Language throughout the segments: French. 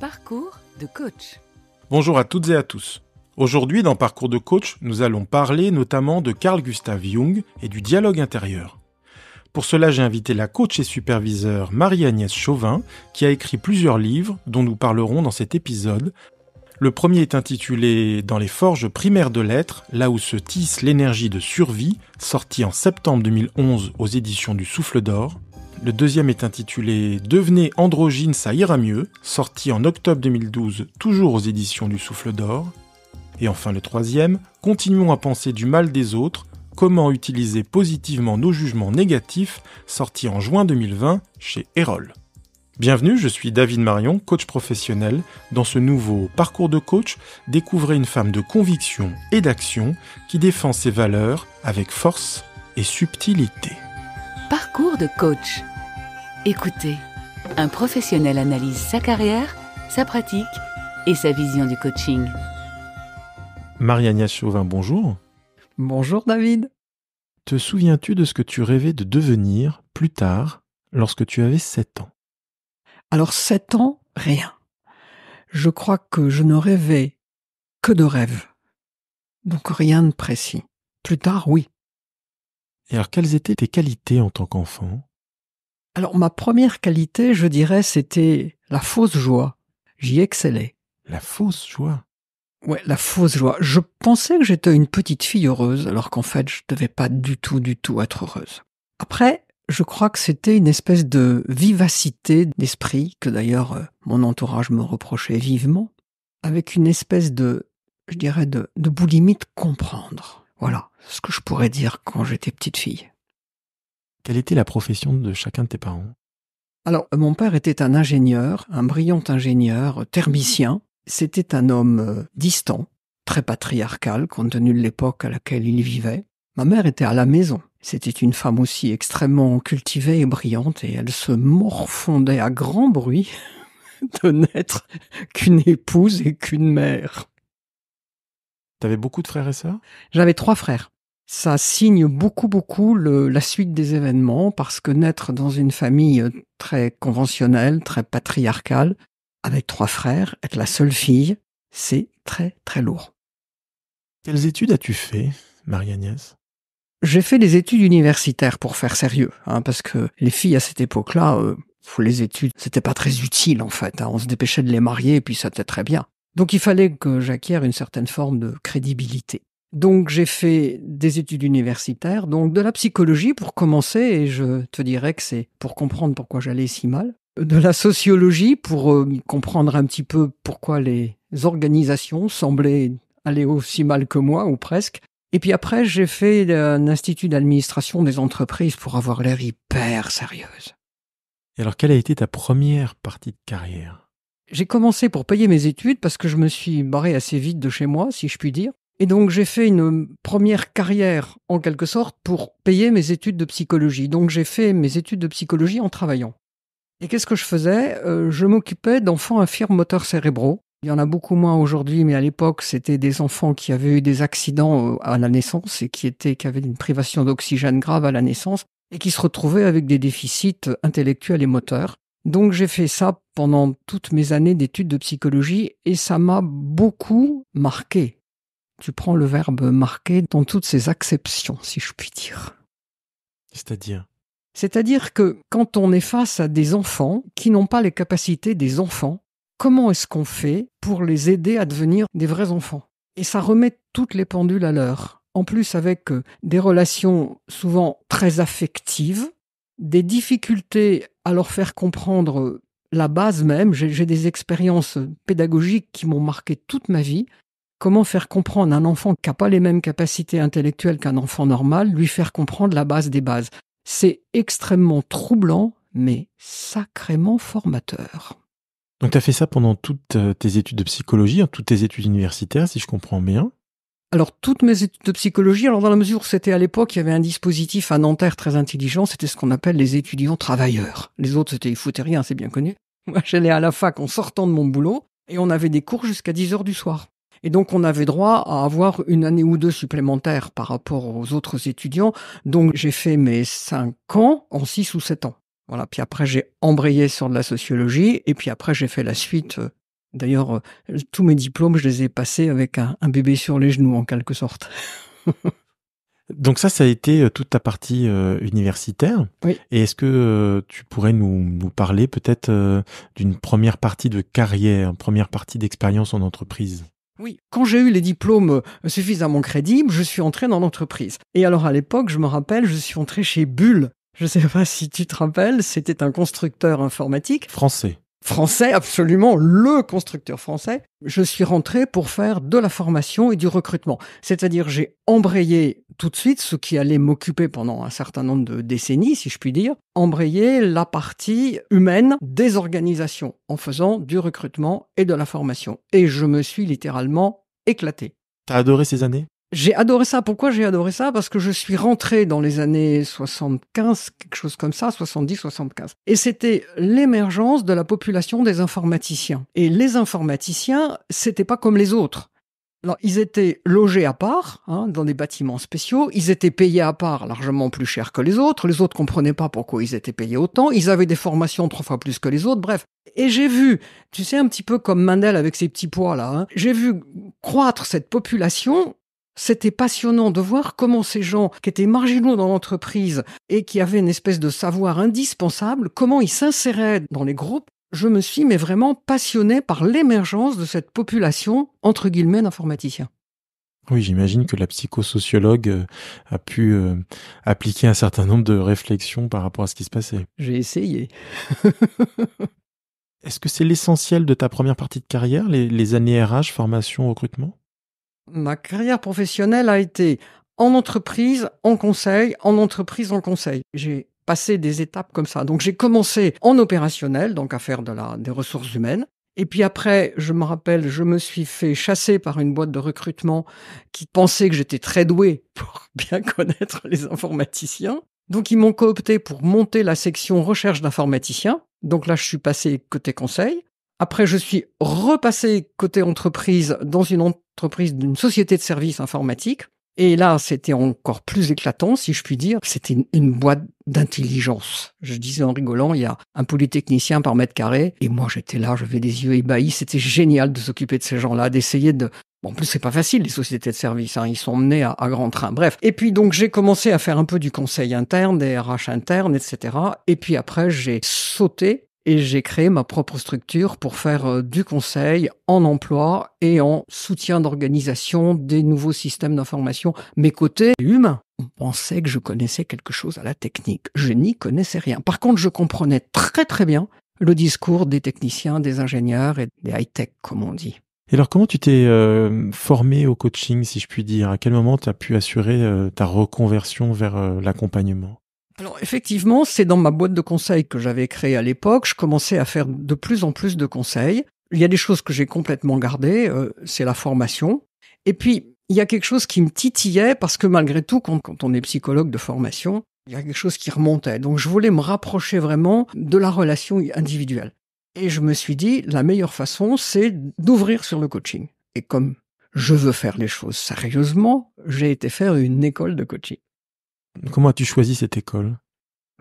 Parcours de coach. Bonjour à toutes et à tous. Aujourd'hui, dans Parcours de coach, nous allons parler notamment de Carl Gustav Jung et du dialogue intérieur. Pour cela, j'ai invité la coach et superviseur Marie-Agnès Chauvin, qui a écrit plusieurs livres dont nous parlerons dans cet épisode. Le premier est intitulé Dans les forges primaires de l'être, là où se tisse l'énergie de survie, sorti en septembre 2011 aux éditions du Souffle d'Or. Le deuxième est intitulé Devenez androgyne, ça ira mieux, sorti en octobre 2012, toujours aux éditions du Souffle d'Or. Et enfin le troisième, Continuons à penser du mal des autres, comment utiliser positivement nos jugements négatifs, sorti en juin 2020 chez Erol. Bienvenue, je suis David Marion, coach professionnel. Dans ce nouveau parcours de coach, découvrez une femme de conviction et d'action qui défend ses valeurs avec force et subtilité. Parcours de coach. Écoutez, un professionnel analyse sa carrière, sa pratique et sa vision du coaching. Marie-Agnès Chauvin, bonjour. Bonjour David. Te souviens-tu de ce que tu rêvais de devenir plus tard, lorsque tu avais 7 ans? Alors 7 ans, rien. Je crois que je ne rêvais que de rêves. Donc rien de précis. Plus tard, oui. Et alors, quelles étaient tes qualités en tant qu'enfant? Alors ma première qualité, je dirais, c'était la fausse joie. J'y excellais. La fausse joie Ouais, la fausse joie. Je pensais que j'étais une petite fille heureuse, alors qu'en fait, je devais pas du tout, du tout être heureuse. Après, je crois que c'était une espèce de vivacité d'esprit, que d'ailleurs euh, mon entourage me reprochait vivement, avec une espèce de, je dirais, de, de boulimie de comprendre. Voilà ce que je pourrais dire quand j'étais petite fille. Quelle était la profession de chacun de tes parents? Alors, mon père était un ingénieur, un brillant ingénieur, thermicien. C'était un homme euh, distant, très patriarcal, compte tenu de l'époque à laquelle il vivait. Ma mère était à la maison. C'était une femme aussi extrêmement cultivée et brillante, et elle se morfondait à grand bruit de n'être qu'une épouse et qu'une mère. T'avais beaucoup de frères et sœurs? J'avais trois frères. Ça signe beaucoup, beaucoup le- la suite des événements parce que naître dans une famille très conventionnelle, très patriarcale, avec trois frères, être la seule fille, c'est très, très lourd. Quelles études as-tu fait, Marie-Agnès? J'ai fait des études universitaires pour faire sérieux, hein, parce que les filles à cette époque-là, euh, les études, c'était pas très utile en fait. hein. On se dépêchait de les marier et puis ça était très bien. Donc il fallait que j'acquière une certaine forme de crédibilité. Donc j'ai fait des études universitaires, donc de la psychologie pour commencer, et je te dirais que c'est pour comprendre pourquoi j'allais si mal. De la sociologie pour euh, comprendre un petit peu pourquoi les organisations semblaient aller aussi mal que moi, ou presque. Et puis après, j'ai fait un institut d'administration des entreprises pour avoir l'air hyper sérieuse. Et alors, quelle a été ta première partie de carrière? J'ai commencé pour payer mes études parce que je me suis barré assez vite de chez moi, si je puis dire. Et donc j'ai fait une première carrière, en quelque sorte, pour payer mes études de psychologie. Donc j'ai fait mes études de psychologie en travaillant. Et qu'est-ce que je faisais? Euh, Je m'occupais d'enfants infirmes moteurs cérébraux. Il y en a beaucoup moins aujourd'hui, mais à l'époque, c'était des enfants qui avaient eu des accidents euh, à la naissance et qui étaient, qui avaient une privation d'oxygène grave à la naissance et qui se retrouvaient avec des déficits intellectuels et moteurs. Donc j'ai fait ça pendant toutes mes années d'études de psychologie et ça m'a beaucoup marqué. Tu prends le verbe marquer dans toutes ses acceptions, si je puis dire. C'est-à-dire? C'est-à-dire que quand on est face à des enfants qui n'ont pas les capacités des enfants, comment est-ce qu'on fait pour les aider à devenir des vrais enfants? Et ça remet toutes les pendules à l'heure. En plus avec euh, des relations souvent très affectives, des difficultés à leur faire comprendre euh, la base même. J'ai j'ai des expériences pédagogiques qui m'ont marqué toute ma vie. Comment faire comprendre à un enfant qui n'a pas les mêmes capacités intellectuelles qu'un enfant normal, lui faire comprendre la base des bases? C'est extrêmement troublant, mais sacrément formateur. Donc, tu as fait ça pendant toutes euh, tes études de psychologie, hein, toutes tes études universitaires, si je comprends bien. Alors, toutes mes études de psychologie, alors dans la mesure où c'était à l'époque, il y avait un dispositif à Nanterre très intelligent, c'était ce qu'on appelle les étudiants travailleurs. Les autres, c'était, ils foutaient rien, c'est bien connu. Moi, j'allais à la fac en sortant de mon boulot, et on avait des cours jusqu'à 10 heures du soir. Et donc, on avait droit à avoir une année ou deux supplémentaires par rapport aux autres étudiants. Donc, j'ai fait mes cinq ans en six ou sept ans. Voilà. Puis après, j'ai embrayé sur de la sociologie, et puis après, j'ai fait la suite euh, D'ailleurs, euh, tous mes diplômes, je les ai passés avec un, un bébé sur les genoux, en quelque sorte. Donc ça, ça a été euh, toute ta partie euh, universitaire. Oui. Et est-ce que euh, tu pourrais nous, nous parler peut-être euh, d'une première partie de carrière, première partie d'expérience en entreprise? Oui, quand j'ai eu les diplômes euh, suffisamment crédibles, je suis entré dans l'entreprise. Et alors à l'époque, je me rappelle, je suis entré chez Bull. Je sais pas si tu te rappelles, c'était un constructeur informatique Français. Français, absolument le constructeur français. Je suis rentré pour faire de la formation et du recrutement. C'est-à-dire, j'ai embrayé tout de suite ce qui allait m'occuper pendant un certain nombre de décennies, si je puis dire, embrayer la partie humaine des organisations en faisant du recrutement et de la formation. Et je me suis littéralement éclaté. T'as adoré ces années? J'ai adoré ça. Pourquoi j'ai adoré ça? Parce que je suis rentré dans les années 75, quelque chose comme ça, 70, 75. Et c'était l'émergence de la population des informaticiens. Et les informaticiens, c'était pas comme les autres. Alors, ils étaient logés à part, hein, dans des bâtiments spéciaux. Ils étaient payés à part, largement plus cher que les autres. Les autres comprenaient pas pourquoi ils étaient payés autant. Ils avaient des formations trois fois plus que les autres. Bref. Et j'ai vu, tu sais, un petit peu comme Mandel avec ses petits pois là, hein, j'ai vu croître cette population c'était passionnant de voir comment ces gens qui étaient marginaux dans l'entreprise et qui avaient une espèce de savoir indispensable, comment ils s'inséraient dans les groupes. Je me suis mais vraiment passionné par l'émergence de cette population entre guillemets d'informaticiens. Oui, j'imagine que la psychosociologue euh, a pu euh, appliquer un certain nombre de réflexions par rapport à ce qui se passait. J'ai essayé. Est-ce que c'est l'essentiel de ta première partie de carrière, les, les années RH, formation, recrutement? Ma carrière professionnelle a été en entreprise, en conseil, en entreprise, en conseil. J'ai passé des étapes comme ça. Donc j'ai commencé en opérationnel, donc à faire de la, des ressources humaines. Et puis après, je me rappelle, je me suis fait chasser par une boîte de recrutement qui pensait que j'étais très doué pour bien connaître les informaticiens. Donc ils m'ont coopté pour monter la section recherche d'informaticiens. Donc là, je suis passé côté conseil. Après, je suis repassé côté entreprise dans une d'une société de services informatiques. Et là, c'était encore plus éclatant, si je puis dire. C'était une, une boîte d'intelligence. Je disais en rigolant, il y a un polytechnicien par mètre carré. Et moi, j'étais là, j'avais des yeux ébahis. C'était génial de s'occuper de ces gens-là, d'essayer de... Bon, en plus, c'est pas facile, les sociétés de services. Hein. Ils sont menés à, à grand train. Bref. Et puis, donc, j'ai commencé à faire un peu du conseil interne, des RH internes, etc. Et puis après, j'ai sauté et j'ai créé ma propre structure pour faire euh, du conseil en emploi et en soutien d'organisation des nouveaux systèmes d'information. Mes côtés humains, on pensait que je connaissais quelque chose à la technique. Je n'y connaissais rien. Par contre, je comprenais très très bien le discours des techniciens, des ingénieurs et des high-tech, comme on dit. Et alors, comment tu t'es euh, formé au coaching, si je puis dire? À quel moment tu as pu assurer euh, ta reconversion vers l'accompagnement? Alors effectivement, c'est dans ma boîte de conseils que j'avais créée à l'époque. Je commençais à faire de plus en plus de conseils. Il y a des choses que j'ai complètement gardées, euh, c'est la formation. Et puis, il y a quelque chose qui me titillait parce que malgré tout, quand, quand on est psychologue de formation, il y a quelque chose qui remontait. Donc je voulais me rapprocher vraiment de la relation individuelle. Et je me suis dit, la meilleure façon, c'est d'ouvrir sur le coaching. Et comme je veux faire les choses sérieusement, j'ai été faire une école de coaching. Comment as-tu choisi cette école?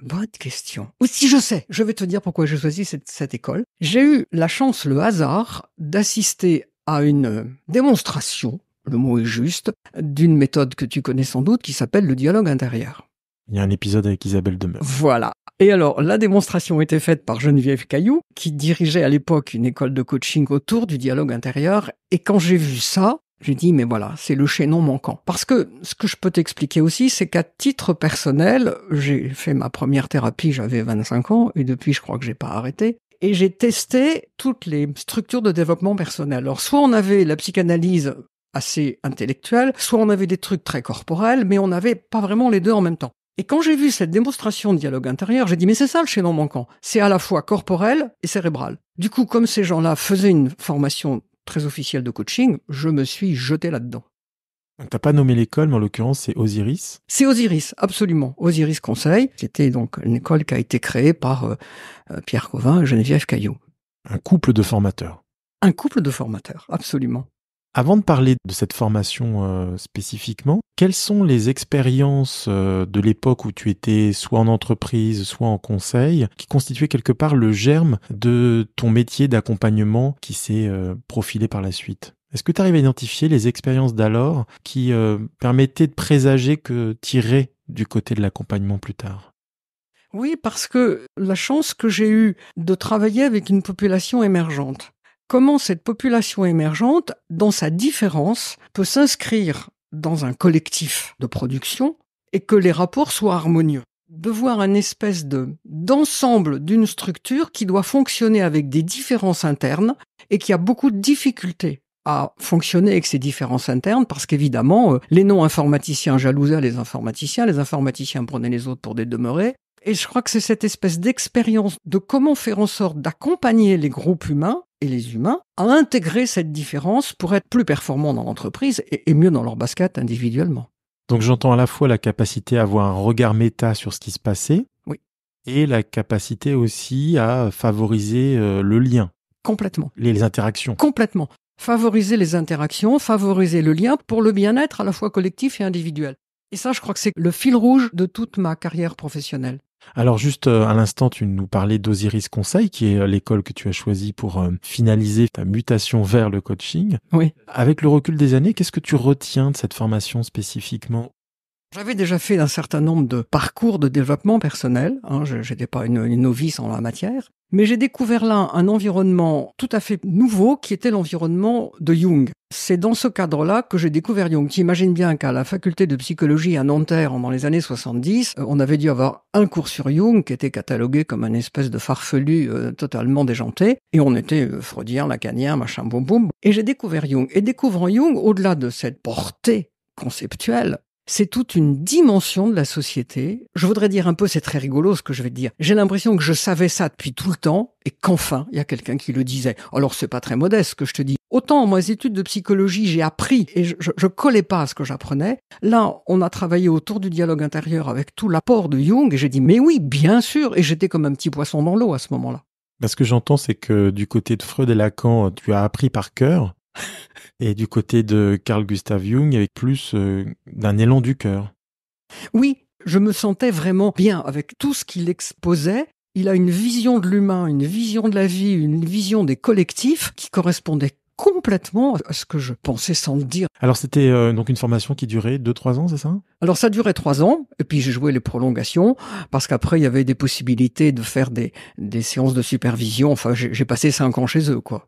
Bonne question. Ou si je sais, je vais te dire pourquoi j'ai choisi cette, cette école. J'ai eu la chance, le hasard, d'assister à une euh, démonstration, le mot est juste, d'une méthode que tu connais sans doute qui s'appelle le dialogue intérieur. Il y a un épisode avec Isabelle Demeure. Voilà. Et alors, la démonstration était faite par Geneviève Caillou, qui dirigeait à l'époque une école de coaching autour du dialogue intérieur. Et quand j'ai vu ça, j'ai dit, mais voilà, c'est le chaînon manquant. Parce que ce que je peux t'expliquer aussi, c'est qu'à titre personnel, j'ai fait ma première thérapie, j'avais 25 ans, et depuis, je crois que j'ai pas arrêté. Et j'ai testé toutes les structures de développement personnel. Alors, soit on avait la psychanalyse assez intellectuelle, soit on avait des trucs très corporels, mais on n'avait pas vraiment les deux en même temps. Et quand j'ai vu cette démonstration de dialogue intérieur, j'ai dit, mais c'est ça le chaînon manquant. C'est à la fois corporel et cérébral. Du coup, comme ces gens-là faisaient une formation très officielle de coaching, je me suis jeté là-dedans. T'as pas nommé l'école, mais en l'occurrence, c'est Osiris. C'est Osiris, absolument. Osiris Conseil. C'était donc une école qui a été créée par euh, euh, Pierre Covin et Geneviève Caillou. Un couple de formateurs. Un couple de formateurs, absolument. Avant de parler de cette formation euh, spécifiquement, quelles sont les expériences euh, de l'époque où tu étais soit en entreprise, soit en conseil, qui constituaient quelque part le germe de ton métier d'accompagnement qui s'est euh, profilé par la suite? Est-ce que tu arrives à identifier les expériences d'alors qui permettaient de présager que tirer du côté de l'accompagnement plus tard? Oui, parce que la chance que j'ai eue de travailler avec une population émergente comment cette population émergente, dans sa différence, peut s'inscrire dans un collectif de production et que les rapports soient harmonieux. De voir un espèce de d'ensemble d'une structure qui doit fonctionner avec des différences internes et qui a beaucoup de difficultés à fonctionner avec ces différences internes parce qu'évidemment, euh, les non-informaticiens jalousaient les informaticiens, les informaticiens prenaient les autres pour des demeurés. Et je crois que c'est cette espèce d'expérience de comment faire en sorte d'accompagner les groupes humains et les humains à intégrer cette différence pour être plus performants dans l'entreprise et, mieux dans leur basket individuellement. Donc j'entends à la fois la capacité à avoir un regard méta sur ce qui se passait, oui. et la capacité aussi à favoriser euh, le lien. Complètement. Les, interactions. Complètement. Favoriser les interactions, favoriser le lien pour le bien-être à la fois collectif et individuel. Et ça, je crois que c'est le fil rouge de toute ma carrière professionnelle. Alors juste euh, à l'instant, tu nous parlais d'Osiris Conseil, qui est euh, l'école que tu as choisie pour euh, finaliser ta mutation vers le coaching. Oui. Avec le recul des années, qu'est-ce que tu retiens de cette formation spécifiquement? J'avais déjà fait un certain nombre de parcours de développement personnel. Hein, je n'étais pas une, novice en la matière. Mais j'ai découvert là un environnement tout à fait nouveau qui était l'environnement de Jung. C'est dans ce cadre-là que j'ai découvert Jung. Tu imagines bien qu'à la faculté de psychologie à Nanterre, dans les années 70, euh, on avait dû avoir un cours sur Jung qui était catalogué comme un espèce de farfelu euh, totalement déjanté. Et on était euh, freudien, lacanien, machin, boum boum. Et j'ai découvert Jung. Et découvrant Jung, au-delà de cette portée conceptuelle, c'est toute une dimension de la société. Je voudrais dire un peu, c'est très rigolo ce que je vais te dire. J'ai l'impression que je savais ça depuis tout le temps et qu'enfin, il y a quelqu'un qui le disait. Alors c'est pas très modeste ce que je te dis. Autant en mes études de psychologie, j'ai appris et je, collais pas à ce que j'apprenais. Là, on a travaillé autour du dialogue intérieur avec tout l'apport de Jung et j'ai dit mais oui, bien sûr. Et j'étais comme un petit poisson dans l'eau à ce moment-là. Ce que j'entends, c'est que du côté de Freud et Lacan, tu as appris par cœur et du côté de Carl Gustav Jung, avec plus euh, d'un élan du cœur. Oui, je me sentais vraiment bien avec tout ce qu'il exposait. Il a une vision de l'humain, une vision de la vie, une vision des collectifs qui correspondait complètement à ce que je pensais sans le dire. Alors c'était euh, donc une formation qui durait 2-3 ans, c'est ça? Alors ça durait 3 ans, et puis j'ai joué les prolongations, parce qu'après il y avait des possibilités de faire des, des séances de supervision, enfin j'ai passé 5 ans chez eux, quoi.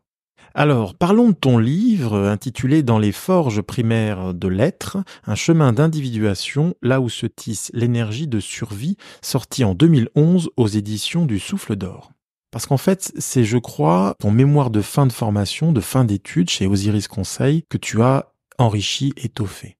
Alors, parlons de ton livre intitulé Dans les forges primaires de l'être, un chemin d'individuation, là où se tisse l'énergie de survie, sorti en 2011 aux éditions du Souffle d'Or. Parce qu'en fait, c'est, je crois, ton mémoire de fin de formation, de fin d'études chez Osiris Conseil que tu as enrichi, étoffé.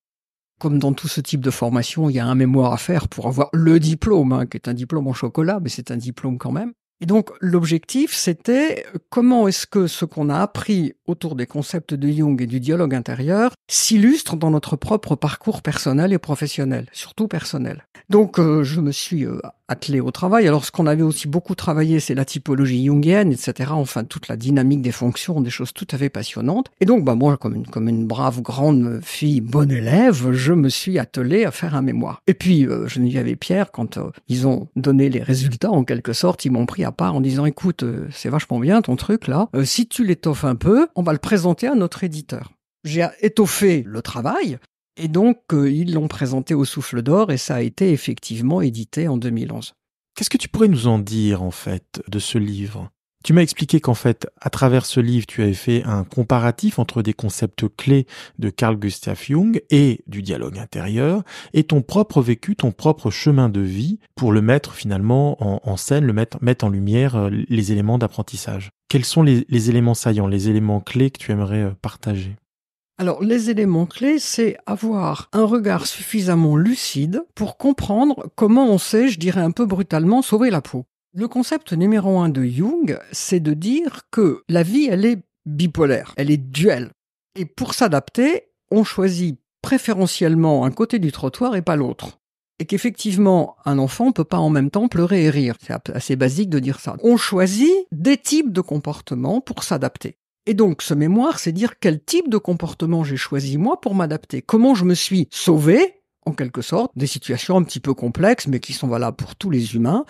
Comme dans tout ce type de formation, il y a un mémoire à faire pour avoir le diplôme, hein, qui est un diplôme en chocolat, mais c'est un diplôme quand même. Et donc l'objectif, c'était comment est-ce que ce qu'on a appris autour des concepts de Jung et du dialogue intérieur s'illustre dans notre propre parcours personnel et professionnel, surtout personnel? Donc euh, je me suis euh, attelé au travail. Alors ce qu'on avait aussi beaucoup travaillé, c'est la typologie jungienne, etc. Enfin toute la dynamique des fonctions, des choses tout à fait passionnantes. Et donc bah moi, comme une comme une brave grande fille bonne élève, je me suis attelé à faire un mémoire. Et puis euh, Geneviève et Pierre, quand euh, ils ont donné les résultats en quelque sorte, ils m'ont pris à part en disant écoute, c'est vachement bien ton truc là. si tu l'étoffes un peu, on va le présenter à notre éditeur. J'ai étoffé le travail, et donc, euh, ils l'ont présenté au Souffle d'Or et ça a été effectivement édité en 2011. Qu'est-ce que tu pourrais nous en dire, en fait, de ce livre? Tu m'as expliqué qu'en fait, à travers ce livre, tu avais fait un comparatif entre des concepts clés de Carl Gustav Jung et du dialogue intérieur, et ton propre vécu, ton propre chemin de vie, pour le mettre finalement en, scène, le mettre, mettre en lumière euh, les éléments d'apprentissage. Quels sont les éléments saillants, les éléments clés que tu aimerais euh, partager? Alors, les éléments clés, c'est avoir un regard suffisamment lucide pour comprendre comment on sait, je dirais un peu brutalement, sauver la peau. Le concept numéro un de Jung, c'est de dire que la vie, elle est bipolaire, elle est duelle. Et pour s'adapter, on choisit préférentiellement un côté du trottoir et pas l'autre. Et qu'effectivement, un enfant ne peut pas en même temps pleurer et rire. C'est assez basique de dire ça. On choisit des types de comportements pour s'adapter. Et donc, ce mémoire, c'est dire quel type de comportement j'ai choisi moi pour m'adapter. Comment je me suis sauvé, en quelque sorte, des situations un petit peu complexes, mais qui sont valables pour tous les humains.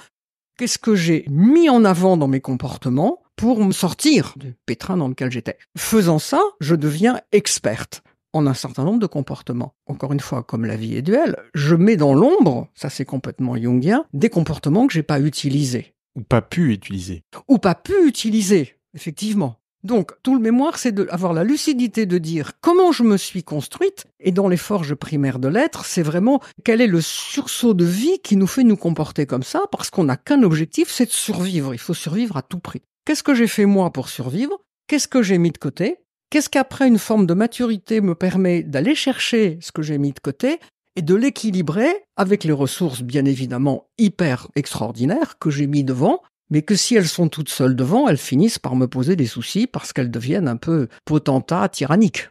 Qu'est-ce que j'ai mis en avant dans mes comportements pour me sortir du pétrin dans lequel j'étais? Faisant ça, je deviens experte en un certain nombre de comportements. Encore une fois, comme la vie est duelle, je mets dans l'ombre, ça c'est complètement jungien, des comportements que j'ai pas utilisés. Ou pas pu utiliser. Ou pas pu utiliser, effectivement. Donc, tout le mémoire, c'est d'avoir la lucidité de dire comment je me suis construite, et dans les forges primaires de l'être, c'est vraiment quel est le sursaut de vie qui nous fait nous comporter comme ça, parce qu'on n'a qu'un objectif, c'est de survivre. Il faut survivre à tout prix. Qu'est-ce que j'ai fait moi pour survivre? Qu'est-ce que j'ai mis de côté? Qu'est-ce qu'après une forme de maturité me permet d'aller chercher ce que j'ai mis de côté et de l'équilibrer avec les ressources bien évidemment hyper extraordinaires que j'ai mis devant, mais que si elles sont toutes seules devant, elles finissent par me poser des soucis parce qu'elles deviennent un peu potentats, tyranniques.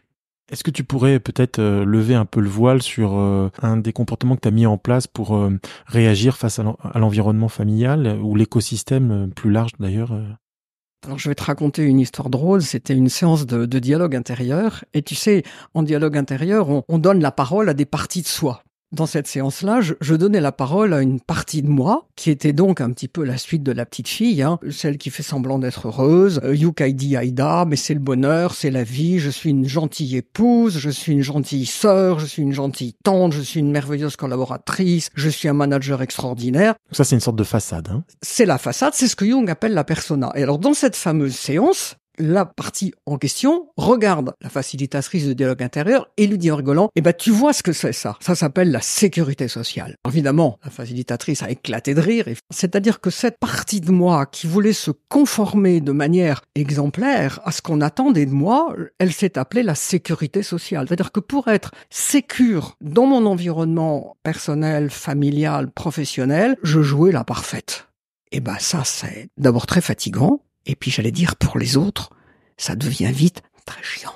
Est-ce que tu pourrais peut-être euh, lever un peu le voile sur euh, un des comportements que tu as mis en place pour euh, réagir face à l'environnement familial ou l'écosystème plus large d'ailleurs alors je vais te raconter une histoire drôle. C'était une séance de, dialogue intérieur. Et tu sais, en dialogue intérieur, on donne la parole à des parties de soi. Dans cette séance-là, je, donnais la parole à une partie de moi, qui était donc un petit peu la suite de la petite fille, hein, celle qui fait semblant d'être heureuse, euh, Yukaidi Aida, mais c'est le bonheur, c'est la vie, je suis une gentille épouse, je suis une gentille sœur, je suis une gentille tante, je suis une merveilleuse collaboratrice, je suis un manager extraordinaire. Ça, c'est une sorte de façade. Hein c'est la façade, c'est ce que Jung appelle la persona. Et alors, dans cette fameuse séance, la partie en question regarde la facilitatrice de dialogue intérieur et lui dit en rigolant, eh ben, tu vois ce que c'est ça. Ça s'appelle la sécurité sociale. Évidemment, la facilitatrice a éclaté de rire. C'est-à-dire que cette partie de moi qui voulait se conformer de manière exemplaire à ce qu'on attendait de moi, elle s'est appelée la sécurité sociale. C'est-à-dire que pour être sécure dans mon environnement personnel, familial, professionnel, je jouais la parfaite. Et eh ben, ça, c'est d'abord très fatigant et puis j'allais dire pour les autres, ça devient vite très chiant.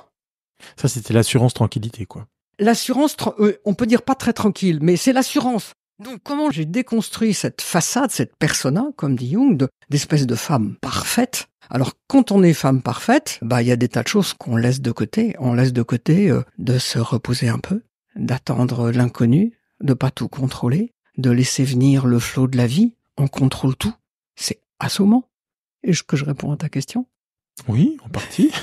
Ça, c'était l'assurance tranquillité, quoi. L'assurance, euh, on peut dire pas très tranquille, mais c'est l'assurance. Donc comment j'ai déconstruit cette façade, cette persona, comme dit Jung, d'espèce de, femme parfaite? Alors quand on est femme parfaite, bah il y a des tas de choses qu'on laisse de côté. On laisse de côté euh, de se reposer un peu, d'attendre l'inconnu, de pas tout contrôler, de laisser venir le flot de la vie. On contrôle tout. C'est assommant. Est-ce que je réponds à ta question Oui, en partie.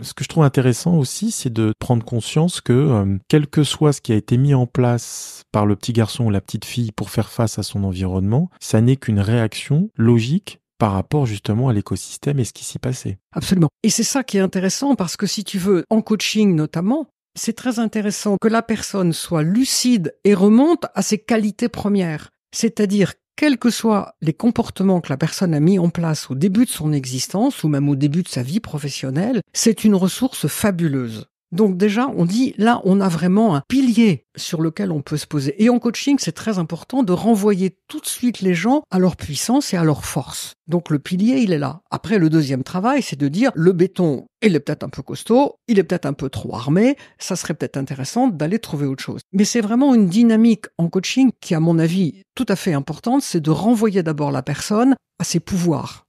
ce que je trouve intéressant aussi, c'est de prendre conscience que, euh, quel que soit ce qui a été mis en place par le petit garçon ou la petite fille pour faire face à son environnement, ça n'est qu'une réaction logique par rapport justement à l'écosystème et ce qui s'y passait. Absolument. Et c'est ça qui est intéressant parce que si tu veux, en coaching notamment, c'est très intéressant que la personne soit lucide et remonte à ses qualités premières. C'est-à-dire quels que soient les comportements que la personne a mis en place au début de son existence ou même au début de sa vie professionnelle, c'est une ressource fabuleuse. Donc déjà, on dit, là, on a vraiment un pilier sur lequel on peut se poser. Et en coaching, c'est très important de renvoyer tout de suite les gens à leur puissance et à leur force. Donc le pilier, il est là. Après, le deuxième travail, c'est de dire, le béton, il est peut-être un peu costaud, il est peut-être un peu trop armé, ça serait peut-être intéressant d'aller trouver autre chose. Mais c'est vraiment une dynamique en coaching qui, à mon avis, tout à fait importante, c'est de renvoyer d'abord la personne à ses pouvoirs.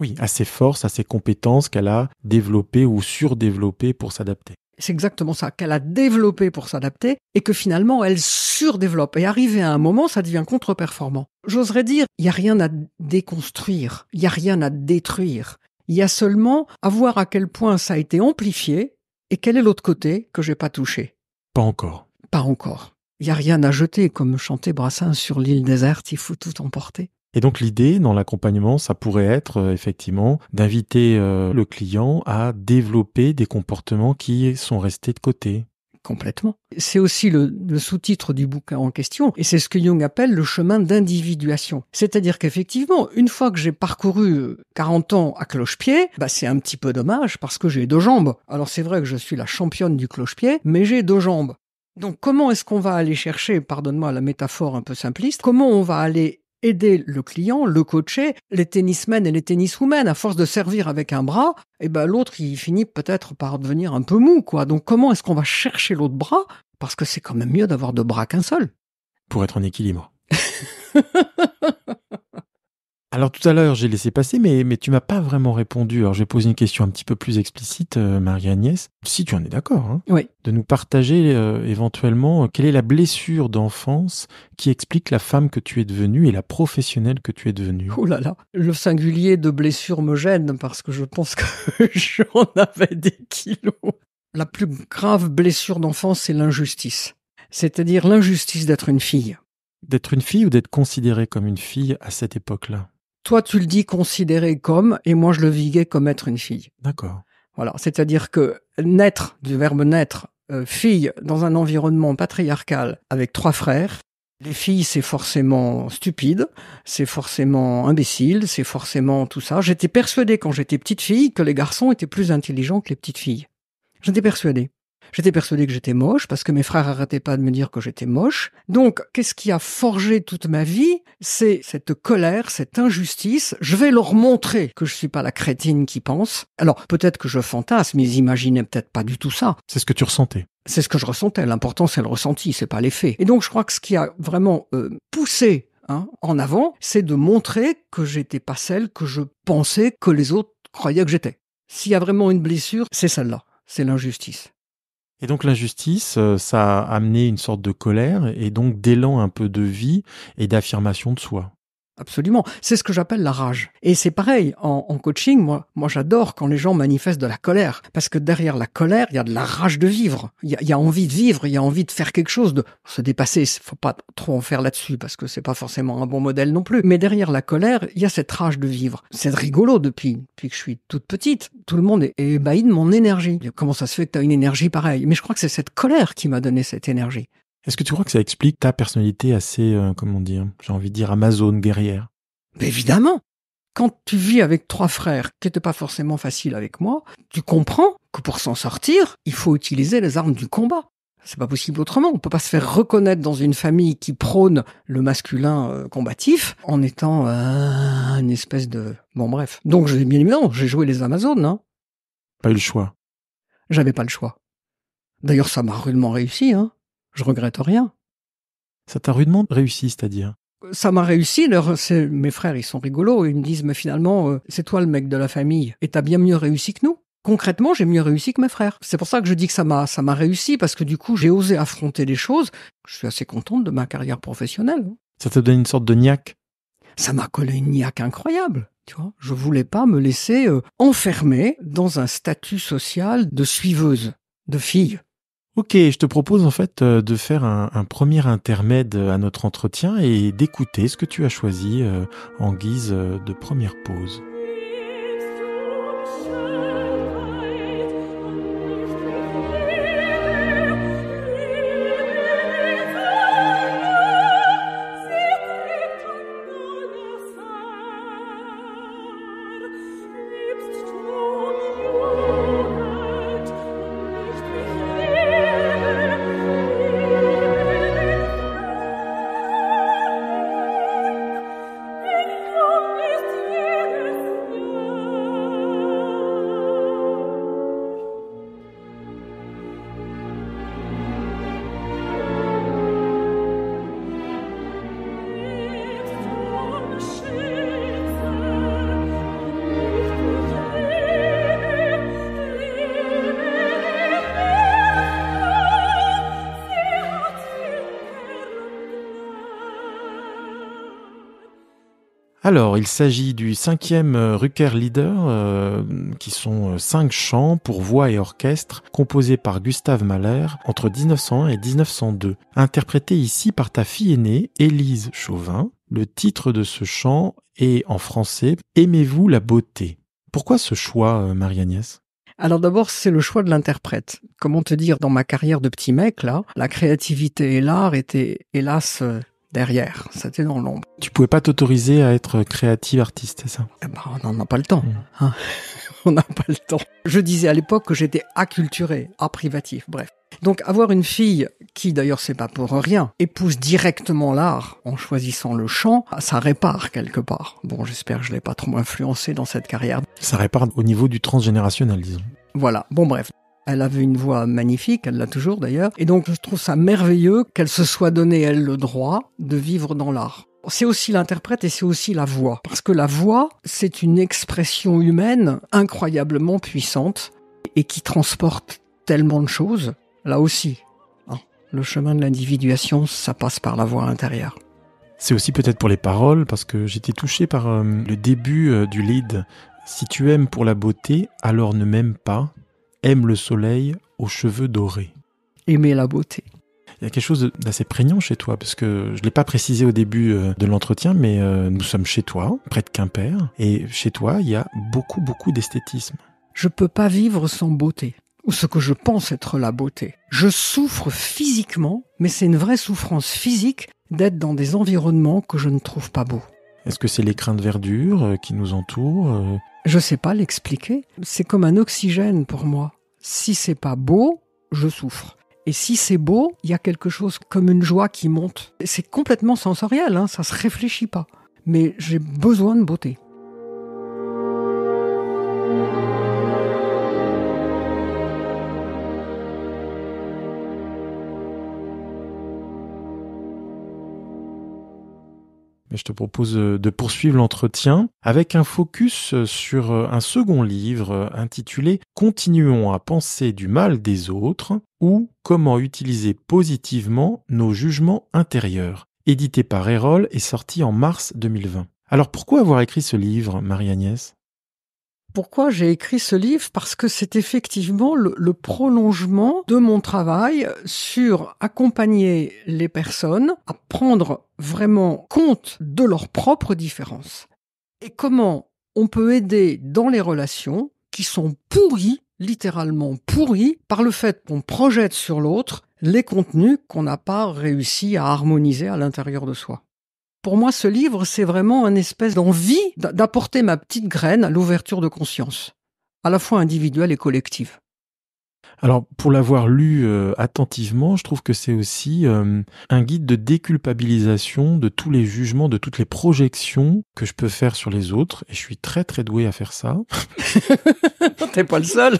Oui, à ses forces, à ses compétences qu'elle a développées ou surdéveloppées pour s'adapter. C'est exactement ça, qu'elle a développé pour s'adapter et que finalement elle surdéveloppe. Et arrivé à un moment, ça devient contre-performant. J'oserais dire, il n'y a rien à déconstruire, il n'y a rien à détruire. Il y a seulement à voir à quel point ça a été amplifié et quel est l'autre côté que j'ai pas touché. Pas encore. Pas encore. Il n'y a rien à jeter, comme chantait Brassens sur l'île déserte, il faut tout emporter. Et donc l'idée dans l'accompagnement, ça pourrait être euh, effectivement d'inviter euh, le client à développer des comportements qui sont restés de côté. Complètement. C'est aussi le, sous-titre du bouquin en question, et c'est ce que Jung appelle le chemin d'individuation. C'est-à-dire qu'effectivement, une fois que j'ai parcouru 40 euh, ans à cloche-pied, bah c'est un petit peu dommage parce que j'ai deux jambes. Alors c'est vrai que je suis la championne du cloche-pied, mais j'ai deux jambes. Donc comment est-ce qu'on va aller chercher, pardonne-moi la métaphore un peu simpliste, comment on va aller aider le client, le coacher, les tennismen et les tenniswomen, à force de servir avec un bras, et eh ben l'autre il finit peut-être par devenir un peu mou quoi. Donc comment est-ce qu'on va chercher l'autre bras? Parce que c'est quand même mieux d'avoir deux bras qu'un seul. Pour être en équilibre. Alors tout à l'heure, j'ai laissé passer, mais, mais tu m'as pas vraiment répondu. Alors je vais poser une question un petit peu plus explicite, euh, Marie-Agnès, si tu en es d'accord, hein, Oui. de nous partager euh, éventuellement euh, quelle est la blessure d'enfance qui explique la femme que tu es devenue et la professionnelle que tu es devenue? Oh là là, le singulier de blessure me gêne parce que je pense que j'en avais des kilos. La plus grave blessure d'enfance, c'est l'injustice. C'est-à-dire l'injustice d'être une fille. D'être une fille ou d'être considérée comme une fille à cette époque-là? Toi, tu le dis considéré comme, et moi, je le viguais comme être une fille. D'accord. Voilà. C'est-à-dire que naître, du verbe naître, euh, fille dans un environnement patriarcal avec trois frères, les filles, c'est forcément stupide, c'est forcément imbécile, c'est forcément tout ça. J'étais persuadée quand j'étais petite fille que les garçons étaient plus intelligents que les petites filles. J'étais persuadée. J'étais persuadée que j'étais moche parce que mes frères arrêtaient pas de me dire que j'étais moche. Donc, qu'est-ce qui a forgé toute ma vie? C'est cette colère, cette injustice. Je vais leur montrer que je suis pas la crétine qui pense. Alors, peut-être que je fantasme, mais ils imaginaient peut-être pas du tout ça. C'est ce que tu ressentais. C'est ce que je ressentais. L'important, c'est le ressenti, c'est pas l'effet. Et donc, je crois que ce qui a vraiment euh, poussé hein, en avant, c'est de montrer que j'étais pas celle que je pensais que les autres croyaient que j'étais. S'il y a vraiment une blessure, c'est celle-là. C'est l'injustice. Et donc l'injustice, euh, ça a amené une sorte de colère et donc d'élan un peu de vie et d'affirmation de soi. Absolument. C'est ce que j'appelle la rage. Et c'est pareil, en, coaching, moi, moi j'adore quand les gens manifestent de la colère. Parce que derrière la colère, il y a de la rage de vivre. Il y a, il envie de vivre, il y a envie de faire quelque chose, de se dépasser. Faut pas trop en faire là-dessus parce que c'est pas forcément un bon modèle non plus. Mais derrière la colère, il y a cette rage de vivre. C'est rigolo depuis, depuis que je suis toute petite. Tout le monde est ébahi de mon énergie. Comment ça se fait que tu as une énergie pareille? Mais je crois que c'est cette colère qui m'a donné cette énergie. Est-ce que tu crois que ça explique ta personnalité assez, euh, comment dire, j'ai envie de dire amazone, guerrière? Mais évidemment, quand tu vis avec trois frères, qui n'étaient pas forcément faciles avec moi, tu comprends que pour s'en sortir, il faut utiliser les armes du combat. C'est pas possible autrement. On peut pas se faire reconnaître dans une famille qui prône le masculin euh, combatif en étant euh, une espèce de bon bref. Donc j'ai bien évidemment j'ai joué les Amazones. Hein. Pas eu le choix. J'avais pas le choix. D'ailleurs ça m'a rudement réussi. Hein. Je regrette rien. Ça t'a rudement réussi, c'est-à-dire? Ça m'a réussi. leur- mes frères, ils sont rigolos. Ils me disent, mais finalement, euh, c'est toi le mec de la famille. Et t'as bien mieux réussi que nous. Concrètement, j'ai mieux réussi que mes frères. C'est pour ça que je dis que ça m'a, ça m'a réussi parce que du coup, j'ai osé affronter des choses. Je suis assez contente de ma carrière professionnelle. Ça te donne une sorte de niaque? Ça m'a collé une niaque incroyable. Tu vois, je voulais pas me laisser euh, enfermer dans un statut social de suiveuse, de fille. Ok, je te propose en fait euh, de faire un, premier intermède à notre entretien et d'écouter ce que tu as choisi euh, en guise euh, de première pause. Alors, il s'agit du cinquième euh, Rucker Leader, euh, qui sont euh, cinq chants pour voix et orchestre, composés par Gustave Mahler entre 1901 et 1902. Interprété ici par ta fille aînée, Élise Chauvin. Le titre de ce chant est en français Aimez-vous la beauté? Pourquoi ce choix, Marie-Agnès? Alors d'abord, c'est le choix de l'interprète. Comment te dire, dans ma carrière de petit mec, là, la créativité et l'art étaient, hélas, derrière. C'était dans l'ombre. Tu pouvais pas t'autoriser à être créative artiste, c'est ça? Eh ben, on n'en a pas le temps. Mm. hein. on n'a pas le temps. Je disais à l'époque que j'étais acculturé, privatif, bref. Donc avoir une fille qui, d'ailleurs c'est pas pour rien, épouse directement l'art en choisissant le chant, ça répare quelque part. Bon, j'espère que je l'ai pas trop influencé dans cette carrière. Ça répare au niveau du transgénérationnel, disons. Voilà, bon bref. Elle avait une voix magnifique, elle l'a toujours d'ailleurs, et donc je trouve ça merveilleux qu'elle se soit donné, elle, le droit de vivre dans l'art. c'est aussi l'interprète et c'est aussi la voix. Parce que la voix, c'est une expression humaine incroyablement puissante et qui transporte tellement de choses. Là aussi, hein, le chemin de l'individuation, ça passe par la voix intérieure. C'est aussi peut-être pour les paroles, parce que j'étais touché par euh, le début euh, du lead. Si tu aimes pour la beauté, alors ne m'aime pas. Aime le soleil aux cheveux dorés. Aimer la beauté. Il y a quelque chose d'assez prégnant chez toi, parce que je ne l'ai pas précisé au début euh, de l'entretien, mais nous sommes chez toi, près de Quimper, et chez toi, il y a beaucoup, beaucoup d'esthétisme. Je peux pas vivre sans beauté ou ce que je pense être la beauté. Je souffre physiquement, mais c'est une vraie souffrance physique d'être dans des environnements que je ne trouve pas beaux. Est-ce que c'est l'écrin de verdure euh, qui nous entoure euh Je sais pas l'expliquer. C'est comme un oxygène pour moi. Si c'est pas beau, je souffre. Et si c'est beau, il y a quelque chose comme une joie qui monte. C'est complètement sensoriel, hein, ça se réfléchit pas. Mais j'ai besoin de beauté. Je te propose euh, de poursuivre l'entretien avec un focus euh, sur euh, un second livre intitulé Continuons à penser du mal des autres ou Comment utiliser positivement nos jugements intérieurs, édité par Erol et sorti en mars 2020. Alors pourquoi avoir écrit ce livre, Marie-Agnès? Pourquoi j'ai écrit ce livre Parce que c'est effectivement le, prolongement de mon travail sur accompagner les personnes à prendre vraiment compte de leurs propres différences et comment on peut aider dans les relations qui sont pourries, littéralement pourries, par le fait qu'on projette sur l'autre les contenus qu'on n'a pas réussi à harmoniser à l'intérieur de soi. Pour moi, ce livre, c'est vraiment une espèce d'envie d'apporter ma petite graine à l'ouverture de conscience, à la fois individuelle et collective. Alors, pour l'avoir lu euh, attentivement, je trouve que c'est aussi euh, un guide de déculpabilisation de tous les jugements, de toutes les projections que je peux faire sur les autres. Et je suis très très doué à faire ça. T'es pas le seul.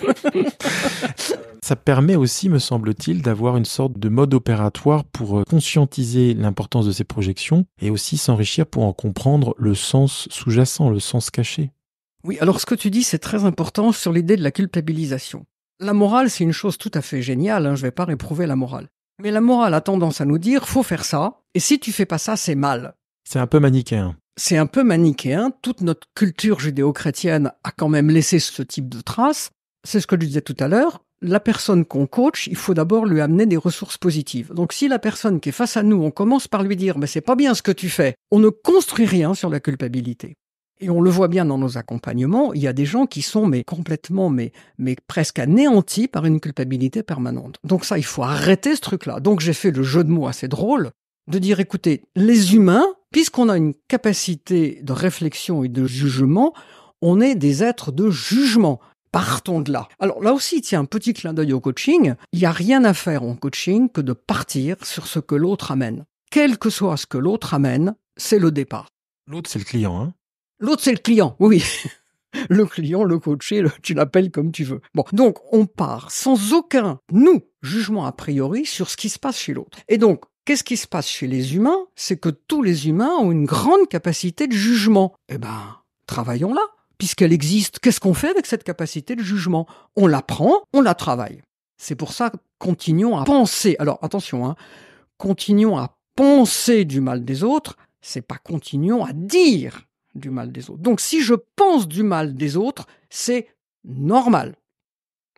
Ça permet aussi, me semble-t-il, d'avoir une sorte de mode opératoire pour euh, conscientiser l'importance de ces projections et aussi s'enrichir pour en comprendre le sens sous-jacent, le sens caché. Oui, alors ce que tu dis, c'est très important sur l'idée de la culpabilisation. La morale, c'est une chose tout à fait géniale, hein, je ne vais pas réprouver la morale. Mais la morale a tendance à nous dire, faut faire ça, et si tu fais pas ça, c'est mal. C'est un peu manichéen. C'est un peu manichéen. Toute notre culture judéo-chrétienne a quand même laissé ce type de traces. C'est ce que je disais tout à l'heure la personne qu'on coach, il faut d'abord lui amener des ressources positives. Donc si la personne qui est face à nous, on commence par lui dire mais c'est pas bien ce que tu fais, on ne construit rien sur la culpabilité. Et on le voit bien dans nos accompagnements, il y a des gens qui sont mais complètement mais mais presque anéantis par une culpabilité permanente. Donc ça il faut arrêter ce truc-là. Donc j'ai fait le jeu de mots assez drôle de dire écoutez, les humains, puisqu'on a une capacité de réflexion et de jugement, on est des êtres de jugement partons de là. Alors là aussi, tiens, un petit clin d'œil au coaching. Il n'y a rien à faire en coaching que de partir sur ce que l'autre amène. Quel que soit ce que l'autre amène, c'est le départ. L'autre, c'est le client, hein L'autre, c'est le client, oui. le client, le coaché, tu l'appelles comme tu veux. Bon, donc on part sans aucun, nous, jugement a priori sur ce qui se passe chez l'autre. Et donc, qu'est-ce qui se passe chez les humains? C'est que tous les humains ont une grande capacité de jugement. Eh ben, travaillons là puisqu'elle existe, qu'est-ce qu'on fait avec cette capacité de jugement? On la prend, on la travaille. C'est pour ça, continuons à penser. Alors attention, hein, continuons à penser du mal des autres, c'est pas continuons à dire du mal des autres. Donc si je pense du mal des autres, c'est normal.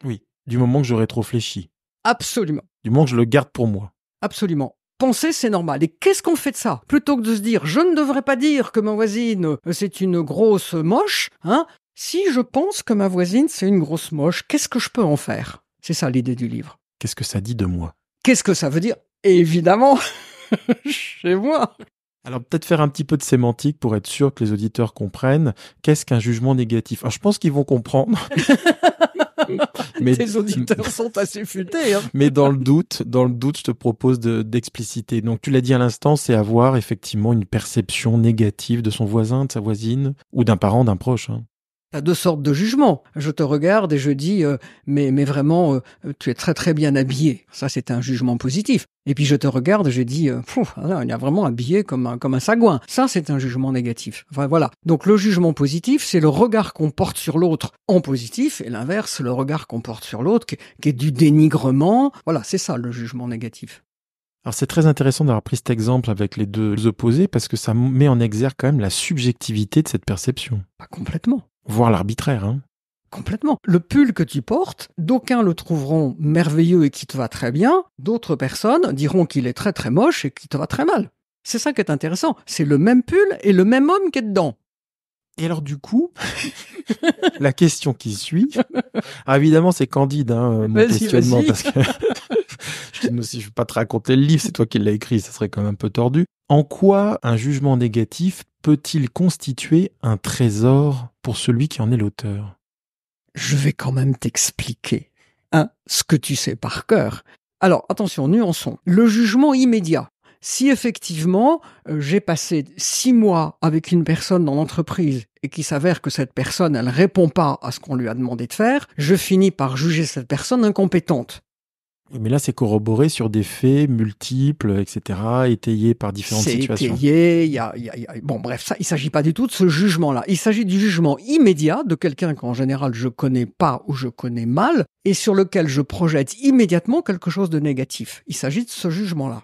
Oui, du moment que j'aurais trop fléchi. Absolument. Du moment que je le garde pour moi. Absolument. Penser, c'est normal. Et qu'est-ce qu'on fait de ça? Plutôt que de se dire, je ne devrais pas dire que ma voisine, euh, c'est une grosse moche, hein? Si je pense que ma voisine, c'est une grosse moche, qu'est-ce que je peux en faire? C'est ça l'idée du livre. Qu'est-ce que ça dit de moi? Qu'est-ce que ça veut dire? Évidemment, chez moi. Alors peut-être faire un petit peu de sémantique pour être sûr que les auditeurs comprennent qu'est-ce qu'un jugement négatif? Alors je pense qu'ils vont comprendre. mais tes auditeurs sont assez futés. Hein. mais dans le doute, dans le doute, je te propose d'expliciter. Donc tu l'as dit à l'instant, c'est avoir effectivement une perception négative de son voisin, de sa voisine ou d'un parent, d'un proche. Hein. T'as deux sortes de jugements. Je te regarde et je dis, euh, mais, mais vraiment, euh, tu es très très bien habillé. Ça, c'est un jugement positif. Et puis je te regarde et je dis, euh, là, il y a vraiment habillé comme un, comme un sagouin. Ça, c'est un jugement négatif. Enfin, voilà. Donc le jugement positif, c'est le regard qu'on porte sur l'autre en positif, et l'inverse, le regard qu'on porte sur l'autre, qui, qui est du dénigrement. Voilà, c'est ça le jugement négatif. Alors c'est très intéressant d'avoir pris cet exemple avec les deux opposés parce que ça met en exergue quand même la subjectivité de cette perception. Pas complètement voire l'arbitraire. Hein. Complètement. Le pull que tu portes, d'aucuns le trouveront merveilleux et qui te va très bien, d'autres personnes diront qu'il est très très moche et qui te va très mal. C'est ça qui est intéressant. C'est le même pull et le même homme qui est dedans. Et alors du coup, la question qui suit, ah, évidemment c'est candide hein, mon questionnement parce que je ne veux pas te raconter le livre, c'est toi qui l'as écrit, ça serait quand même un peu tordu. En quoi un jugement négatif peut-il constituer un trésor pour celui qui en est l'auteur? Je vais quand même t'expliquer hein, ce que tu sais par cœur. Alors attention, nuançons. Le jugement immédiat. Si effectivement euh, j'ai passé six mois avec une personne dans l'entreprise et qu'il s'avère que cette personne elle répond pas à ce qu'on lui a demandé de faire, je finis par juger cette personne incompétente. Mais là, c'est corroboré sur des faits multiples, etc., étayés par différentes situations. C'est étayé, il y a, y, a, Bon, bref, ça, il s'agit pas du tout de ce jugement-là. Il s'agit du jugement immédiat de quelqu'un qu'en général je connais pas ou je connais mal, et sur lequel je projette immédiatement quelque chose de négatif. Il s'agit de ce jugement-là.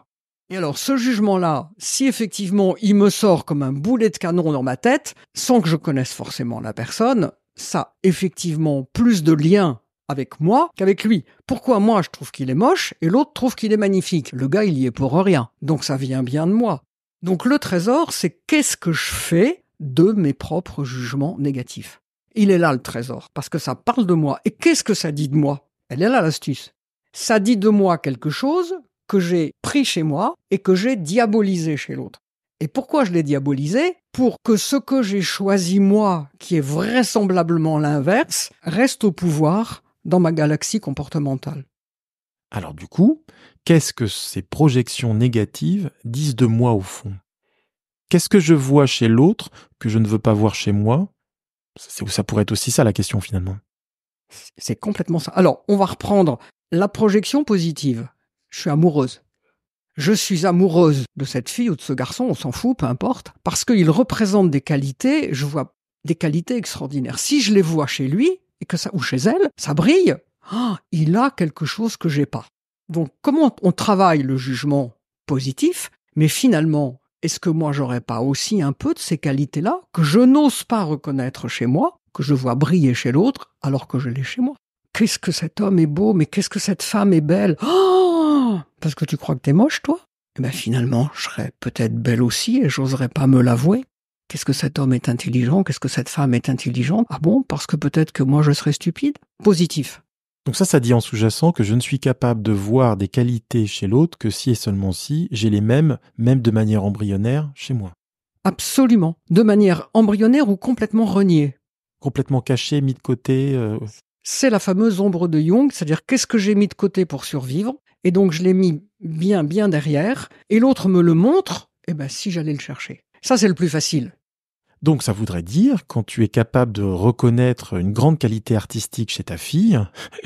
Et alors, ce jugement-là, si effectivement il me sort comme un boulet de canon dans ma tête, sans que je connaisse forcément la personne, ça a effectivement plus de lien avec moi qu'avec lui. Pourquoi moi je trouve qu'il est moche et l'autre trouve qu'il est magnifique? Le gars il y est pour rien. Donc ça vient bien de moi. Donc le trésor c'est qu'est-ce que je fais de mes propres jugements négatifs? Il est là le trésor parce que ça parle de moi. Et qu'est-ce que ça dit de moi? Elle est là l'astuce. Ça dit de moi quelque chose que j'ai pris chez moi et que j'ai diabolisé chez l'autre. Et pourquoi je l'ai diabolisé? Pour que ce que j'ai choisi moi, qui est vraisemblablement l'inverse, reste au pouvoir dans ma galaxie comportementale. Alors du coup, qu'est-ce que ces projections négatives disent de moi au fond? Qu'est-ce que je vois chez l'autre que je ne veux pas voir chez moi? Ça pourrait être aussi ça la question finalement? C'est complètement ça. Alors, on va reprendre la projection positive. Je suis amoureuse. Je suis amoureuse de cette fille ou de ce garçon, on s'en fout, peu importe, parce qu'il représente des qualités, je vois des qualités extraordinaires. Si je les vois chez lui, ou chez elle, ça brille. Ah, il a quelque chose que j'ai pas. Donc, comment on travaille le jugement positif, mais finalement, est-ce que moi j'aurais pas aussi un peu de ces qualités-là que je n'ose pas reconnaître chez moi, que je vois briller chez l'autre, alors que je l'ai chez moi? Qu'est-ce que cet homme est beau, mais qu'est-ce que cette femme est belle? Oh! Parce que tu crois que t'es moche, toi? Eh ben, finalement, je serais peut-être belle aussi et j'oserais pas me l'avouer. Qu'est-ce que cet homme est intelligent? Qu'est-ce que cette femme est intelligente? Ah bon? Parce que peut-être que moi je serais stupide? Positif. Donc ça, ça dit en sous-jacent que je ne suis capable de voir des qualités chez l'autre que si et seulement si j'ai les mêmes, même de manière embryonnaire, chez moi. Absolument. De manière embryonnaire ou complètement reniée. Complètement caché, mis de côté. Euh, C'est la fameuse ombre de Jung, c'est-à-dire qu'est-ce que j'ai mis de côté pour survivre? Et donc je l'ai mis bien, bien derrière, et l'autre me le montre, eh ben si j'allais le chercher. Ça, c'est le plus facile. Donc ça voudrait dire, quand tu es capable de reconnaître une grande qualité artistique chez ta fille,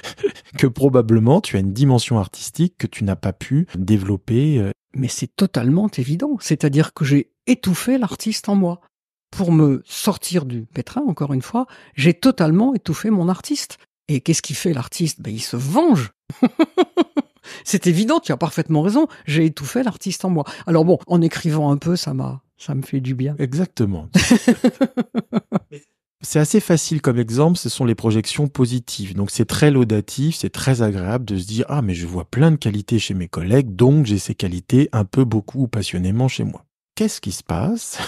que probablement tu as une dimension artistique que tu n'as pas pu développer. Euh. Mais c'est totalement évident. C'est-à-dire que j'ai étouffé l'artiste en moi. Pour me sortir du pétrin, encore une fois, j'ai totalement étouffé mon artiste. Et qu'est-ce qui fait l'artiste? Ben, Il se venge C'est évident, tu as parfaitement raison, j'ai étouffé l'artiste en moi. Alors bon, en écrivant un peu, ça m'a ça me fait du bien. Exactement. c'est assez facile comme exemple, ce sont les projections positives. Donc c'est très laudatif, c'est très agréable de se dire ah mais je vois plein de qualités chez mes collègues, donc j'ai ces qualités un peu beaucoup ou passionnément chez moi. Qu'est-ce qui se passe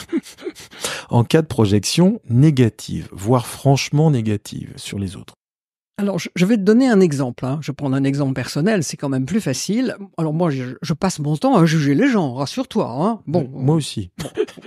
en cas de projection négative, voire franchement négative sur les autres? Alors, je vais te donner un exemple. Hein. Je vais prendre un exemple personnel, c'est quand même plus facile. Alors moi, je, passe mon temps à juger les gens, rassure-toi. Hein. Bon, moi aussi.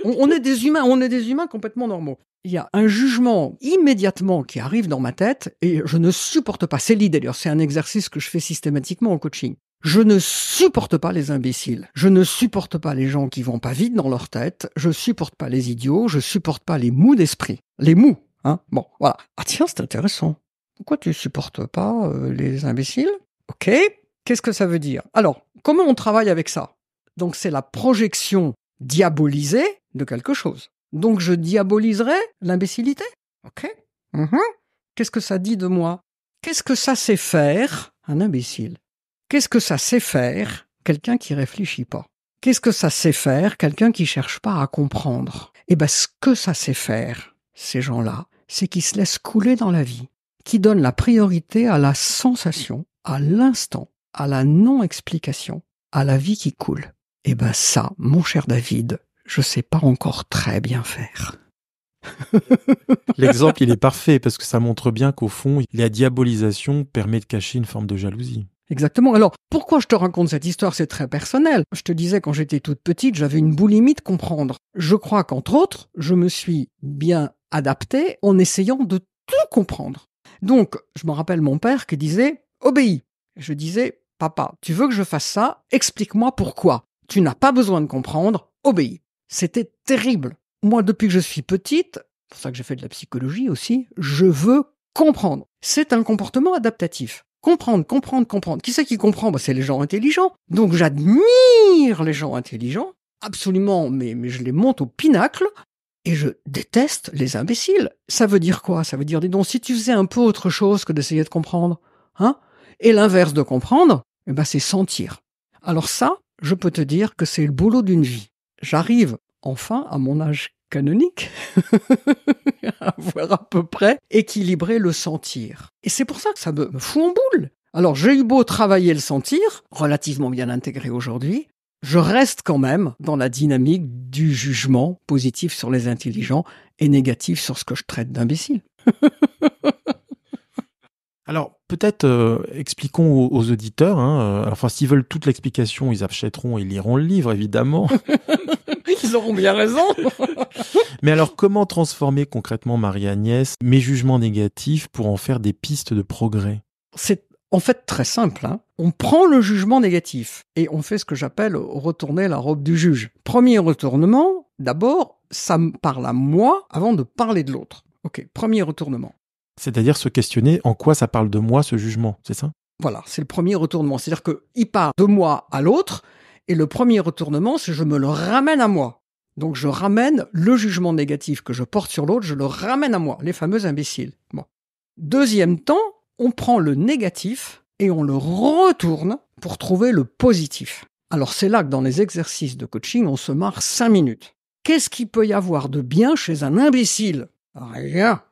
on, est des humains, on est des humains complètement normaux. Il y a un jugement immédiatement qui arrive dans ma tête et je ne supporte pas. C'est l'idée d'ailleurs, c'est un exercice que je fais systématiquement en coaching. Je ne supporte pas les imbéciles. Je ne supporte pas les gens qui vont pas vite dans leur tête. Je supporte pas les idiots. Je supporte pas les mous d'esprit. Les mous Hein bon, voilà. Ah tiens, c'est intéressant. Pourquoi tu supportes pas euh, les imbéciles? Ok. Qu'est-ce que ça veut dire? Alors, comment on travaille avec ça? Donc, c'est la projection diabolisée de quelque chose. Donc, je diaboliserai l'imbécilité? Ok. Mhm. Qu'est-ce que ça dit de moi? Qu'est-ce que ça sait faire un imbécile? Qu'est-ce que ça sait faire quelqu'un qui réfléchit pas? Qu'est-ce que ça sait faire quelqu'un qui cherche pas à comprendre? Eh ben, ce que ça sait faire, ces gens-là, c'est qu'ils se laissent couler dans la vie, qui donnent la priorité à la sensation, à l'instant, à la non-explication, à la vie qui coule. Eh ben ça, mon cher David, je sais pas encore très bien faire. L'exemple, il est parfait parce que ça montre bien qu'au fond, la diabolisation permet de cacher une forme de jalousie. Exactement. Alors, pourquoi je te raconte cette histoire? C'est très personnel. Je te disais, quand j'étais toute petite, j'avais une boulimie de comprendre. Je crois qu'entre autres, je me suis bien adapté en essayant de tout comprendre. Donc, je me rappelle mon père qui disait obéis. Je disais papa, tu veux que je fasse ça? Explique-moi pourquoi. Tu n'as pas besoin de comprendre, obéis. C'était terrible. Moi, depuis que je suis petite, c'est pour ça que j'ai fait de la psychologie aussi, je veux comprendre. C'est un comportement adaptatif. Comprendre, comprendre, comprendre. Qui c'est qui comprend? Bah, C'est les gens intelligents. Donc j'admire les gens intelligents, absolument, mais, mais je les monte au pinacle, et je déteste les imbéciles. Ça veut dire quoi? Ça veut dire, dis donc, si tu faisais un peu autre chose que d'essayer de comprendre, hein? Et l'inverse de comprendre, eh ben, c'est sentir. Alors ça, je peux te dire que c'est le boulot d'une vie. J'arrive enfin à mon âge canonique à voir à peu près équilibrer le sentir. Et c'est pour ça que ça me, me fout en boule. Alors j'ai eu beau travailler le sentir, relativement bien intégré aujourd'hui, je reste quand même dans la dynamique du jugement positif sur les intelligents et négatif sur ce que je traite d'imbécile. Alors peut-être euh, expliquons aux, aux auditeurs. Hein, euh, enfin, s'ils veulent toute l'explication, ils achèteront et liront le livre, évidemment. Ils auront bien raison. Mais alors, comment transformer concrètement Marie-Agnès mes jugements négatifs pour en faire des pistes de progrès? C'est en fait très simple. Hein. On prend le jugement négatif et on fait ce que j'appelle retourner la robe du juge. Premier retournement, d'abord, ça me parle à moi avant de parler de l'autre. Ok, premier retournement. C'est-à-dire se questionner en quoi ça parle de moi ce jugement, c'est ça? Voilà, c'est le premier retournement. C'est-à-dire qu'il part de moi à l'autre et le premier retournement, c'est je me le ramène à moi. Donc je ramène le jugement négatif que je porte sur l'autre, je le ramène à moi, les fameux imbéciles. Bon. Deuxième temps, on prend le négatif et on le retourne pour trouver le positif. Alors c'est là que dans les exercices de coaching, on se marre cinq minutes. Qu'est-ce qu'il peut y avoir de bien chez un imbécile? Rien.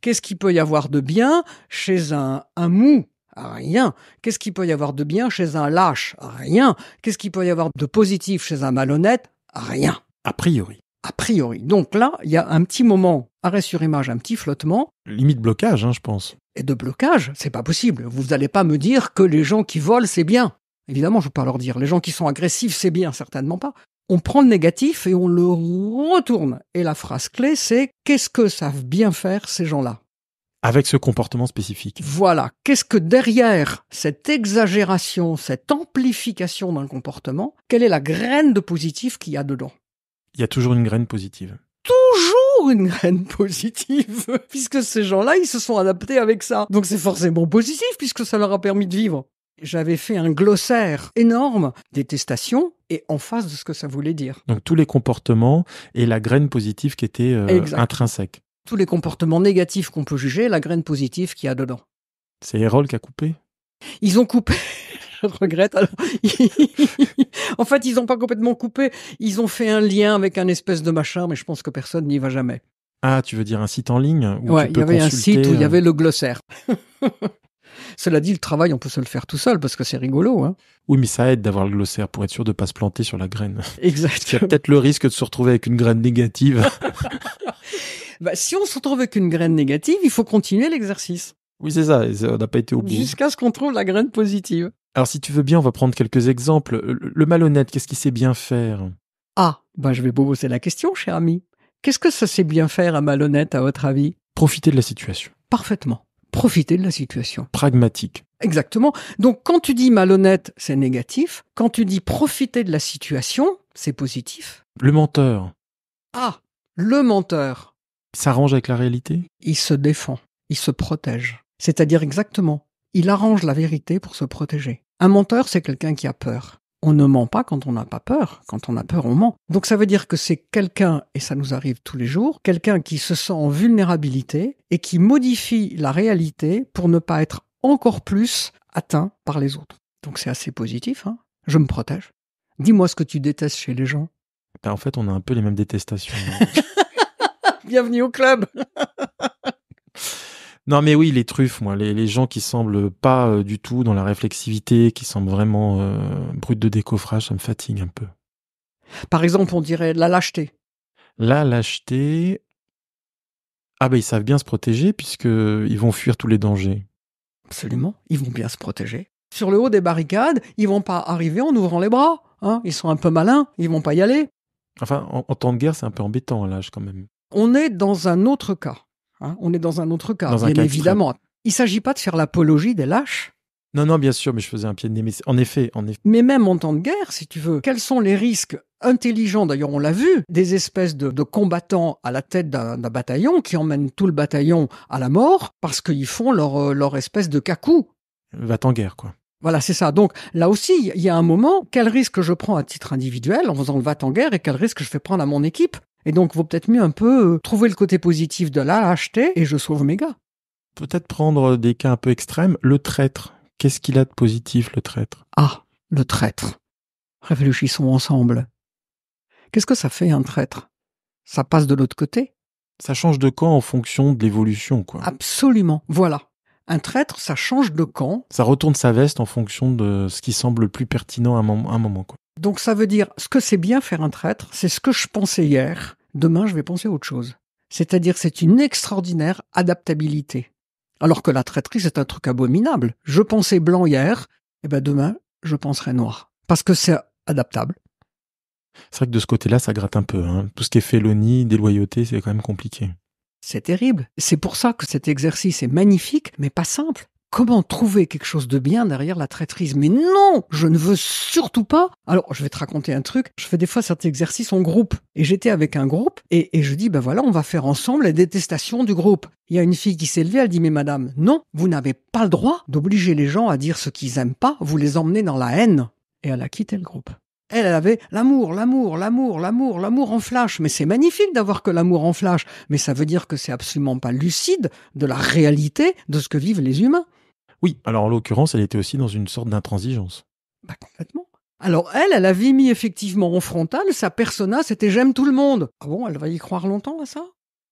Qu'est-ce qu'il peut y avoir de bien chez un, un mou? Rien. Qu'est-ce qu'il peut y avoir de bien chez un lâche? Rien. Qu'est-ce qu'il peut y avoir de positif chez un malhonnête? Rien. A priori. A priori. Donc là, il y a un petit moment, arrêt sur image, un petit flottement. Limite blocage, hein, je pense. Et de blocage, c'est pas possible. Vous n'allez pas me dire que les gens qui volent, c'est bien. Évidemment, je ne peux pas leur dire. Les gens qui sont agressifs, c'est bien, certainement pas. On prend le négatif et on le retourne. Et la phrase clé, c'est qu'est-ce que savent bien faire ces gens-là? Avec ce comportement spécifique. Voilà. Qu'est-ce que derrière cette exagération, cette amplification d'un comportement, quelle est la graine de positif qu'il y a dedans? Il y a toujours une graine positive. Toujours une graine positive, puisque ces gens-là, ils se sont adaptés avec ça. Donc c'est forcément positif, puisque ça leur a permis de vivre. J'avais fait un glossaire énorme, détestation, et en face de ce que ça voulait dire. Donc tous les comportements et la graine positive qui était euh, intrinsèque. Tous les comportements négatifs qu'on peut juger, la graine positive qu'il y a dedans. C'est Erol qui a coupé? Ils ont coupé. Je regrette. Alors, en fait, ils n'ont pas complètement coupé. Ils ont fait un lien avec un espèce de machin, mais je pense que personne n'y va jamais. Ah, tu veux dire un site en ligne où ouais, il y avait un site où il y euh, avait le glossaire. Cela dit, le travail, on peut se le faire tout seul parce que c'est rigolo. Hein Oui, mais ça aide d'avoir le glossaire pour être sûr de pas se planter sur la graine. Parce qu'il y a exact. peut-être le risque de se retrouver avec une graine négative. Bah, si on se retrouve avec une graine négative, il faut continuer l'exercice oui, c'est ça. On n'a pas été au bout. jusqu'à ce qu'on trouve la graine positive. Alors, si tu veux bien, on va prendre quelques exemples. Le, le malhonnête, qu'est-ce qu'il sait bien faire? Ah, bah, je vais poser la question, cher ami. Qu'est-ce que ça sait bien faire un malhonnête, à votre avis? Profiter de la situation. Parfaitement. Profiter de la situation. Pragmatique. Exactement. Donc, quand tu dis malhonnête, c'est négatif. Quand tu dis profiter de la situation, c'est positif. Le menteur. Ah, le menteur. s'arrange avec la réalité? Il se défend, il se protège. C'est-à-dire exactement, il arrange la vérité pour se protéger. Un menteur, c'est quelqu'un qui a peur. On ne ment pas quand on n'a pas peur. Quand on a peur, on ment. Donc ça veut dire que c'est quelqu'un, et ça nous arrive tous les jours, quelqu'un qui se sent en vulnérabilité et qui modifie la réalité pour ne pas être encore plus atteint par les autres. Donc c'est assez positif, hein Je me protège. Dis-moi ce que tu détestes chez les gens. Ben, en fait, on a un peu les mêmes détestations. Bienvenue au club Non, mais oui, les truffes, moi, les, les gens qui semblent pas euh, du tout dans la réflexivité, qui semblent vraiment euh, brutes de décoffrage, ça me fatigue un peu. Par exemple, on dirait la lâcheté. La lâcheté. Ah ben ils savent bien se protéger puisque ils vont fuir tous les dangers. Absolument, ils vont bien se protéger. Sur le haut des barricades, ils vont pas arriver en ouvrant les bras. Hein ils sont un peu malins, ils vont pas y aller. Enfin, en, en temps de guerre, c'est un peu embêtant à l'âge quand même. On est dans un autre cas. Hein. on est dans un autre cas, Dans bien cas évidemment. Il s'agit pas de faire l'apologie des lâches, Non, non, bien sûr, mais je faisais un pied de nez. Mais en effet, en effet. mais même en temps de guerre, si tu veux. Quels sont les risques intelligents, d'ailleurs on l'a vu, des espèces de, de combattants à la tête d'un d'un bataillon qui emmènent tout le bataillon à la mort parce qu'ils font leur, euh, leur espèce de cacou. Va en guerre, quoi. Voilà, c'est ça. Donc là aussi, il y a un moment, quel risque je prends à titre individuel en faisant le va en guerre et quel risque je fais prendre à mon équipe? Et donc, vaut peut-être mieux un peu euh, trouver le côté positif de la lâcheté et je sauve mes gars. Peut-être prendre des cas un peu extrêmes. Le traître. Qu'est-ce qu'il a de positif, le traître? Ah, le traître. Réfléchissons ensemble. Qu'est-ce que ça fait un traître? Ça passe de l'autre côté? Ça change de camp en fonction de l'évolution, quoi. Absolument. Voilà. Un traître, ça change de camp. Ça retourne sa veste en fonction de ce qui semble le plus pertinent à un moment, à un moment, quoi. Donc ça veut dire, ce que c'est bien faire un traître, c'est ce que je pensais hier. Demain, je vais penser à autre chose. C'est-à-dire, c'est une extraordinaire adaptabilité. Alors que la traîtrise est un truc abominable. Je pensais blanc hier, et ben demain, je penserai noir. Parce que c'est adaptable. C'est vrai que de ce côté-là, ça gratte un peu. Hein. Tout ce qui est félonie, déloyauté, c'est quand même compliqué. C'est terrible. C'est pour ça que cet exercice est magnifique, mais pas simple. Comment trouver quelque chose de bien derrière la traîtrise? Mais non, je ne veux surtout pas. Alors, je vais te raconter un truc. Je fais des fois cet exercice en groupe. Et j'étais avec un groupe et, et je dis, ben voilà, on va faire ensemble la détestation du groupe. Il y a une fille qui s'est levée, elle dit, mais madame, non, vous n'avez pas le droit d'obliger les gens à dire ce qu'ils aiment pas. Vous les emmenez dans la haine. Et elle a quitté le groupe. Elle, elle avait l'amour, l'amour, l'amour, l'amour, l'amour en flash. Mais c'est magnifique d'avoir que l'amour en flash. Mais ça veut dire que c'est absolument pas lucide de la réalité de ce que vivent les humains. Oui, alors en l'occurrence, elle était aussi dans une sorte d'intransigeance. Bah complètement. Alors elle, elle avait mis effectivement en frontal sa persona, c'était j'aime tout le monde. Ah bon, elle va y croire longtemps à ça?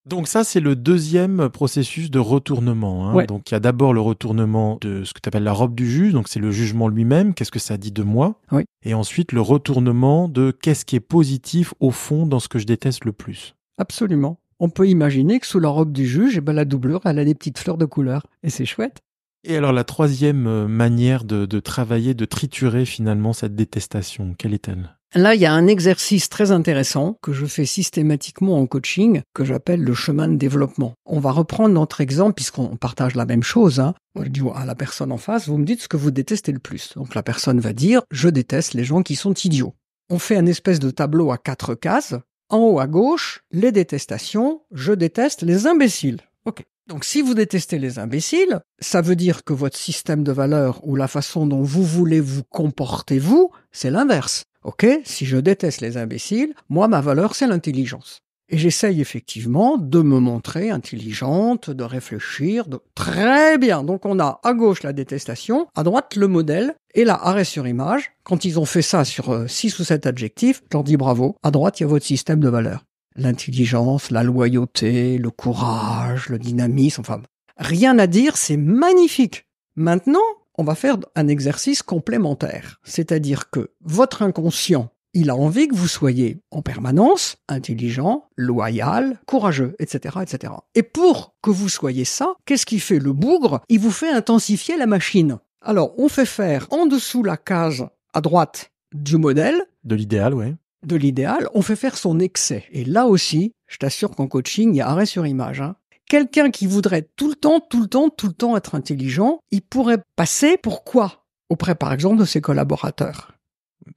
Donc ça, c'est le deuxième processus de retournement. hein. Ouais. Donc il y a d'abord le retournement de ce que tu appelles la robe du juge, donc c'est le jugement lui-même, qu'est-ce que ça dit de moi? Oui. Et ensuite le retournement de qu'est-ce qui est positif au fond dans ce que je déteste le plus? Absolument. On peut imaginer que sous la robe du juge, eh ben, la doublure, elle a des petites fleurs de couleur. Et c'est chouette. Et alors la troisième euh, manière de, travailler, de triturer finalement cette détestation, quelle est-elle? Là, il y a un exercice très intéressant que je fais systématiquement en coaching, que j'appelle le chemin de développement. On va reprendre notre exemple, puisqu'on partage la même chose. Hein. Je dis à la personne en face, vous me dites ce que vous détestez le plus. Donc la personne va dire, je déteste les gens qui sont idiots. On fait un espèce de tableau à quatre cases. En haut à gauche, les détestations, je déteste les imbéciles. Ok. Donc si vous détestez les imbéciles, ça veut dire que votre système de valeurs ou la façon dont vous voulez vous comporter vous, c'est l'inverse. Ok, si je déteste les imbéciles, moi ma valeur c'est l'intelligence. Et j'essaye effectivement de me montrer intelligente, de réfléchir, de... très bien. Donc on a à gauche la détestation, à droite le modèle, et là arrêt sur image. Quand ils ont fait ça sur 6 ou 7 adjectifs, je leur dis bravo. À droite il y a votre système de valeurs. L'intelligence, la loyauté, le courage, le dynamisme, enfin rien à dire, c'est magnifique. Maintenant, on va faire un exercice complémentaire. C'est-à-dire que votre inconscient, il a envie que vous soyez en permanence intelligent, loyal, courageux, etc., etc. Et pour que vous soyez ça, qu'est-ce qui fait le bougre? Il vous fait intensifier la machine. Alors, on fait faire en dessous la case à droite du modèle, De l'idéal, ouais. De l'idéal, on fait faire son excès. Et là aussi, je t'assure qu'en coaching, il y a arrêt sur image. hein. Quelqu'un qui voudrait tout le temps, tout le temps, tout le temps être intelligent, il pourrait passer pour quoi Auprès, par exemple, de ses collaborateurs?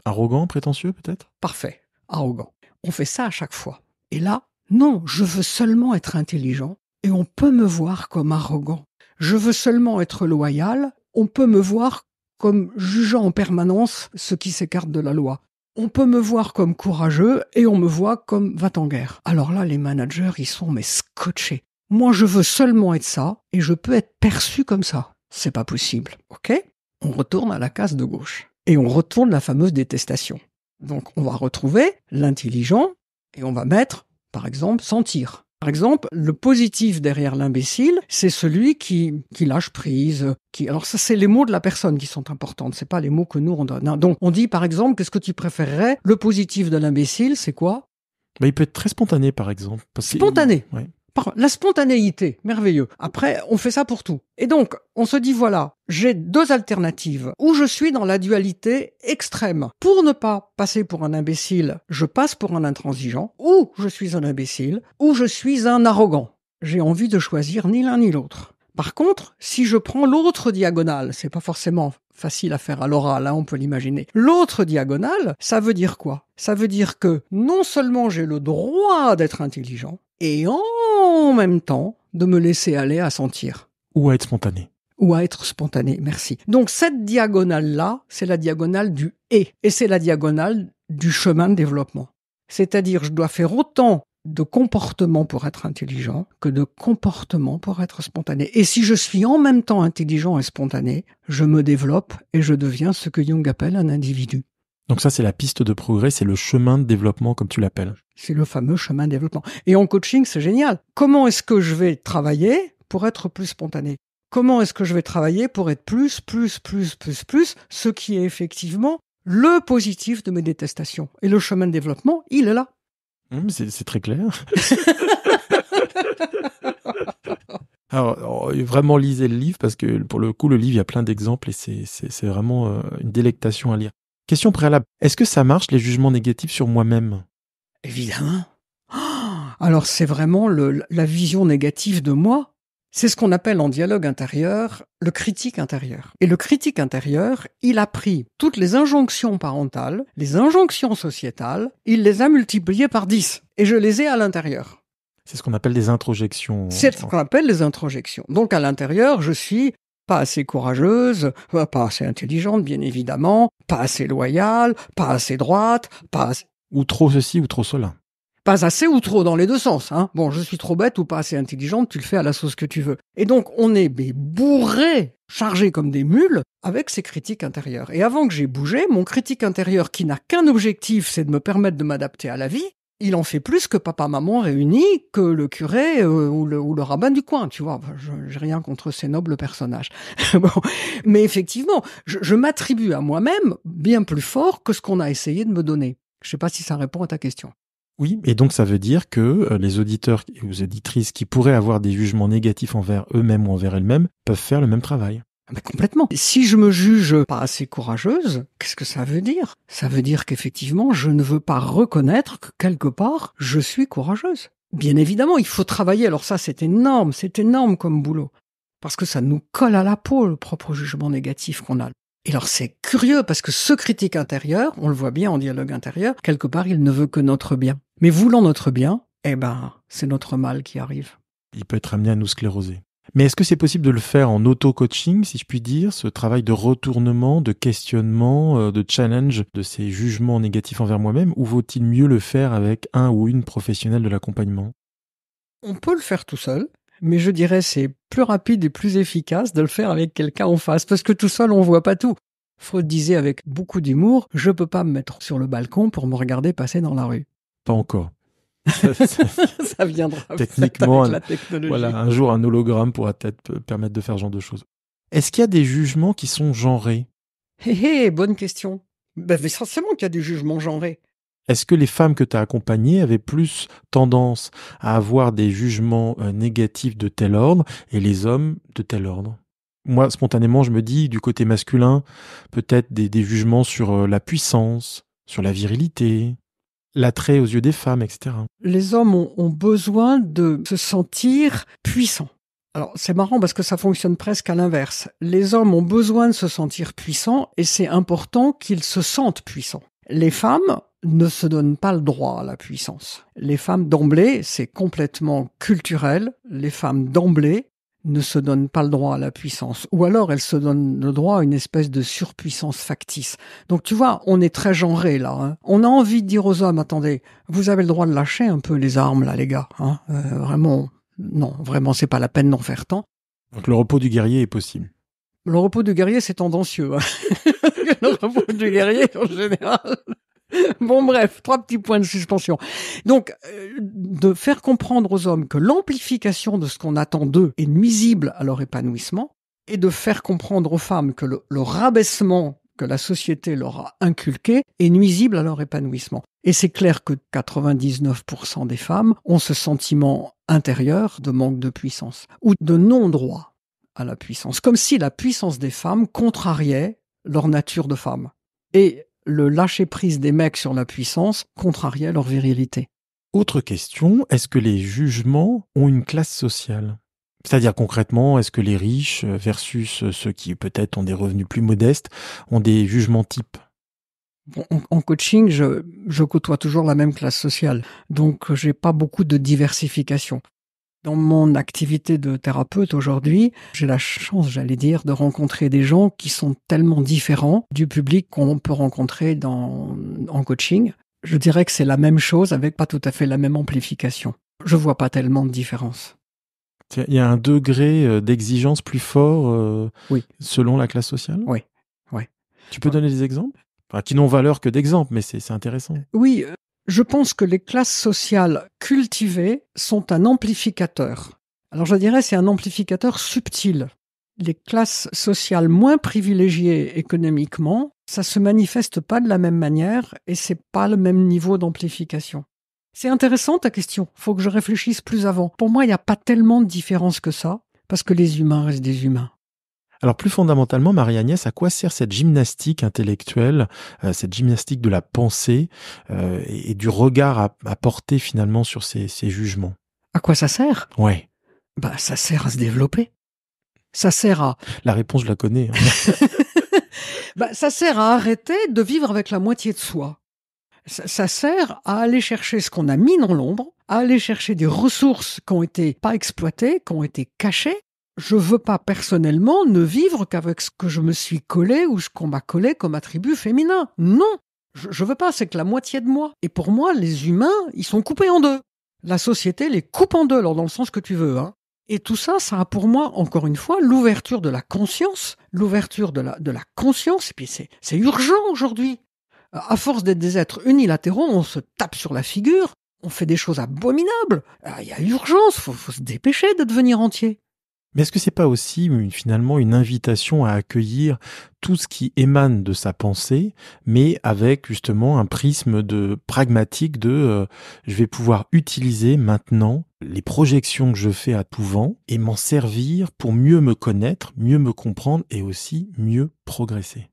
Arrogant, prétentieux peut-être? Parfait, arrogant. On fait ça à chaque fois. Et là, Non, je veux seulement être intelligent et on peut me voir comme arrogant. Je veux seulement être loyal, on peut me voir comme jugeant en permanence ce qui s'écarte de la loi. On peut me voir comme courageux et on me voit comme va en guerre. Alors là, les managers, ils sont mais scotchés. Moi, je veux seulement être ça et je peux être perçu comme ça. C'est pas possible, ok? On retourne à la case de gauche et on retourne la fameuse détestation. Donc, on va retrouver l'intelligent et on va mettre, par exemple, sentir. Par exemple, le positif derrière l'imbécile, c'est celui qui, qui lâche prise, qui, alors ça, c'est les mots de la personne qui sont importants, c'est pas les mots que nous on donne. Donc, on dit, par exemple, qu'est-ce que tu préférerais? Le positif de l'imbécile, c'est quoi? Bah, il peut être très spontané, par exemple. spontané. La spontanéité, merveilleux. Après, on fait ça pour tout. Et donc, on se dit, voilà, j'ai deux alternatives. Où je suis dans la dualité extrême. Pour ne pas passer pour un imbécile, je passe pour un intransigeant. Ou je suis un imbécile, ou je suis un arrogant. J'ai envie de choisir ni l'un ni l'autre. Par contre, si je prends l'autre diagonale, c'est pas forcément facile à faire à l'oral, hein, on peut l'imaginer. L'autre diagonale, ça veut dire quoi? Ça veut dire que non seulement j'ai le droit d'être intelligent, et en même temps de me laisser aller à sentir. Ou à être spontané. Ou à être spontané, merci. Donc cette diagonale-là, c'est la diagonale du et, et c'est la diagonale du chemin de développement. C'est-à-dire, je dois faire autant de comportement pour être intelligent que de comportement pour être spontané. Et si je suis en même temps intelligent et spontané, je me développe et je deviens ce que Jung appelle un individu. Donc ça, c'est la piste de progrès, c'est le chemin de développement, comme tu l'appelles. C'est le fameux chemin de développement. Et en coaching, c'est génial. Comment est-ce que je vais travailler pour être plus spontané? Comment est-ce que je vais travailler pour être plus, plus, plus, plus, plus, ce qui est effectivement le positif de mes détestations? Et le chemin de développement, il est là. Hum, c'est très clair. Alors, vraiment lisez le livre parce que pour le coup, le livre, il y a plein d'exemples et c'est vraiment euh, une délectation à lire. Question préalable. Est-ce que ça marche les jugements négatifs sur moi-même? Évidemment. Alors c'est vraiment la vision négative de moi. C'est ce qu'on appelle en dialogue intérieur le critique intérieur. Et le critique intérieur, il a pris toutes les injonctions parentales, les injonctions sociétales, il les a multipliées par dix. Et je les ai à l'intérieur. C'est ce qu'on appelle des introjections. C'est ce qu'on appelle les introjections. Donc à l'intérieur, je suis pas assez courageuse, euh, pas assez intelligente, bien évidemment, pas assez loyale, pas assez droite, pas assez... Ou trop ceci ou trop cela. Pas assez ou trop dans les deux sens. Hein. Bon, je suis trop bête ou pas assez intelligente, tu le fais à la sauce que tu veux. Et donc, on est bourré, chargé comme des mules, avec ces critiques intérieures. Et avant que j'ai bougé, mon critique intérieur, qui n'a qu'un objectif, c'est de me permettre de m'adapter à la vie, il en fait plus que papa maman réunis, que le curé euh, ou, le, rabbin du coin, tu vois. J'ai rien contre ces nobles personnages. Mais effectivement, je, m'attribue à moi-même bien plus fort que ce qu'on a essayé de me donner. Je sais pas si ça répond à ta question. Oui, et donc ça veut dire que euh, les auditeurs et les auditrices qui pourraient avoir des jugements négatifs envers eux-mêmes ou envers elles-mêmes peuvent faire le même travail. Mais complètement. Si je me juge pas assez courageuse, qu'est-ce que ça veut dire? Ça veut dire qu'effectivement, je ne veux pas reconnaître que quelque part, je suis courageuse. Bien évidemment, il faut travailler. Alors ça, c'est énorme, c'est énorme comme boulot. Parce que ça nous colle à la peau, le propre jugement négatif qu'on a. Et alors c'est curieux parce que ce critique intérieur, on le voit bien en dialogue intérieur, quelque part il ne veut que notre bien. Mais voulant notre bien, eh ben c'est notre mal qui arrive. Il peut être amené à nous scléroser. Mais est-ce que c'est possible de le faire en auto-coaching, si je puis dire, ce travail de retournement, de questionnement, euh, de challenge de ces jugements négatifs envers moi-même, ou vaut-il mieux le faire avec un ou une professionnelle de l'accompagnement? On peut le faire tout seul, mais je dirais c'est plus rapide et plus efficace de le faire avec quelqu'un en face, parce que tout seul on voit pas tout. Freud disait avec beaucoup d'humour, je peux pas me mettre sur le balcon pour me regarder passer dans la rue. Pas encore. ça, viendra techniquement. Avec la technologie. Voilà, un jour un hologramme pourra peut-être permettre de faire ce genre de choses. Est-ce qu'il y a des jugements qui sont genrés? Hé bonne question. Ben, essentiellement qu'il y a des jugements genrés. Est-ce que les femmes que tu as accompagnées avaient plus tendance à avoir des jugements euh, négatifs de tel ordre et les hommes de tel ordre? Moi, spontanément, je me dis, du côté masculin, peut-être des, des jugements sur euh, la puissance, sur la virilité, l'attrait aux yeux des femmes, etc. Les hommes ont, besoin de se sentir puissants. Alors c'est marrant parce que ça fonctionne presque à l'inverse. Les hommes ont besoin de se sentir puissants et c'est important qu'ils se sentent puissants. Les femmes ne se donnent pas le droit à la puissance. Les femmes d'emblée, c'est complètement culturel. Les femmes d'emblée ne se donnent pas le droit à la puissance. Ou alors elles se donnent le droit à une espèce de surpuissance factice. Donc tu vois, on est très genré là. Hein. On a envie de dire aux hommes, attendez, vous avez le droit de lâcher un peu les armes là les gars. Hein. Euh, vraiment, non, vraiment c'est pas la peine d'en faire tant. Donc le repos du guerrier est possible. Le repos du guerrier, c'est tendancieux. Hein. le repos du guerrier, en général. Bon, bref, trois petits points de suspension. Donc, euh, de faire comprendre aux hommes que l'amplification de ce qu'on attend d'eux est nuisible à leur épanouissement, et de faire comprendre aux femmes que le, rabaissement que la société leur a inculqué est nuisible à leur épanouissement. Et c'est clair que 99% des femmes ont ce sentiment intérieur de manque de puissance ou de non-droit à la puissance, comme si la puissance des femmes contrariait leur nature de femme. Et le lâcher-prise des mecs sur la puissance contrariait leur virilité. Autre question, est-ce que les jugements ont une classe sociale? C'est-à-dire concrètement, est-ce que les riches versus ceux qui peut-être ont des revenus plus modestes ont des jugements types? En, coaching, je, je côtoie toujours la même classe sociale, donc j'ai pas beaucoup de diversification. Dans mon activité de thérapeute aujourd'hui, j'ai la chance, j'allais dire, de rencontrer des gens qui sont tellement différents du public qu'on peut rencontrer dans, en coaching. Je dirais que c'est la même chose avec pas tout à fait la même amplification. Je vois pas tellement de différence. Il y a un degré euh, d'exigence plus fort euh, oui. selon la classe sociale? Oui. oui. Tu peux donner des exemples? Qui n'ont valeur que d'exemples, mais c'est intéressant. Oui, euh, je pense que les classes sociales cultivées sont un amplificateur. Alors je dirais c'est un amplificateur subtil. Les classes sociales moins privilégiées économiquement, ça se manifeste pas de la même manière et c'est pas le même niveau d'amplification. C'est intéressant ta question. Faut que je réfléchisse plus avant. Pour moi, il n'y a pas tellement de différence que ça parce que les humains restent des humains. Alors plus fondamentalement, Marie-Agnès, à quoi sert cette gymnastique intellectuelle, euh, cette gymnastique de la pensée euh, et, du regard à, porter finalement sur ces, jugements? À quoi ça sert? Ouais. Bah ça sert à se développer. Ça sert à... La réponse, je la connais. Hein. bah, ça sert à arrêter de vivre avec la moitié de soi. Ça, ça sert à aller chercher ce qu'on a mis dans l'ombre, à aller chercher des ressources qui ont été pas exploitées, qui ont été cachées, je veux pas personnellement ne vivre qu'avec ce que je me suis collé ou ce qu'on m'a collé comme attribut féminin. Non, je, veux pas, c'est que la moitié de moi. Et pour moi, les humains, ils sont coupés en deux. La société les coupe en deux, alors dans le sens que tu veux. Hein. Et tout ça, ça a pour moi, encore une fois, l'ouverture de la conscience, l'ouverture de la, conscience, et puis c'est, urgent aujourd'hui. À force d'être des êtres unilatéraux, on se tape sur la figure, on fait des choses abominables. Ah, il y a urgence, faut, faut se dépêcher de devenir entier. Mais est-ce que c'est pas aussi finalement une invitation à accueillir tout ce qui émane de sa pensée, mais avec justement un prisme de pragmatique de euh, je vais pouvoir utiliser maintenant les projections que je fais à tout vent et m'en servir pour mieux me connaître, mieux me comprendre et aussi mieux progresser?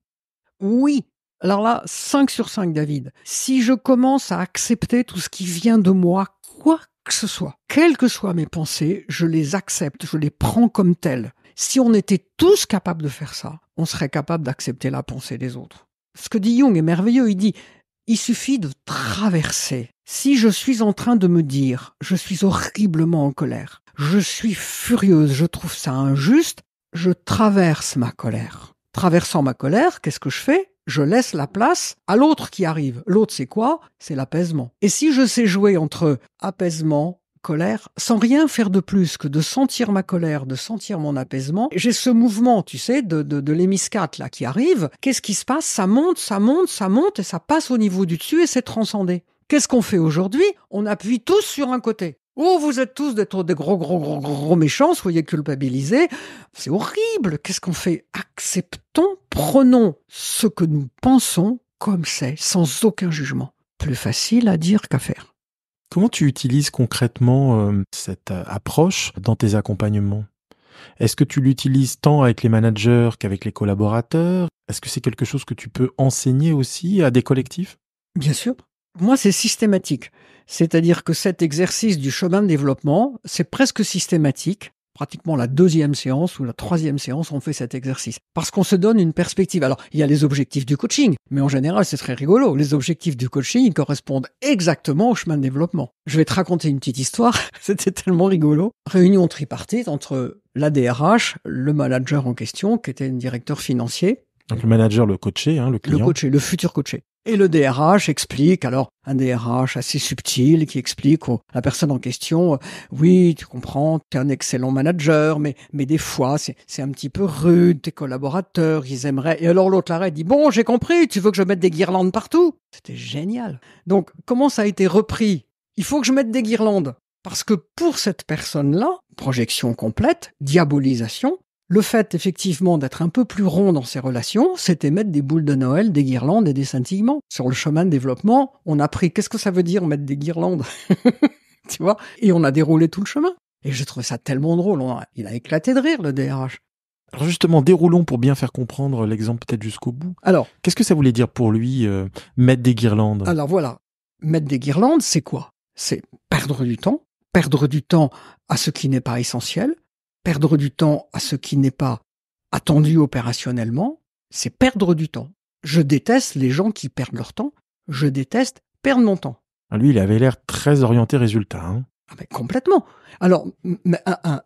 Oui. Alors là, 5 sur 5, David. Si je commence à accepter tout ce qui vient de moi, quoi que ce soit, quelles que soient mes pensées, je les accepte, je les prends comme telles. Si on était tous capables de faire ça, on serait capable d'accepter la pensée des autres. Ce que dit Jung est merveilleux, il dit, il suffit de traverser. Si je suis en train de me dire, je suis horriblement en colère, je suis furieuse, je trouve ça injuste, je traverse ma colère. Traversant ma colère, qu'est-ce que je fais? Je laisse la place à l'autre qui arrive. L'autre, c'est quoi? C'est l'apaisement. Et si je sais jouer entre apaisement, colère, sans rien faire de plus que de sentir ma colère, de sentir mon apaisement, j'ai ce mouvement, tu sais, de, de, de l'hémiscate là qui arrive. Qu'est-ce qui se passe? Ça monte, ça monte, ça monte et ça passe au niveau du dessus et c'est transcendé. Qu'est-ce qu'on fait aujourd'hui? On appuie tous sur un côté. Oh, vous êtes tous des gros, gros, gros, gros méchants, soyez culpabilisés. C'est horrible. Qu'est-ce qu'on fait? Acceptons, prenons ce que nous pensons comme c'est, sans aucun jugement. Plus facile à dire qu'à faire. Comment tu utilises concrètement euh, cette euh, approche dans tes accompagnements? Est-ce que tu l'utilises tant avec les managers qu'avec les collaborateurs? Est-ce que c'est quelque chose que tu peux enseigner aussi à des collectifs? Bien sûr. Moi, c'est systématique. C'est-à-dire que cet exercice du chemin de développement, c'est presque systématique. pratiquement la deuxième séance ou la troisième séance, on fait cet exercice. Parce qu'on se donne une perspective. Alors, il y a les objectifs du coaching, mais en général, c'est très rigolo. Les objectifs du coaching, ils correspondent exactement au chemin de développement. Je vais te raconter une petite histoire. C'était tellement rigolo. Réunion tripartite entre la DRH, le manager en question, qui était un directeur financier. Donc le manager, le coaché, hein, le client. Le coaché, le futur coaché. Et le DRH explique, alors un DRH assez subtil qui explique à la personne en question, euh, oui, tu comprends, tu es un excellent manager, mais, des fois c'est, c'est un petit peu rude, tes collaborateurs, ils aimeraient. Et alors l'autre l'arrête dit, bon, j'ai compris, tu veux que je mette des guirlandes partout? C'était génial. Donc comment ça a été repris? Il faut que je mette des guirlandes. Parce que pour cette personne-là, projection complète, diabolisation, le fait, effectivement, d'être un peu plus rond dans ses relations, c'était mettre des boules de Noël, des guirlandes et des scintillements. Sur le chemin de développement, on a pris qu'est-ce que ça veut dire mettre des guirlandes? Tu vois? Et on a déroulé tout le chemin. Et je trouvé ça tellement drôle. il a éclaté de rire, le DRH. Alors justement, déroulons pour bien faire comprendre l'exemple peut-être jusqu'au bout. Alors, qu'est-ce que ça voulait dire pour lui euh, mettre des guirlandes? Alors voilà, mettre des guirlandes, c'est quoi? C'est perdre du temps, perdre du temps à ce qui n'est pas essentiel, Perdre du temps à ce qui n'est pas attendu opérationnellement, c'est perdre du temps. Je déteste les gens qui perdent leur temps. Je déteste perdre mon temps. Ah, lui, il avait l'air très orienté résultat. Hein. Ah ben, complètement. Alors, un,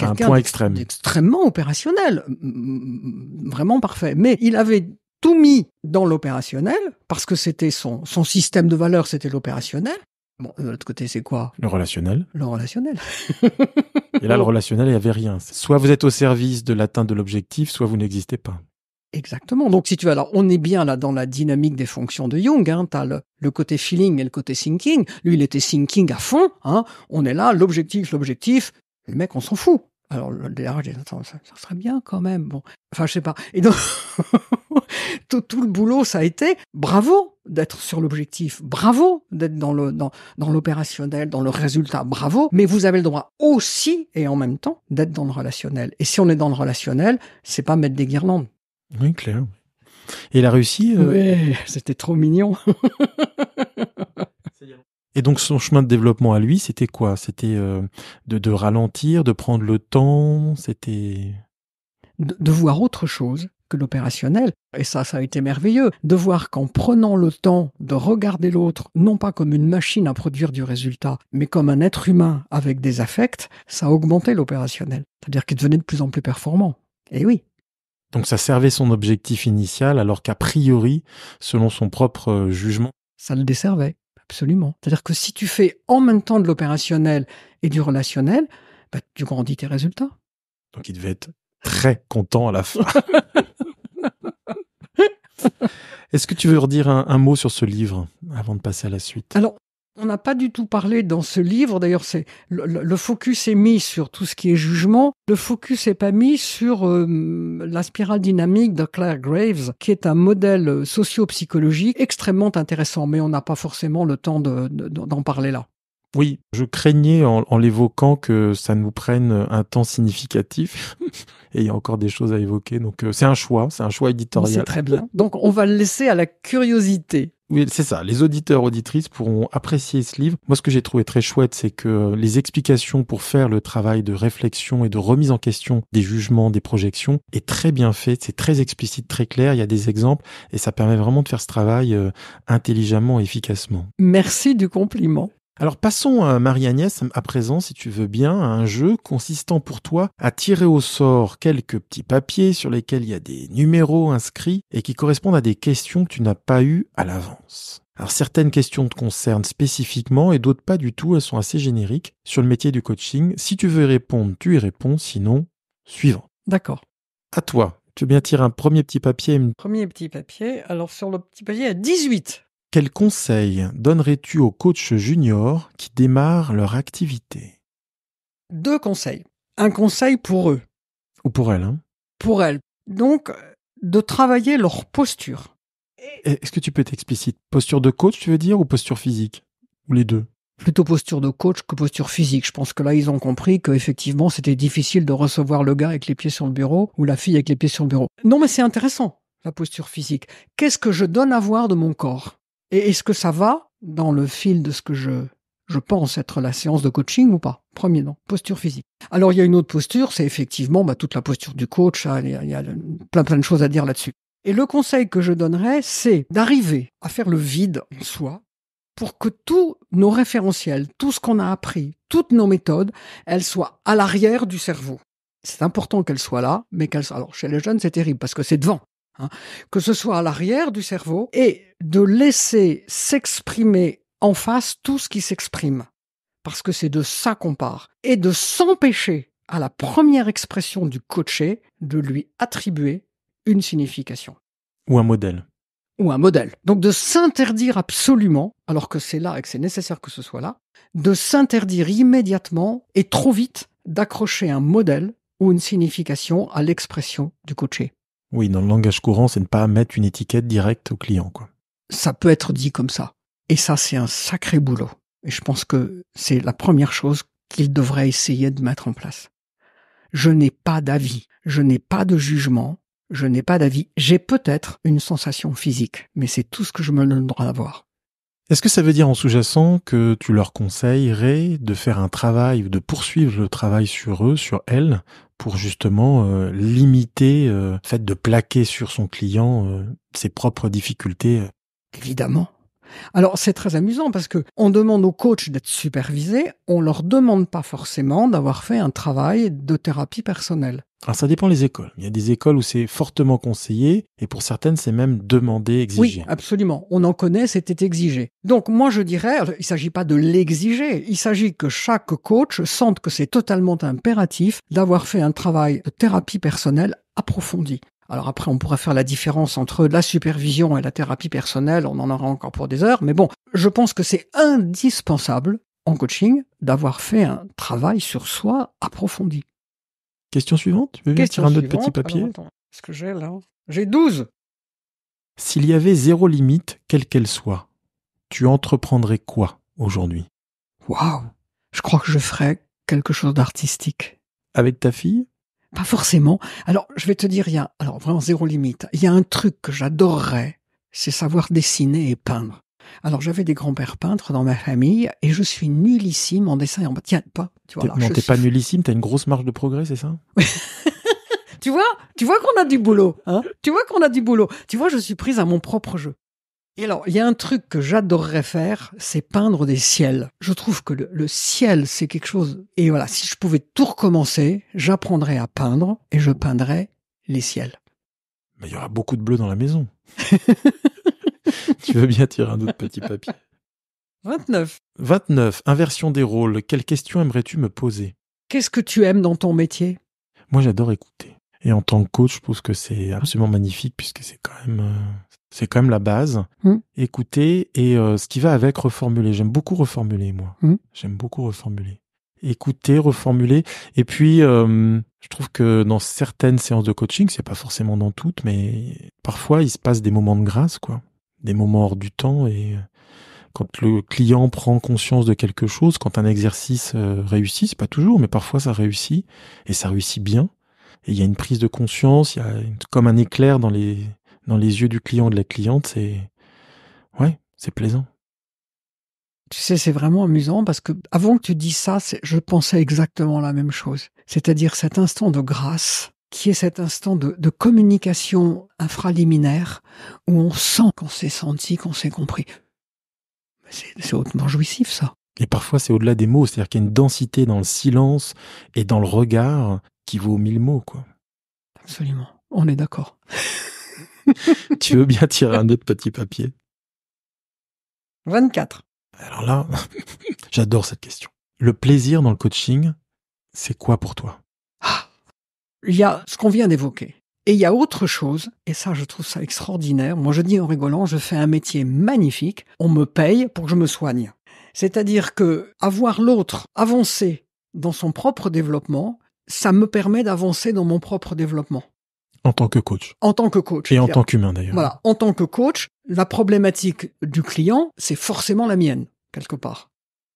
un, point extrême. Extrêmement opérationnel. Vraiment parfait. Mais il avait tout mis dans l'opérationnel parce que c'était son, son système de valeurs, c'était l'opérationnel. Bon, de l'autre côté, c'est quoi? Le relationnel. Le relationnel. Et là, le relationnel, il n'y avait rien. Soit vous êtes au service de l'atteinte de l'objectif, soit vous n'existez pas. Exactement. Donc, si tu veux, alors, on est bien là dans la dynamique des fonctions de Jung. Hein. Tu as le, côté feeling et le côté thinking. Lui, il était thinking à fond. Hein. On est là, l'objectif, l'objectif. Le mec, on s'en fout. Alors le DRH dit attends ça, serait bien quand même bon enfin je sais pas et donc tout, tout, le boulot ça a été bravo d'être sur l'objectif bravo d'être dans le dans, dans l'opérationnel dans le résultat bravo. Mais vous avez le droit aussi et en même temps d'être dans le relationnel. Et si on est dans le relationnel c'est pas mettre des guirlandes. Oui clair et il a réussi euh... Oui, c'était trop mignon. Et donc son chemin de développement à lui, c'était quoi? C'était euh, de, de, ralentir, de prendre le temps, c'était... De, voir autre chose que l'opérationnel. Et ça, ça a été merveilleux. De voir qu'en prenant le temps de regarder l'autre, non pas comme une machine à produire du résultat, mais comme un être humain avec des affects, ça a augmenté l'opérationnel. C'est-à-dire qu'il devenait de plus en plus performant. Et oui. Donc ça servait son objectif initial, alors qu'a priori, selon son propre euh, jugement, ça le desservait. Absolument. C'est-à-dire que si tu fais en même temps de l'opérationnel et du relationnel, bah, tu grandis tes résultats. Donc il devait être très content à la fin. Est-ce que tu veux redire un, mot sur ce livre avant de passer à la suite? Alors, on n'a pas du tout parlé dans ce livre, d'ailleurs, c'est le, focus est mis sur tout ce qui est jugement. Le focus n'est pas mis sur euh, la spirale dynamique de Claire Graves, qui est un modèle socio-psychologique extrêmement intéressant, mais on n'a pas forcément le temps d'en parler là. Oui, je craignais en, l'évoquant que ça nous prenne un temps significatif. Et il y a encore des choses à évoquer. Donc euh, c'est un choix, c'est un choix éditorial. C'est très bien. Donc on va le laisser à la curiosité. Oui, c'est ça. Les auditeurs, auditrices pourront apprécier ce livre. Moi, ce que j'ai trouvé très chouette, c'est que les explications pour faire le travail de réflexion et de remise en question des jugements, des projections, est très bien fait. C'est très explicite, très clair. Il y a des exemples et ça permet vraiment de faire ce travail euh, intelligemment et efficacement. Merci du compliment. Alors passons, à Marie-Agnès, à présent, si tu veux bien, à un jeu consistant pour toi à tirer au sort quelques petits papiers sur lesquels il y a des numéros inscrits et qui correspondent à des questions que tu n'as pas eues à l'avance. Alors certaines questions te concernent spécifiquement et d'autres pas du tout, elles sont assez génériques sur le métier du coaching. Si tu veux y répondre, tu y réponds, sinon, suivant. D'accord. À toi. Tu veux bien tirer un premier petit papier Premier petit papier. Alors sur le petit papier, il y a 18. Quel conseil donnerais-tu aux coachs juniors qui démarrent leur activité? Deux conseils. Un conseil pour eux. Ou pour elles. Hein pour elles. Donc, de travailler leur posture. Est-ce que tu peux être explicite Posture de coach, tu veux dire, ou posture physique? Ou les deux? Plutôt posture de coach que posture physique. Je pense que là, ils ont compris qu'effectivement, c'était difficile de recevoir le gars avec les pieds sur le bureau ou la fille avec les pieds sur le bureau. Non, mais c'est intéressant, la posture physique. Qu'est-ce que je donne à voir de mon corps? Et est-ce que ça va dans le fil de ce que je, je pense être la séance de coaching ou pas? Premier nom, posture physique. Alors il y a une autre posture, c'est effectivement bah, toute la posture du coach, hein, il y a, plein plein de choses à dire là-dessus. Et le conseil que je donnerais, c'est d'arriver à faire le vide en soi pour que tous nos référentiels, tout ce qu'on a appris, toutes nos méthodes, elles soient à l'arrière du cerveau. C'est important qu'elles soient là, mais qu'elles soient... Alors chez les jeunes, c'est terrible parce que c'est devant. Hein. Que ce soit à l'arrière du cerveau et de laisser s'exprimer en face tout ce qui s'exprime. Parce que c'est de ça qu'on part. Et de s'empêcher à la première expression du coaché de lui attribuer une signification. Ou un modèle. Ou un modèle. Donc de s'interdire absolument, alors que c'est là et que c'est nécessaire que ce soit là, de s'interdire immédiatement et trop vite d'accrocher un modèle ou une signification à l'expression du coaché. Oui, dans le langage courant, c'est ne pas mettre une étiquette directe au client. Ça peut être dit comme ça. Et ça, c'est un sacré boulot. Et je pense que c'est la première chose qu'il devrait essayer de mettre en place. Je n'ai pas d'avis, je n'ai pas de jugement, je n'ai pas d'avis. J'ai peut-être une sensation physique, mais c'est tout ce que je me donne droit d'avoir. Est-ce que ça veut dire en sous-jacent que tu leur conseillerais de faire un travail ou de poursuivre le travail sur eux, sur elles, pour justement euh, limiter euh, le fait de plaquer sur son client euh, ses propres difficultés Évidemment. Alors c'est très amusant parce que on demande aux coachs d'être supervisés, on leur demande pas forcément d'avoir fait un travail de thérapie personnelle. Alors ça dépend les écoles. Il y a des écoles où c'est fortement conseillé et pour certaines c'est même demandé, exigé. Oui, absolument. On en connaît, c'était exigé. Donc moi je dirais, il s'agit pas de l'exiger, il s'agit que chaque coach sente que c'est totalement impératif d'avoir fait un travail de thérapie personnelle approfondi. Alors après, on pourrait faire la différence entre la supervision et la thérapie personnelle, on en aura encore pour des heures, mais bon, je pense que c'est indispensable en coaching d'avoir fait un travail sur soi approfondi. Question suivante Tu veux bien tirer un autre petit papier? Qu'est-ce que j'ai là? J'ai 12 S'il y avait zéro limite, quelle qu'elle soit, tu entreprendrais quoi aujourd'hui? Waouh! Je crois que je ferais quelque chose d'artistique. Avec ta fille? Pas forcément. Alors, je vais te dire, il y a, alors vraiment zéro limite. Il y a un truc que j'adorerais, c'est savoir dessiner et peindre. Alors, j'avais des grands-pères peintres dans ma famille et je suis nullissime en dessin et en tiens pas. Tu vois, non, t'es pas nullissime, t'as une grosse marge de progrès, c'est ça? Tu vois, tu vois qu'on a du boulot, hein? Tu vois qu'on a du boulot. Tu vois, je suis prise à mon propre jeu. Et alors, il y a un truc que j'adorerais faire, c'est peindre des ciels. Je trouve que le, ciel, c'est quelque chose. Et voilà, si je pouvais tout recommencer, j'apprendrais à peindre et je peindrais les ciels. Mais il y aura beaucoup de bleu dans la maison. tu veux bien tirer un autre petit papier? 29. 29. Inversion des rôles. Quelle question aimerais-tu me poser? Qu'est-ce que tu aimes dans ton métier? Moi, j'adore écouter. Et en tant que coach, je pense que c'est absolument magnifique puisque c'est quand même euh, c'est quand même la base. Hmm. Écouter et euh, ce qui va avec reformuler. J'aime beaucoup reformuler, moi. Hmm. J'aime beaucoup reformuler. Écouter, reformuler. Et puis, euh, je trouve que dans certaines séances de coaching, c'est pas forcément dans toutes, mais parfois il se passe des moments de grâce, quoi. Des moments hors du temps et euh, quand le client prend conscience de quelque chose, quand un exercice réussit, c'est pas toujours, mais parfois ça réussit et ça réussit bien. Et il y a une prise de conscience, il y a comme un éclair dans les dans les yeux du client ou de la cliente, c'est ouais, c'est plaisant. Tu sais, c'est vraiment amusant parce que avant que tu dises ça, je pensais exactement la même chose. C'est-à-dire cet instant de grâce qui est cet instant de, de communication infraliminaire où on sent qu'on s'est senti, qu'on s'est compris. C'est hautement jouissif, ça. Et parfois, c'est au-delà des mots, c'est-à-dire qu'il y a une densité dans le silence et dans le regard qui vaut mille mots, quoi. Absolument. On est d'accord. tu veux bien tirer un autre petit papier? 24. Alors là, j'adore cette question. Le plaisir dans le coaching, c'est quoi pour toi? Ah, Il y a ce qu'on vient d'évoquer. Et il y a autre chose, et ça je trouve ça extraordinaire. Moi je dis en rigolant, je fais un métier magnifique, on me paye pour que je me soigne. C'est-à-dire que avoir l'autre avancer dans son propre développement, ça me permet d'avancer dans mon propre développement. En tant que coach. En tant que coach. Et en tant qu'humain d'ailleurs. Voilà. En tant que coach, la problématique du client, c'est forcément la mienne, quelque part.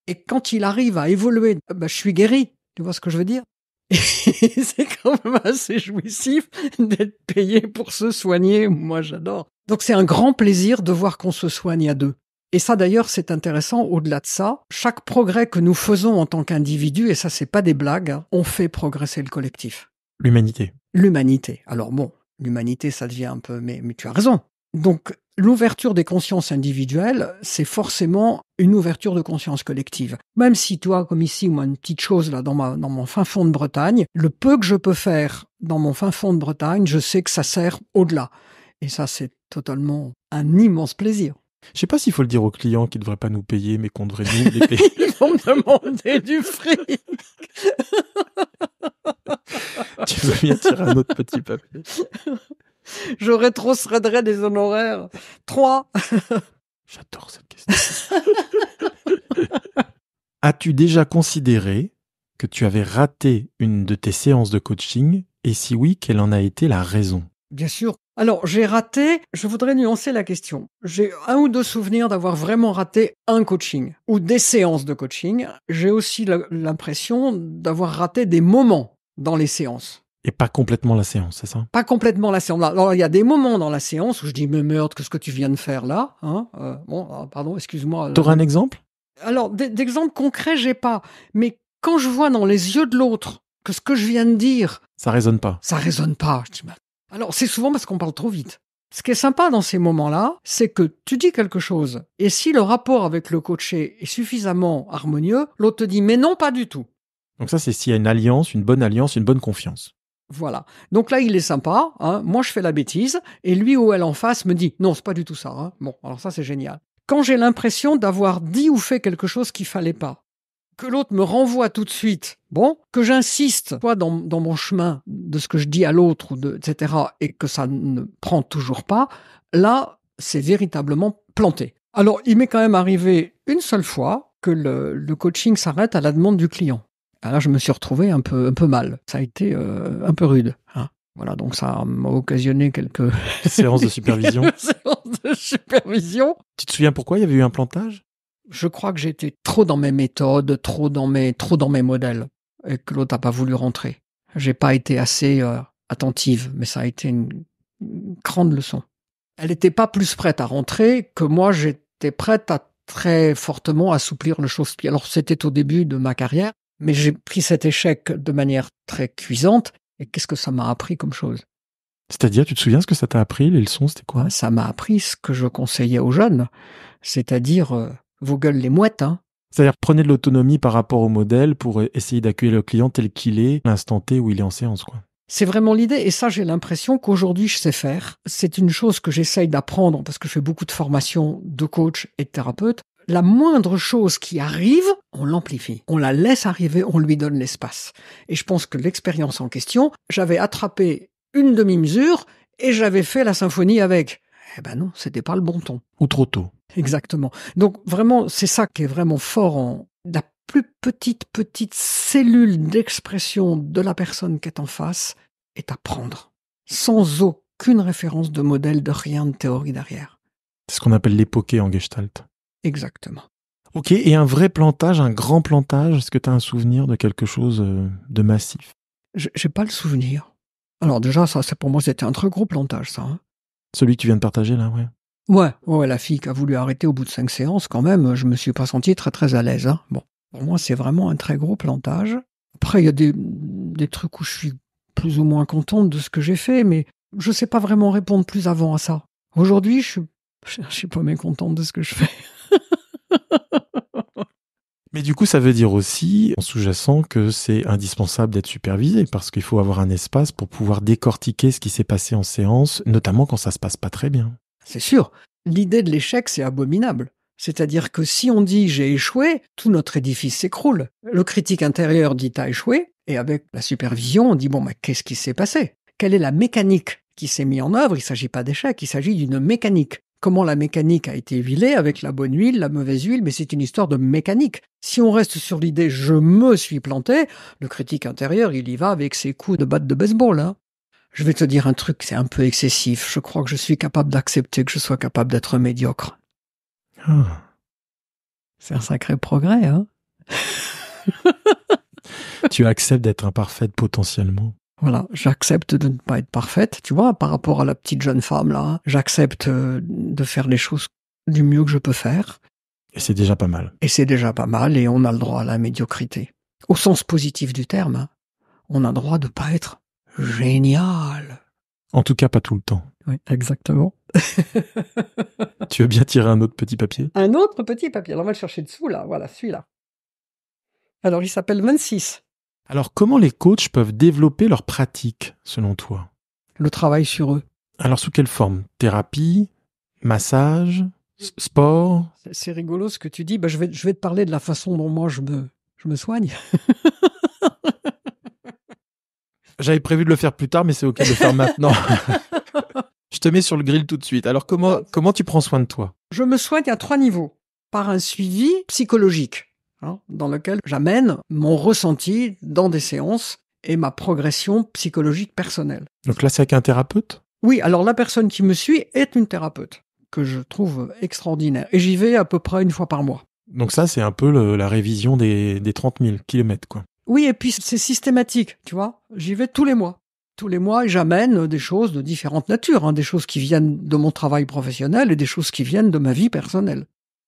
Et quand il arrive à évoluer, bah, je suis guéri. Tu vois ce que je veux dire? c'est quand même assez jouissif d'être payé pour se soigner. Moi, j'adore. Donc c'est un grand plaisir de voir qu'on se soigne à deux. Et ça d'ailleurs, c'est intéressant. Au-delà de ça, chaque progrès que nous faisons en tant qu'individu, et ça c'est pas des blagues, hein, on fait progresser le collectif. L'humanité. L'humanité. Alors bon, l'humanité, ça devient un peu, mais, mais tu as raison. Donc l'ouverture des consciences individuelles, c'est forcément une ouverture de conscience collective. Même si toi, comme ici, moi, une petite chose là dans, ma, dans mon fin fond de Bretagne, le peu que je peux faire dans mon fin fond de Bretagne, je sais que ça sert au-delà. Et ça, c'est totalement un immense plaisir. Je sais pas s'il faut le dire aux clients qu'ils ne devraient pas nous payer, mais qu'on devrait nous les payer. Ils vont me demander du fric. Tu veux bien tirer un autre petit papier Je rétrocéderai des honoraires. Trois. J'adore cette question. As-tu déjà considéré que tu avais raté une de tes séances de coaching? Et si oui, quelle en a été la raison? Bien sûr. Alors, j'ai raté, je voudrais nuancer la question. J'ai un ou deux souvenirs d'avoir vraiment raté un coaching ou des séances de coaching. J'ai aussi l'impression d'avoir raté des moments dans les séances. Et pas complètement la séance, c'est ça? Pas complètement la séance. Alors, il y a des moments dans la séance où je dis, mais merde, qu'est-ce que tu viens de faire là hein? Euh, Bon, ah, pardon, excuse-moi. T'auras un exemple? Alors, d'exemple concret, j'ai pas. Mais quand je vois dans les yeux de l'autre que ce que je viens de dire... Ça résonne pas. Ça résonne pas. Je dis, alors, c'est souvent parce qu'on parle trop vite. Ce qui est sympa dans ces moments-là, c'est que tu dis quelque chose, et si le rapport avec le coaché est suffisamment harmonieux, l'autre te dit mais non, pas du tout. Donc ça, c'est s'il y a une alliance, une bonne alliance, une bonne confiance. Voilà. Donc là, il est sympa. Hein. Moi, je fais la bêtise, et lui ou elle en face me dit non, c'est pas du tout ça. Hein. Bon, alors ça, c'est génial. Quand j'ai l'impression d'avoir dit ou fait quelque chose qu'il fallait pas, que l'autre me renvoie tout de suite, bon, que j'insiste soit dans, mon chemin de ce que je dis à l'autre, etc., et que ça ne prend toujours pas, là, c'est véritablement planté. Alors, il m'est quand même arrivé une seule fois que le coaching s'arrête à la demande du client. Alors, je me suis retrouvé un peu, un peu mal. Ça a été euh, un peu rude. Hein. Voilà, donc ça m'a occasionné quelques séances de supervision. séances de supervision. Tu te souviens pourquoi il y avait eu un plantage? Je crois que j'étais trop dans mes méthodes, trop dans mes, trop dans mes modèles, et que l'autre n'a pas voulu rentrer. J'ai pas été assez euh, attentive, mais ça a été une, grande leçon. Elle n'était pas plus prête à rentrer que moi j'étais prête à très fortement assouplir le chausse-pied. Alors c'était au début de ma carrière, mais j'ai pris cet échec de manière très cuisante. Et qu'est-ce que ça m'a appris comme chose? C'est-à-dire, tu te souviens ce que ça t'a appris Les leçons, c'était quoi? Ça m'a appris ce que je conseillais aux jeunes, c'est-à-dire euh, vos gueules les mouettes. Hein. C'est-à-dire prenez de l'autonomie par rapport au modèle pour essayer d'accueillir le client tel qu'il est, l'instant T où il est en séance. quoi. C'est vraiment l'idée, et ça j'ai l'impression qu'aujourd'hui je sais faire. C'est une chose que j'essaye d'apprendre parce que je fais beaucoup de formations de coach et de thérapeute. La moindre chose qui arrive, on l'amplifie. On la laisse arriver, on lui donne l'espace. Et je pense que l'expérience en question, j'avais attrapé une demi-mesure et j'avais fait la symphonie avec. Eh ben non, c'était pas le bon ton. Ou trop tôt. Exactement. Donc vraiment, c'est ça qui est vraiment fort en la plus petite, petite cellule d'expression de la personne qui est en face est à prendre. Sans aucune référence de modèle, de rien de théorie derrière. C'est ce qu'on appelle l'époqué en gestalt. Exactement. Ok, et un vrai plantage, un grand plantage, est-ce que tu as un souvenir de quelque chose euh, de massif? J'ai pas le souvenir. Alors déjà, ça, pour moi, c'était un très gros plantage, ça. Hein. Celui que tu viens de partager là, ouais. Ouais, ouais, la fille qui a voulu arrêter au bout de cinq séances, quand même, je me suis pas senti très très à l'aise. Hein. Bon, pour moi, c'est vraiment un très gros plantage. Après, il y a des, des trucs où je suis plus ou moins contente de ce que j'ai fait, mais je sais pas vraiment répondre plus avant à ça. Aujourd'hui, je suis, je suis pas mécontente de ce que je fais. Mais du coup, ça veut dire aussi, en sous-jacent, que c'est indispensable d'être supervisé, parce qu'il faut avoir un espace pour pouvoir décortiquer ce qui s'est passé en séance, notamment quand ça se passe pas très bien. C'est sûr. L'idée de l'échec, c'est abominable. C'est-à-dire que si on dit j'ai échoué, tout notre édifice s'écroule. Le critique intérieur dit t'as échoué, et avec la supervision, on dit bon, mais qu'est-ce qui s'est passé? Quelle est la mécanique qui s'est mise en œuvre? Il ne s'agit pas d'échec, il s'agit d'une mécanique. Comment la mécanique a été huilée avec la bonne huile, la mauvaise huile, mais c'est une histoire de mécanique. Si on reste sur l'idée je me suis planté, le critique intérieur, il y va avec ses coups de batte de baseball. Hein. Je vais te dire un truc, c'est un peu excessif. Je crois que je suis capable d'accepter que je sois capable d'être médiocre. Ah. C'est un sacré progrès, hein Tu acceptes d'être imparfaite potentiellement. Voilà, j'accepte de ne pas être parfaite, tu vois, par rapport à la petite jeune femme là. J'accepte euh, de faire les choses du mieux que je peux faire. Et c'est déjà pas mal. Et c'est déjà pas mal, et on a le droit à la médiocrité. Au sens positif du terme, hein. on a le droit de pas être génial. En tout cas, pas tout le temps. Oui, exactement. tu veux bien tirer un autre petit papier? Un autre petit papier. Alors, on va le chercher dessous, là. Voilà, celui-là. Alors, il s'appelle 26. Alors, comment les coachs peuvent développer leur pratique, selon toi? Le travail sur eux. Alors, sous quelle forme? Thérapie? Massage? Sport? C'est rigolo ce que tu dis. Bah, je, vais, je vais te parler de la façon dont moi je me, je me soigne. J'avais prévu de le faire plus tard, mais c'est ok de le faire maintenant. je te mets sur le grill tout de suite. Alors comment comment tu prends soin de toi? Je me soigne à trois niveaux. Par un suivi psychologique, hein, dans lequel j'amène mon ressenti dans des séances et ma progression psychologique personnelle. Donc là, c'est avec un thérapeute? Oui, alors la personne qui me suit est une thérapeute que je trouve extraordinaire. Et j'y vais à peu près une fois par mois. Donc ça, c'est un peu la révision des, des 30 000 kilomètres, quoi. Oui, et puis c'est systématique, tu vois. J'y vais tous les mois. Tous les mois, j'amène des choses de différentes natures, hein, des choses qui viennent de mon travail professionnel et des choses qui viennent de ma vie personnelle.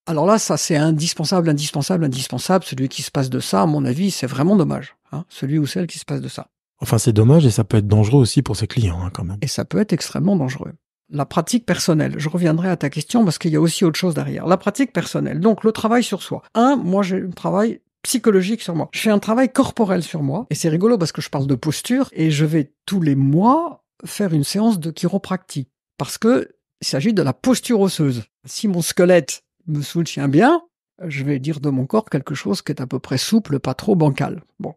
Alors là, ça c'est indispensable, indispensable, indispensable. Celui qui se passe de ça, à mon avis, c'est vraiment dommage. Hein, celui ou celle qui se passe de ça. Enfin, c'est dommage et ça peut être dangereux aussi pour ses clients, hein, quand même. Et ça peut être extrêmement dangereux. La pratique personnelle. Je reviendrai à ta question parce qu'il y a aussi autre chose derrière. La pratique personnelle. Donc, le travail sur soi. Un, moi, j'ai un travail psychologique sur moi. Je fais un travail corporel sur moi. Et c'est rigolo parce que je parle de posture et je vais tous les mois faire une séance de chiropractie. Parce que il s'agit de la posture osseuse. Si mon squelette me soutient bien, je vais dire de mon corps quelque chose qui est à peu près souple, pas trop bancal. Bon.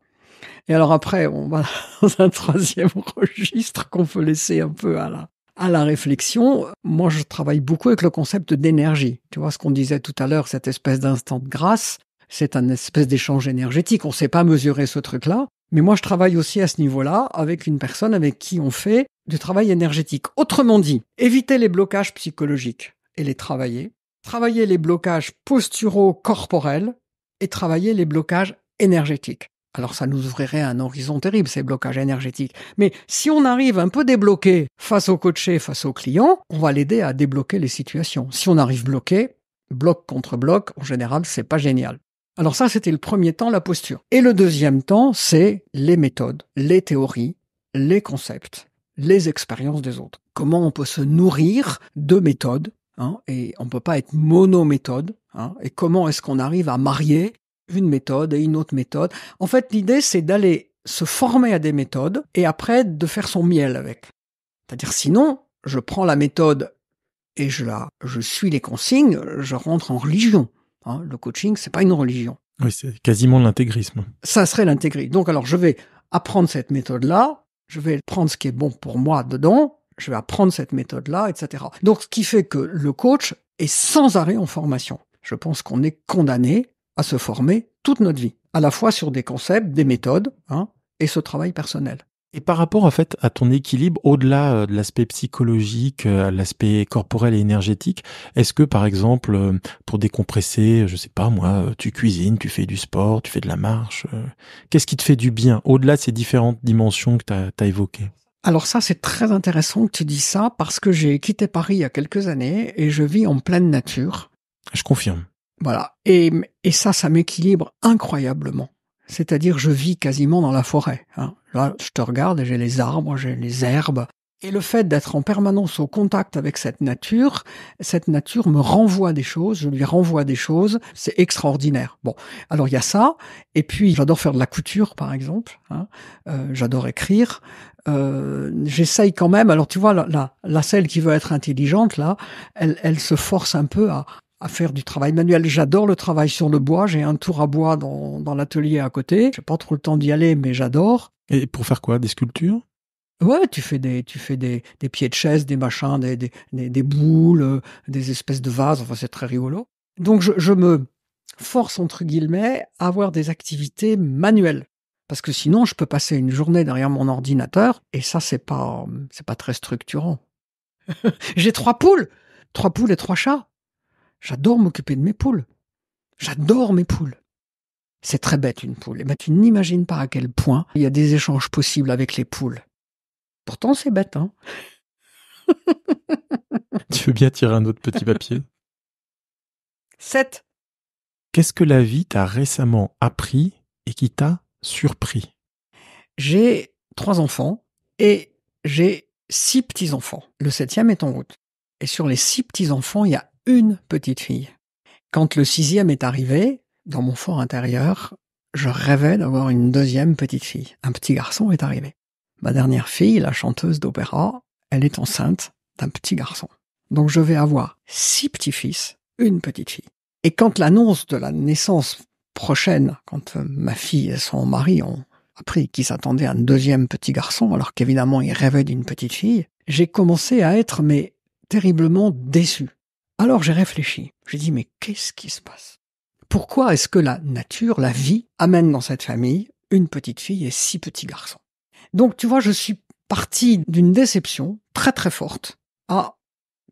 Et alors après, on va dans un troisième registre qu'on peut laisser un peu à la, à la réflexion. Moi, je travaille beaucoup avec le concept d'énergie. Tu vois ce qu'on disait tout à l'heure, cette espèce d'instant de grâce c'est un espèce d'échange énergétique. On ne sait pas mesurer ce truc-là. Mais moi, je travaille aussi à ce niveau-là avec une personne avec qui on fait du travail énergétique. Autrement dit, éviter les blocages psychologiques et les travailler. Travailler les blocages posturaux corporels et travailler les blocages énergétiques. Alors ça nous ouvrirait un horizon terrible, ces blocages énergétiques. Mais si on arrive un peu débloqué face au coaché, face au client, on va l'aider à débloquer les situations. Si on arrive bloqué, bloc contre bloc, en général, c'est pas génial. Alors ça, c'était le premier temps, la posture. Et le deuxième temps, c'est les méthodes, les théories, les concepts, les expériences des autres. Comment on peut se nourrir de méthodes, hein, et on peut pas être monométhode, hein, et comment est-ce qu'on arrive à marier une méthode et une autre méthode? En fait, l'idée, c'est d'aller se former à des méthodes et après de faire son miel avec. C'est-à-dire sinon, je prends la méthode et je la, je suis les consignes, je rentre en religion. Hein, le coaching, c'est pas une religion. Oui, c'est quasiment l'intégrisme. Ça serait l'intégrisme. Donc alors, je vais apprendre cette méthode-là, je vais prendre ce qui est bon pour moi dedans, je vais apprendre cette méthode-là, etc. Donc, ce qui fait que le coach est sans arrêt en formation. Je pense qu'on est condamné à se former toute notre vie, à la fois sur des concepts, des méthodes, hein, et ce travail personnel. Et par rapport en fait à ton équilibre, au-delà euh, de l'aspect psychologique, euh, l'aspect corporel et énergétique, est-ce que par exemple euh, pour décompresser, je sais pas moi, tu cuisines, tu fais du sport, tu fais de la marche, qu'est-ce qui te fait du bien au-delà de ces différentes dimensions que tu as, évoquées? Alors ça, c'est très intéressant que tu dis ça parce que j'ai quitté Paris il y a quelques années et je vis en pleine nature. Je confirme. Voilà. Et, et ça, ça m'équilibre incroyablement. C'est-à-dire, je vis quasiment dans la forêt. Hein. Là, je te regarde et j'ai les arbres, j'ai les herbes. Et le fait d'être en permanence au contact avec cette nature, cette nature me renvoie des choses, je lui renvoie des choses, c'est extraordinaire. Bon, alors il y a ça, et puis j'adore faire de la couture, par exemple, hein. euh, j'adore écrire, euh, j'essaye quand même, alors tu vois, la, la, la, celle qui veut être intelligente, là, elle, elle se force un peu à, à faire du travail manuel. J'adore le travail sur le bois. J'ai un tour à bois dans, dans l'atelier à côté. J'ai pas trop le temps d'y aller, mais j'adore. Et pour faire quoi? Des sculptures? Ouais, tu fais des, tu fais des, des pieds de chaise, des machins, des, des, des, boules, des espèces de vases. Enfin, c'est très rigolo. Donc, je, je me force entre guillemets à avoir des activités manuelles. Parce que sinon, je peux passer une journée derrière mon ordinateur et ça, c'est pas, c'est pas très structurant. J'ai trois poules, trois poules et trois chats. J'adore m'occuper de mes poules. J'adore mes poules. C'est très bête une poule. Et ben, tu n'imagines pas à quel point il y a des échanges possibles avec les poules. Pourtant, c'est bête, hein Tu veux bien tirer un autre petit papier? Sept. Qu'est-ce que la vie t'a récemment appris et qui t'a surpris? J'ai trois enfants et j'ai six petits-enfants. Le septième est en route. Et sur les six petits-enfants, il y a une petite fille. Quand le sixième est arrivé, dans mon fort intérieur, je rêvais d'avoir une deuxième petite fille. Un petit garçon est arrivé. Ma dernière fille, la chanteuse d'opéra, elle est enceinte d'un petit garçon. Donc je vais avoir six petits-fils, une petite fille. Et quand l'annonce de la naissance prochaine, quand euh, ma fille et son mari ont appris qu'ils s'attendaient à un deuxième petit garçon, alors qu'évidemment ils rêvaient d'une petite fille, j'ai commencé à être mais terriblement déçu. Alors j'ai réfléchi. J'ai dit mais qu'est-ce qui se passe? Pourquoi est-ce que la nature, la vie, amène dans cette famille une petite fille et six petits garçons? Donc tu vois, je suis parti d'une déception très très forte à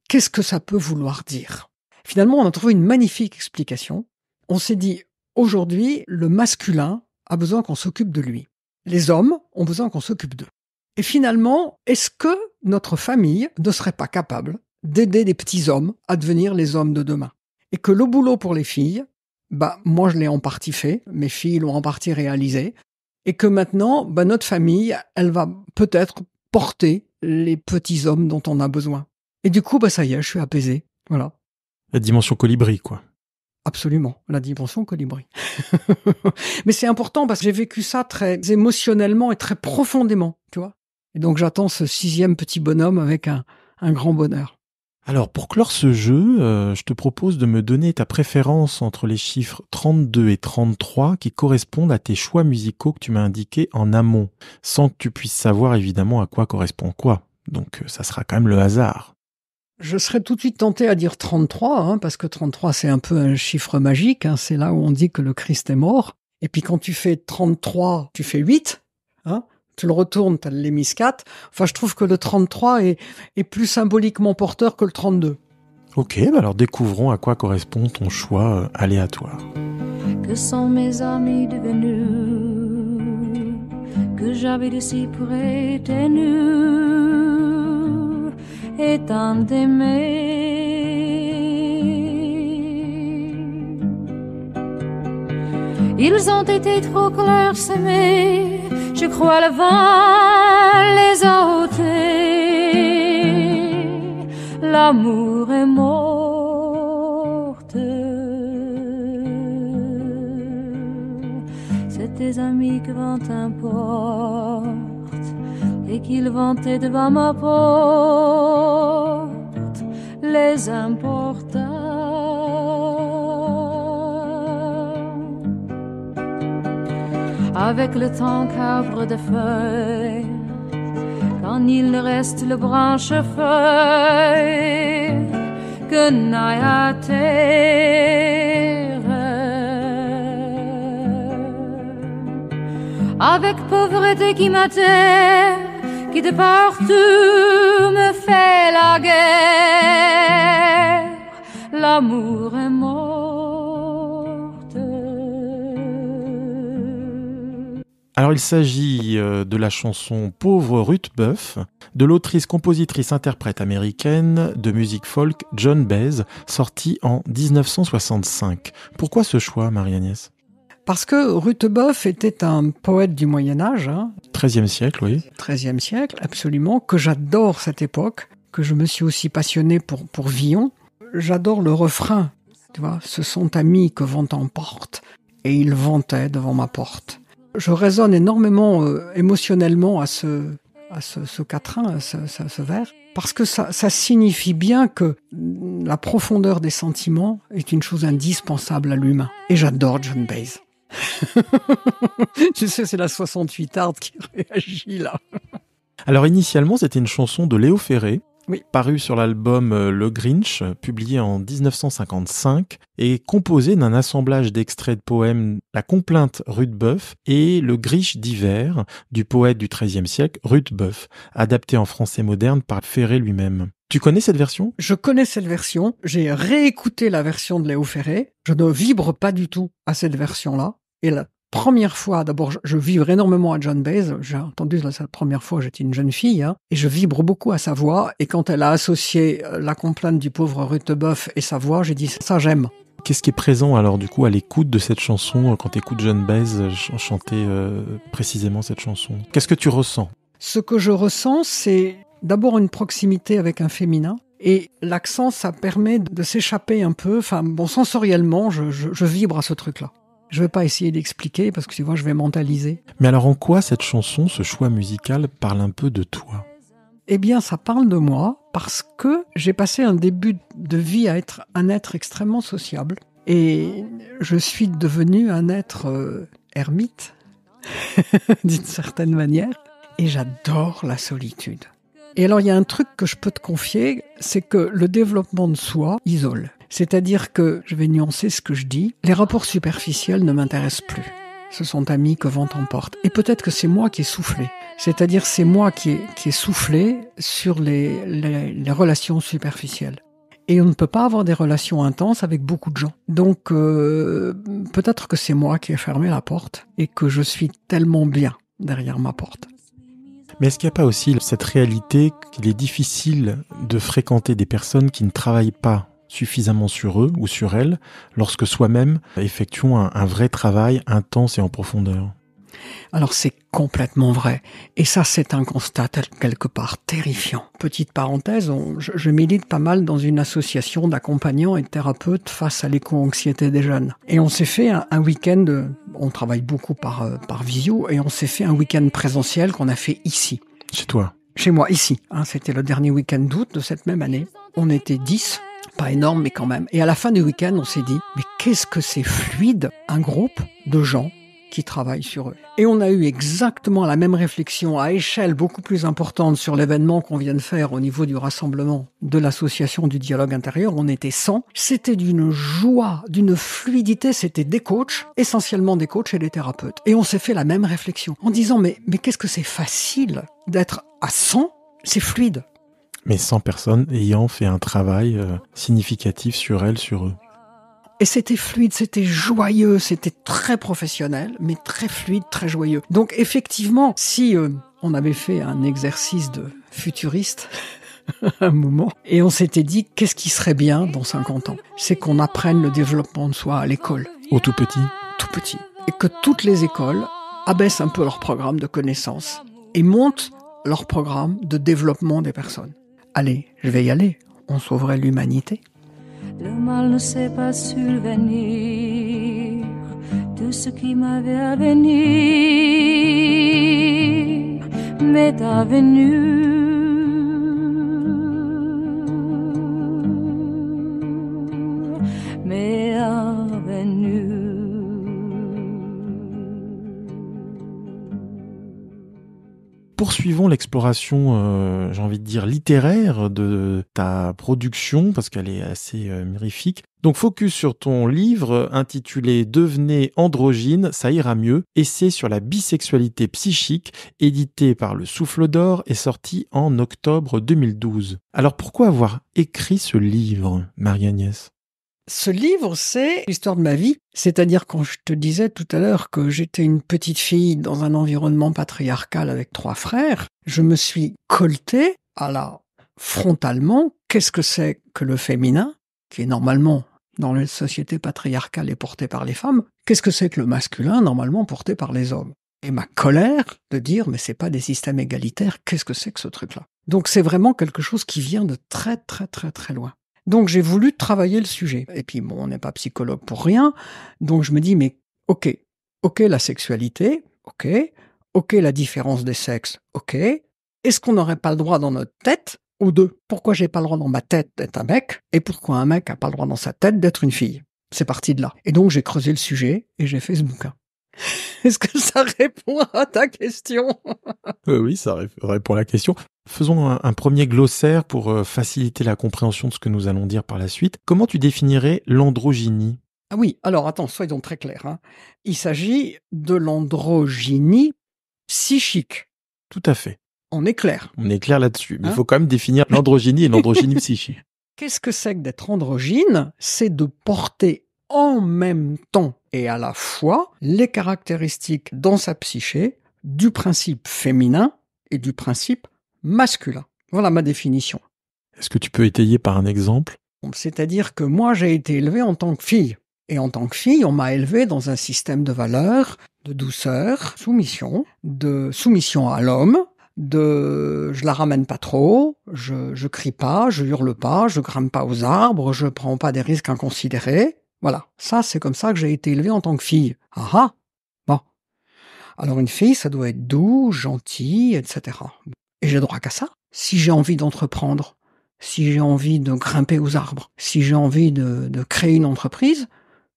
qu'est-ce que ça peut vouloir dire? Finalement, on a trouvé une magnifique explication. On s'est dit, aujourd'hui, le masculin a besoin qu'on s'occupe de lui. Les hommes ont besoin qu'on s'occupe d'eux. Et finalement, est-ce que notre famille ne serait pas capable d'aider les petits hommes à devenir les hommes de demain? Et que le boulot pour les filles, bah, moi je l'ai en partie fait, mes filles l'ont en partie réalisé, et que maintenant, bah, notre famille, elle va peut-être porter les petits hommes dont on a besoin. Et du coup, bah, ça y est, je suis apaisé. Voilà. La dimension colibri, quoi. Absolument, la dimension colibri. Mais c'est important parce que j'ai vécu ça très émotionnellement et très profondément, tu vois. Et donc j'attends ce sixième petit bonhomme avec un, un grand bonheur. Alors pour clore ce jeu, euh, je te propose de me donner ta préférence entre les chiffres 32 et 33 qui correspondent à tes choix musicaux que tu m'as indiqués en amont, sans que tu puisses savoir évidemment à quoi correspond quoi. Donc euh, ça sera quand même le hasard. Je serais tout de suite tenté à dire 33, hein, parce que 33 c'est un peu un chiffre magique, hein, c'est là où on dit que le Christ est mort. Et puis quand tu fais 33, tu fais 8, hein, tu le retournes, tu as le 4. Enfin, je trouve que le 33 est, est plus symboliquement porteur que le 32. Ok, bah alors découvrons à quoi correspond ton choix euh, aléatoire. Que sont mes amis devenus Que j'avais de si près et tant Ils ont été trop clairsemés, je crois le vent les a. L'amour est morte. C'est tes amis que vent importe et qu'ils vantaient devant ma porte les importants. Avec le temps qu'arbre de feuilles, quand il reste le branche feuille que n'aille à terre. Avec pauvreté qui m'atterre, qui de partout me fait la guerre. L'amour est morte. Alors il s'agit euh, de la chanson Pauvre Ruth Buff de l'autrice, compositrice, interprète américaine de musique folk John Baez, sortie en 1965. Pourquoi ce choix, Marie-Agnès? Parce que Rutebeuf était un poète du Moyen Âge. Hein, 13e siècle, oui. 13e siècle, absolument, que j'adore cette époque, que je me suis aussi passionné pour, pour Villon. J'adore le refrain, tu vois, ce sont amis que vont en porte, et ils vantaient devant ma porte. Je résonne énormément euh, émotionnellement à ce, à ce, quatrain, à ce, vers, parce que ça, signifie bien que la profondeur des sentiments est une chose indispensable à l'humain. Et j'adore John Baez. tu sais, c'est la 68 art qui réagit là. Alors initialement, c'était une chanson de Léo Ferré, oui. paru sur l'album euh, Le Grinch, publié en 1955, et composé d'un assemblage d'extraits de poèmes La Complainte Rudebeuf et Le Griche d'hiver du poète du XIIIe siècle Rudebeuf, adapté en français moderne par Ferré lui-même. Tu connais cette version? Je connais cette version. J'ai réécouté la version de Léo Ferré. Je ne vibre pas du tout à cette version-là. Et la première fois, d'abord, je, vibre énormément à John Baez. J'ai entendu la première fois, j'étais une jeune fille, hein, et je vibre beaucoup à sa voix. Et quand elle a associé euh, la complainte du pauvre Rutebeuf et sa voix, j'ai dit ça j'aime. Qu'est-ce qui est présent alors du coup à l'écoute de cette chanson quand tu écoutes Jeanne Baise chanter euh, précisément cette chanson? Qu'est-ce que tu ressens? Ce que je ressens, c'est d'abord une proximité avec un féminin. Et l'accent, ça permet de s'échapper un peu. Enfin, bon, sensoriellement, je, je, je vibre à ce truc-là. Je vais pas essayer d'expliquer parce que tu vois, je vais mentaliser. Mais alors en quoi cette chanson, ce choix musical, parle un peu de toi? Eh bien, ça parle de moi parce que j'ai passé un début de vie à être un être extrêmement sociable. Et je suis devenu un être euh, ermite, d'une certaine manière. Et j'adore la solitude. Et alors, il y a un truc que je peux te confier, c'est que le développement de soi isole. C'est-à-dire que, je vais nuancer ce que je dis, les rapports superficiels ne m'intéressent plus. Ce sont amis que vent emporte. Et peut-être que c'est moi qui ai soufflé. C'est-à-dire c'est moi qui ai, soufflé sur les, relations superficielles. Et on ne peut pas avoir des relations intenses avec beaucoup de gens. Donc euh, peut-être que c'est moi qui ai fermé la porte et que je suis tellement bien derrière ma porte. Mais est-ce qu'il n'y a pas aussi cette réalité qu'il est difficile de fréquenter des personnes qui ne travaillent pas suffisamment sur eux ou sur elles lorsque soi-même effectuons un, un, vrai travail intense et en profondeur alors c'est complètement vrai. Et ça, c'est un constat quelque part terrifiant. Petite parenthèse, on, je, je, milite pas mal dans une association d'accompagnants et de thérapeutes face à l'éco-anxiété des jeunes. Et on s'est fait un, un week-end, on travaille beaucoup par, euh, par visio, et on s'est fait un week-end présentiel qu'on a fait ici. Chez toi Chez moi, ici. Hein, C'était le dernier week-end d'août de cette même année. On était 10 pas énorme, mais quand même. Et à la fin du week-end, on s'est dit, mais qu'est-ce que c'est fluide, un groupe de gens qui travaillent sur eux. Et on a eu exactement la même réflexion à échelle beaucoup plus importante sur l'événement qu'on vient de faire au niveau du rassemblement de l'association du dialogue intérieur. On était 100. C'était d'une joie, d'une fluidité. C'était des coachs, essentiellement des coachs et des thérapeutes. Et on s'est fait la même réflexion en disant, mais, mais qu'est-ce que c'est facile d'être à 100? C'est fluide. Mais 100 personnes ayant fait un travail euh, significatif sur elles, sur eux. Et c'était fluide, c'était joyeux, c'était très professionnel, mais très fluide, très joyeux. Donc effectivement, si euh, on avait fait un exercice de futuriste, un moment, et on s'était dit qu'est-ce qui serait bien dans 50 ans? C'est qu'on apprenne le développement de soi à l'école. Au tout petit Tout petit. Et que toutes les écoles abaissent un peu leur programme de connaissances et montent leur programme de développement des personnes. Allez, je vais y aller, on sauverait l'humanité. Le mal ne s'est pas survenir de ce qui m'avait à venir m'est avenu. M'est avenu. Poursuivons l'exploration, euh, j'ai envie de dire, littéraire de ta production, parce qu'elle est assez euh, mirifique. Donc focus sur ton livre intitulé Devenez androgyne, ça ira mieux, essai sur la bisexualité psychique, édité par le Souffle d'Or et sorti en octobre 2012. Alors pourquoi avoir écrit ce livre, Marie-Agnès? Ce livre, c'est l'histoire de ma vie. C'est-à-dire quand je te disais tout à l'heure que j'étais une petite fille dans un environnement patriarcal avec trois frères, je me suis coltée à la frontalement qu'est-ce que c'est que le féminin, qui est normalement dans les sociétés patriarcales et porté par les femmes, qu'est-ce que c'est que le masculin, normalement porté par les hommes? Et ma colère de dire mais c'est pas des systèmes égalitaires, qu'est-ce que c'est que ce truc-là? Donc c'est vraiment quelque chose qui vient de très très très très loin. Donc j'ai voulu travailler le sujet. Et puis bon, on n'est pas psychologue pour rien. Donc je me dis, mais ok, ok la sexualité, ok, ok la différence des sexes, ok. Est-ce qu'on n'aurait pas le droit dans notre tête ou deux Pourquoi j'ai pas le droit dans ma tête d'être un mec et pourquoi un mec a pas le droit dans sa tête d'être une fille? C'est parti de là. Et donc j'ai creusé le sujet et j'ai fait ce bouquin. Est-ce que ça répond à ta question? Euh, Oui, ça répond à la question. Faisons un, un premier glossaire pour euh, faciliter la compréhension de ce que nous allons dire par la suite. Comment tu définirais l'androgynie? Ah oui, alors attends, soyons très clairs. Hein. Il s'agit de l'androgynie psychique. Tout à fait. On est clair. On est clair là-dessus. Mais il hein? faut quand même définir l'androgynie et l'androgynie psychique. Qu'est-ce que c'est que d'être androgyne? C'est de porter en même temps et à la fois les caractéristiques dans sa psyché du principe féminin et du principe masculin. Voilà ma définition. Est-ce que tu peux étayer par un exemple? C'est-à-dire que moi, j'ai été élevée en tant que fille. Et en tant que fille, on m'a élevée dans un système de valeurs, de douceur, soumission, de soumission à l'homme, de je la ramène pas trop, je, je crie pas, je hurle pas, je grimpe pas aux arbres, je prends pas des risques inconsidérés. Voilà. Ça, c'est comme ça que j'ai été élevée en tant que fille. Ah ah. Bon. Alors une fille, ça doit être doux, gentil, etc. Et j'ai droit qu'à ça. Si j'ai envie d'entreprendre, si j'ai envie de grimper aux arbres, si j'ai envie de, de créer une entreprise,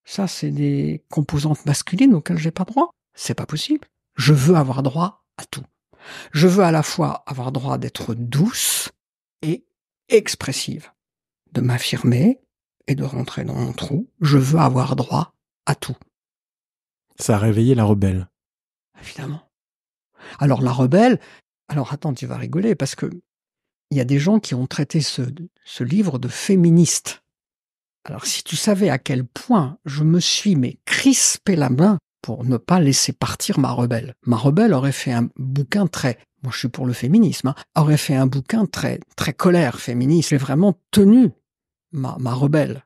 ça, c'est des composantes masculines auxquelles j'ai pas droit. C'est pas possible. Je veux avoir droit à tout. Je veux à la fois avoir droit d'être douce et expressive, de m'affirmer et de rentrer dans mon trou. Je veux avoir droit à tout. Ça a réveillé la rebelle. Évidemment. Alors la rebelle, alors attends, tu vas rigoler parce que il y a des gens qui ont traité ce, ce livre de féministe. Alors si tu savais à quel point je me suis mais crispé la main pour ne pas laisser partir ma rebelle. Ma rebelle aurait fait un bouquin très, moi je suis pour le féminisme, hein, aurait fait un bouquin très très colère féministe. J'ai vraiment tenu ma, ma rebelle.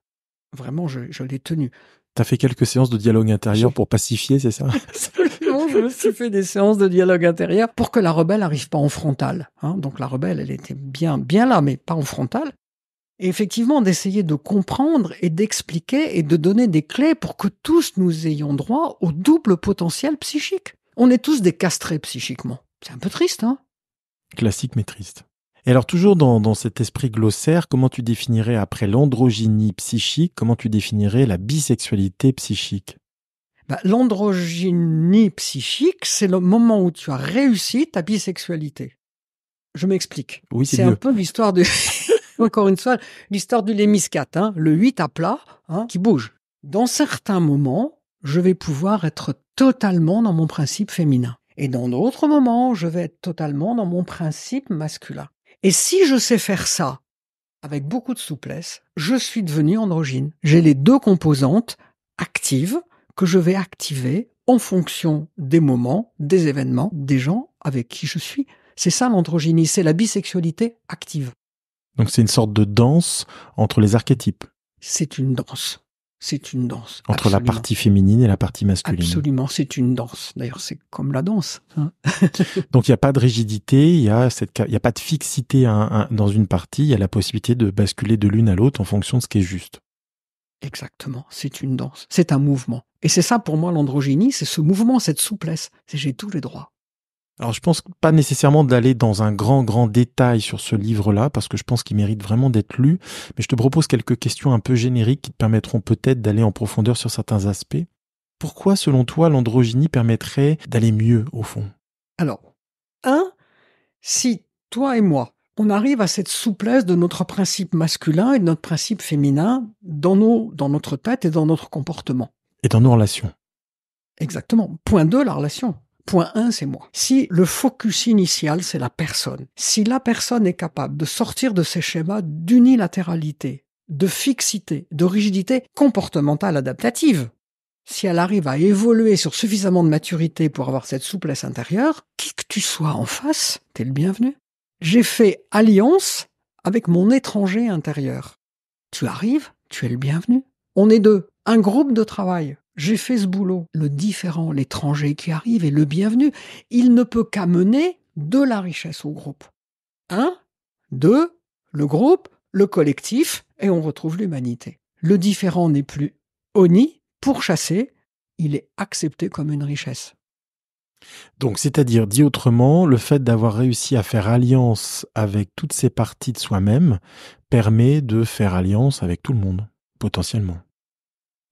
Vraiment, je, je l'ai tenu. T'as fait quelques séances de dialogue intérieur pour pacifier, c'est ça? Absolument, je me suis fait des séances de dialogue intérieur pour que la rebelle n'arrive pas en frontal. Hein. Donc la rebelle, elle était bien bien là, mais pas en frontal. Et effectivement, d'essayer de comprendre et d'expliquer et de donner des clés pour que tous nous ayons droit au double potentiel psychique. On est tous des castrés psychiquement. C'est un peu triste, hein? Classique mais triste. Et alors toujours dans, dans cet esprit glossaire, comment tu définirais après l'androgynie psychique, comment tu définirais la bisexualité psychique? Bah, L'androgynie psychique, c'est le moment où tu as réussi ta bisexualité. Je m'explique. Oui, c'est un peu l'histoire de... Encore une fois, l'histoire du lémiscate, hein, le 8 à plat, hein, qui bouge. Dans certains moments, je vais pouvoir être totalement dans mon principe féminin. Et dans d'autres moments, je vais être totalement dans mon principe masculin. Et si je sais faire ça avec beaucoup de souplesse, je suis devenu androgyne. J'ai les deux composantes actives que je vais activer en fonction des moments, des événements, des gens avec qui je suis. C'est ça l'androgynie, c'est la bisexualité active. Donc c'est une sorte de danse entre les archétypes, C'est une danse. C'est une danse. entre la partie féminine et la partie masculine. Absolument, c'est une danse. D'ailleurs, c'est comme la danse. hein. Donc il n'y a pas de rigidité, il y a cette, y a pas de fixité dans une partie, il y a la possibilité de basculer de l'une à l'autre en fonction de ce qui est juste. Exactement, c'est une danse. C'est un mouvement. Et c'est ça pour moi l'androgynie, c'est ce mouvement, cette souplesse. C'est j'ai tous les droits. Alors je pense pas nécessairement d'aller dans un grand grand détail sur ce livre-là parce que je pense qu'il mérite vraiment d'être lu, mais je te propose quelques questions un peu génériques qui te permettront peut-être d'aller en profondeur sur certains aspects. Pourquoi selon toi l'androgynie permettrait d'aller mieux au fond? Alors, un, si toi et moi, on arrive à cette souplesse de notre principe masculin et de notre principe féminin dans nos, dans notre tête et dans notre comportement. et dans nos relations Exactement. Point 2, la relation. Point 1, c'est moi. Si le focus initial, c'est la personne, si la personne est capable de sortir de ces schémas d'unilatéralité, de fixité, de rigidité comportementale adaptative, si elle arrive à évoluer sur suffisamment de maturité pour avoir cette souplesse intérieure, qui que tu sois en face, t'es le bienvenu. J'ai fait alliance avec mon étranger intérieur. Tu arrives, tu es le bienvenu. On est deux, un groupe de travail. J'ai fait ce boulot. Le différent, l'étranger qui arrive est le bienvenu. Il ne peut qu'amener de la richesse au groupe. Un, deux, le groupe, le collectif, et on retrouve l'humanité. Le différent n'est plus honni, pourchassé, il est accepté comme une richesse. Donc, c'est-à-dire, dit autrement, le fait d'avoir réussi à faire alliance avec toutes ces parties de soi-même permet de faire alliance avec tout le monde, potentiellement.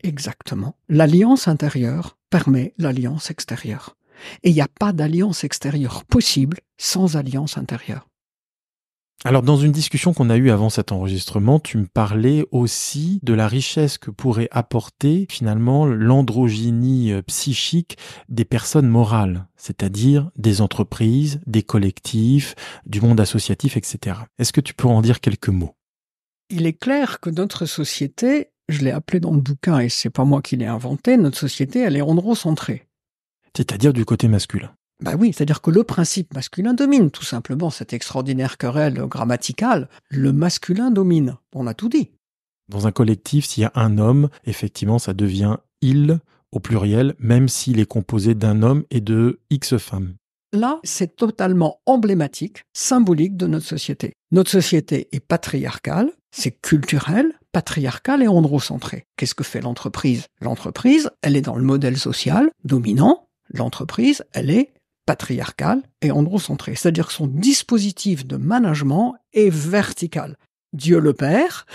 Exactement. L'alliance intérieure permet l'alliance extérieure. Et il n'y a pas d'alliance extérieure possible sans alliance intérieure. Alors, dans une discussion qu'on a eue avant cet enregistrement, tu me parlais aussi de la richesse que pourrait apporter finalement l'androgynie euh, psychique des personnes morales, c'est-à-dire des entreprises, des collectifs, du monde associatif, etc. Est-ce que tu peux en dire quelques mots? Il est clair que notre société, je l'ai appelé dans le bouquin et c'est pas moi qui l'ai inventé, notre société, elle est androcentrée. C'est-à-dire du côté masculin. Bah oui, c'est-à-dire que le principe masculin domine tout simplement cette extraordinaire querelle grammaticale. Le masculin domine. On a tout dit. Dans un collectif, s'il y a un homme, effectivement, ça devient il au pluriel, même s'il est composé d'un homme et de X femmes. Là, c'est totalement emblématique, symbolique de notre société. Notre société est patriarcale, c'est culturel, patriarcal et androcentré. Qu'est-ce que fait l'entreprise? L'entreprise, elle est dans le modèle social dominant. L'entreprise, elle est patriarcale et androcentrée. C'est-à-dire que son dispositif de management est vertical. Dieu le Père,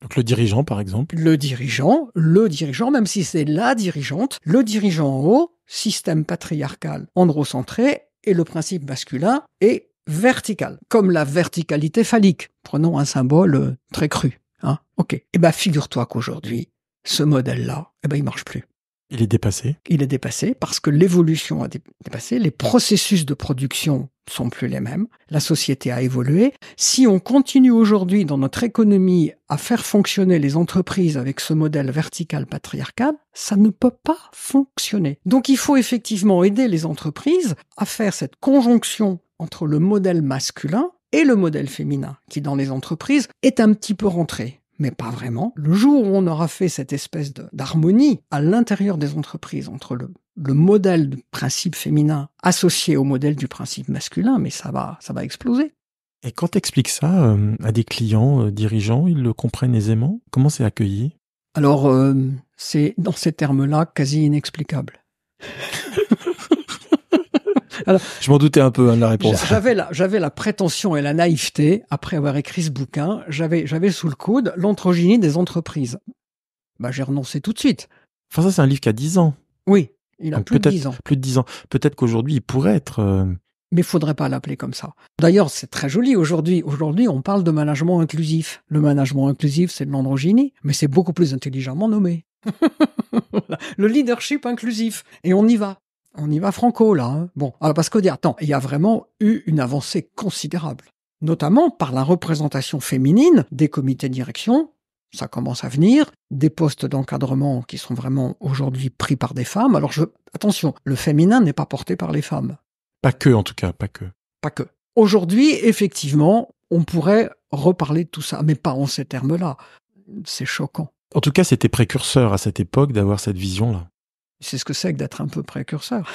donc le dirigeant, par exemple Le dirigeant, le dirigeant, même si c'est la dirigeante, le dirigeant en haut, système patriarcal androcentré, et le principe masculin est vertical, comme la verticalité phallique. Prenons un symbole euh, très cru. Hein ok. Eh ben, figure-toi qu'aujourd'hui, ce modèle-là, eh ben, il marche plus. Il est dépassé. Il est dépassé parce que l'évolution a dépassé, les processus de production sont plus les mêmes, la société a évolué. Si on continue aujourd'hui dans notre économie à faire fonctionner les entreprises avec ce modèle vertical patriarcal, ça ne peut pas fonctionner. Donc il faut effectivement aider les entreprises à faire cette conjonction entre le modèle masculin et le modèle féminin, qui dans les entreprises est un petit peu rentré mais pas vraiment. Le jour où on aura fait cette espèce d'harmonie à l'intérieur des entreprises entre le, le modèle du principe féminin associé au modèle du principe masculin, mais ça va, ça va exploser. Et quand tu expliques ça euh, à des clients, euh, dirigeants, ils le comprennent aisément? Comment c'est accueilli? Alors, euh, c'est dans ces termes-là quasi inexplicable. je m'en doutais un peu hein, de la réponse. J'avais la, j'avais la prétention et la naïveté, après avoir écrit ce bouquin, j'avais, j'avais sous le coude l'androgynie des entreprises. Bah, j'ai renoncé tout de suite. Enfin, ça, c'est un livre qui a 10 ans. Oui, il a plus de 10 ans. Plus de 10 ans. Peut-être qu'aujourd'hui, il pourrait être... Euh, Mais il faudrait pas l'appeler comme ça. D'ailleurs, c'est très joli aujourd'hui. Aujourd'hui, on parle de management inclusif. Le management inclusif, c'est de l'androgynie, mais c'est beaucoup plus intelligemment nommé. le leadership inclusif. Et on y va. On y va franco là. Hein. Bon, alors parce que dire, attends, il y a vraiment eu une avancée considérable, notamment par la représentation féminine des comités de direction. Ça commence à venir, des postes d'encadrement qui sont vraiment aujourd'hui pris par des femmes. Alors je, attention, le féminin n'est pas porté par les femmes. Pas que, en tout cas, pas que. Pas que. Aujourd'hui, effectivement, on pourrait reparler de tout ça, mais pas en ces termes-là. C'est choquant. En tout cas, c'était précurseur à cette époque d'avoir cette vision-là. C'est ce que c'est que d'être un peu précurseur.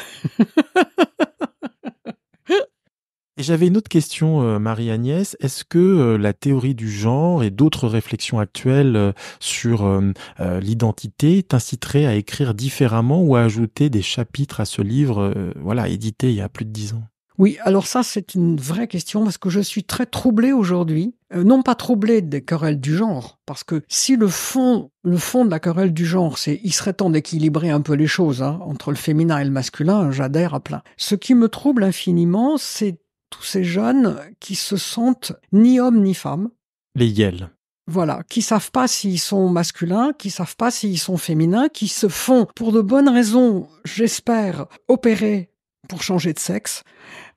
Et j'avais une autre question, euh, Marie-Agnès. Est-ce que euh, la théorie du genre et d'autres réflexions actuelles euh, sur l'identité t'inciteraient à écrire différemment ou à ajouter des chapitres à ce livre, voilà, édité il y a plus de dix ans? Oui, alors ça c'est une vraie question parce que je suis très troublé aujourd'hui, euh, non pas troublé des querelles du genre, parce que si le fond, le fond de la querelle du genre, c'est il serait temps d'équilibrer un peu les choses hein, entre le féminin et le masculin, j'adhère à plein. Ce qui me trouble infiniment, c'est tous ces jeunes qui se sentent ni hommes ni femmes. Les yels. Voilà, qui savent pas s'ils sont masculins, qui savent pas s'ils sont féminins, qui se font, pour de bonnes raisons, j'espère, opérer pour changer de sexe,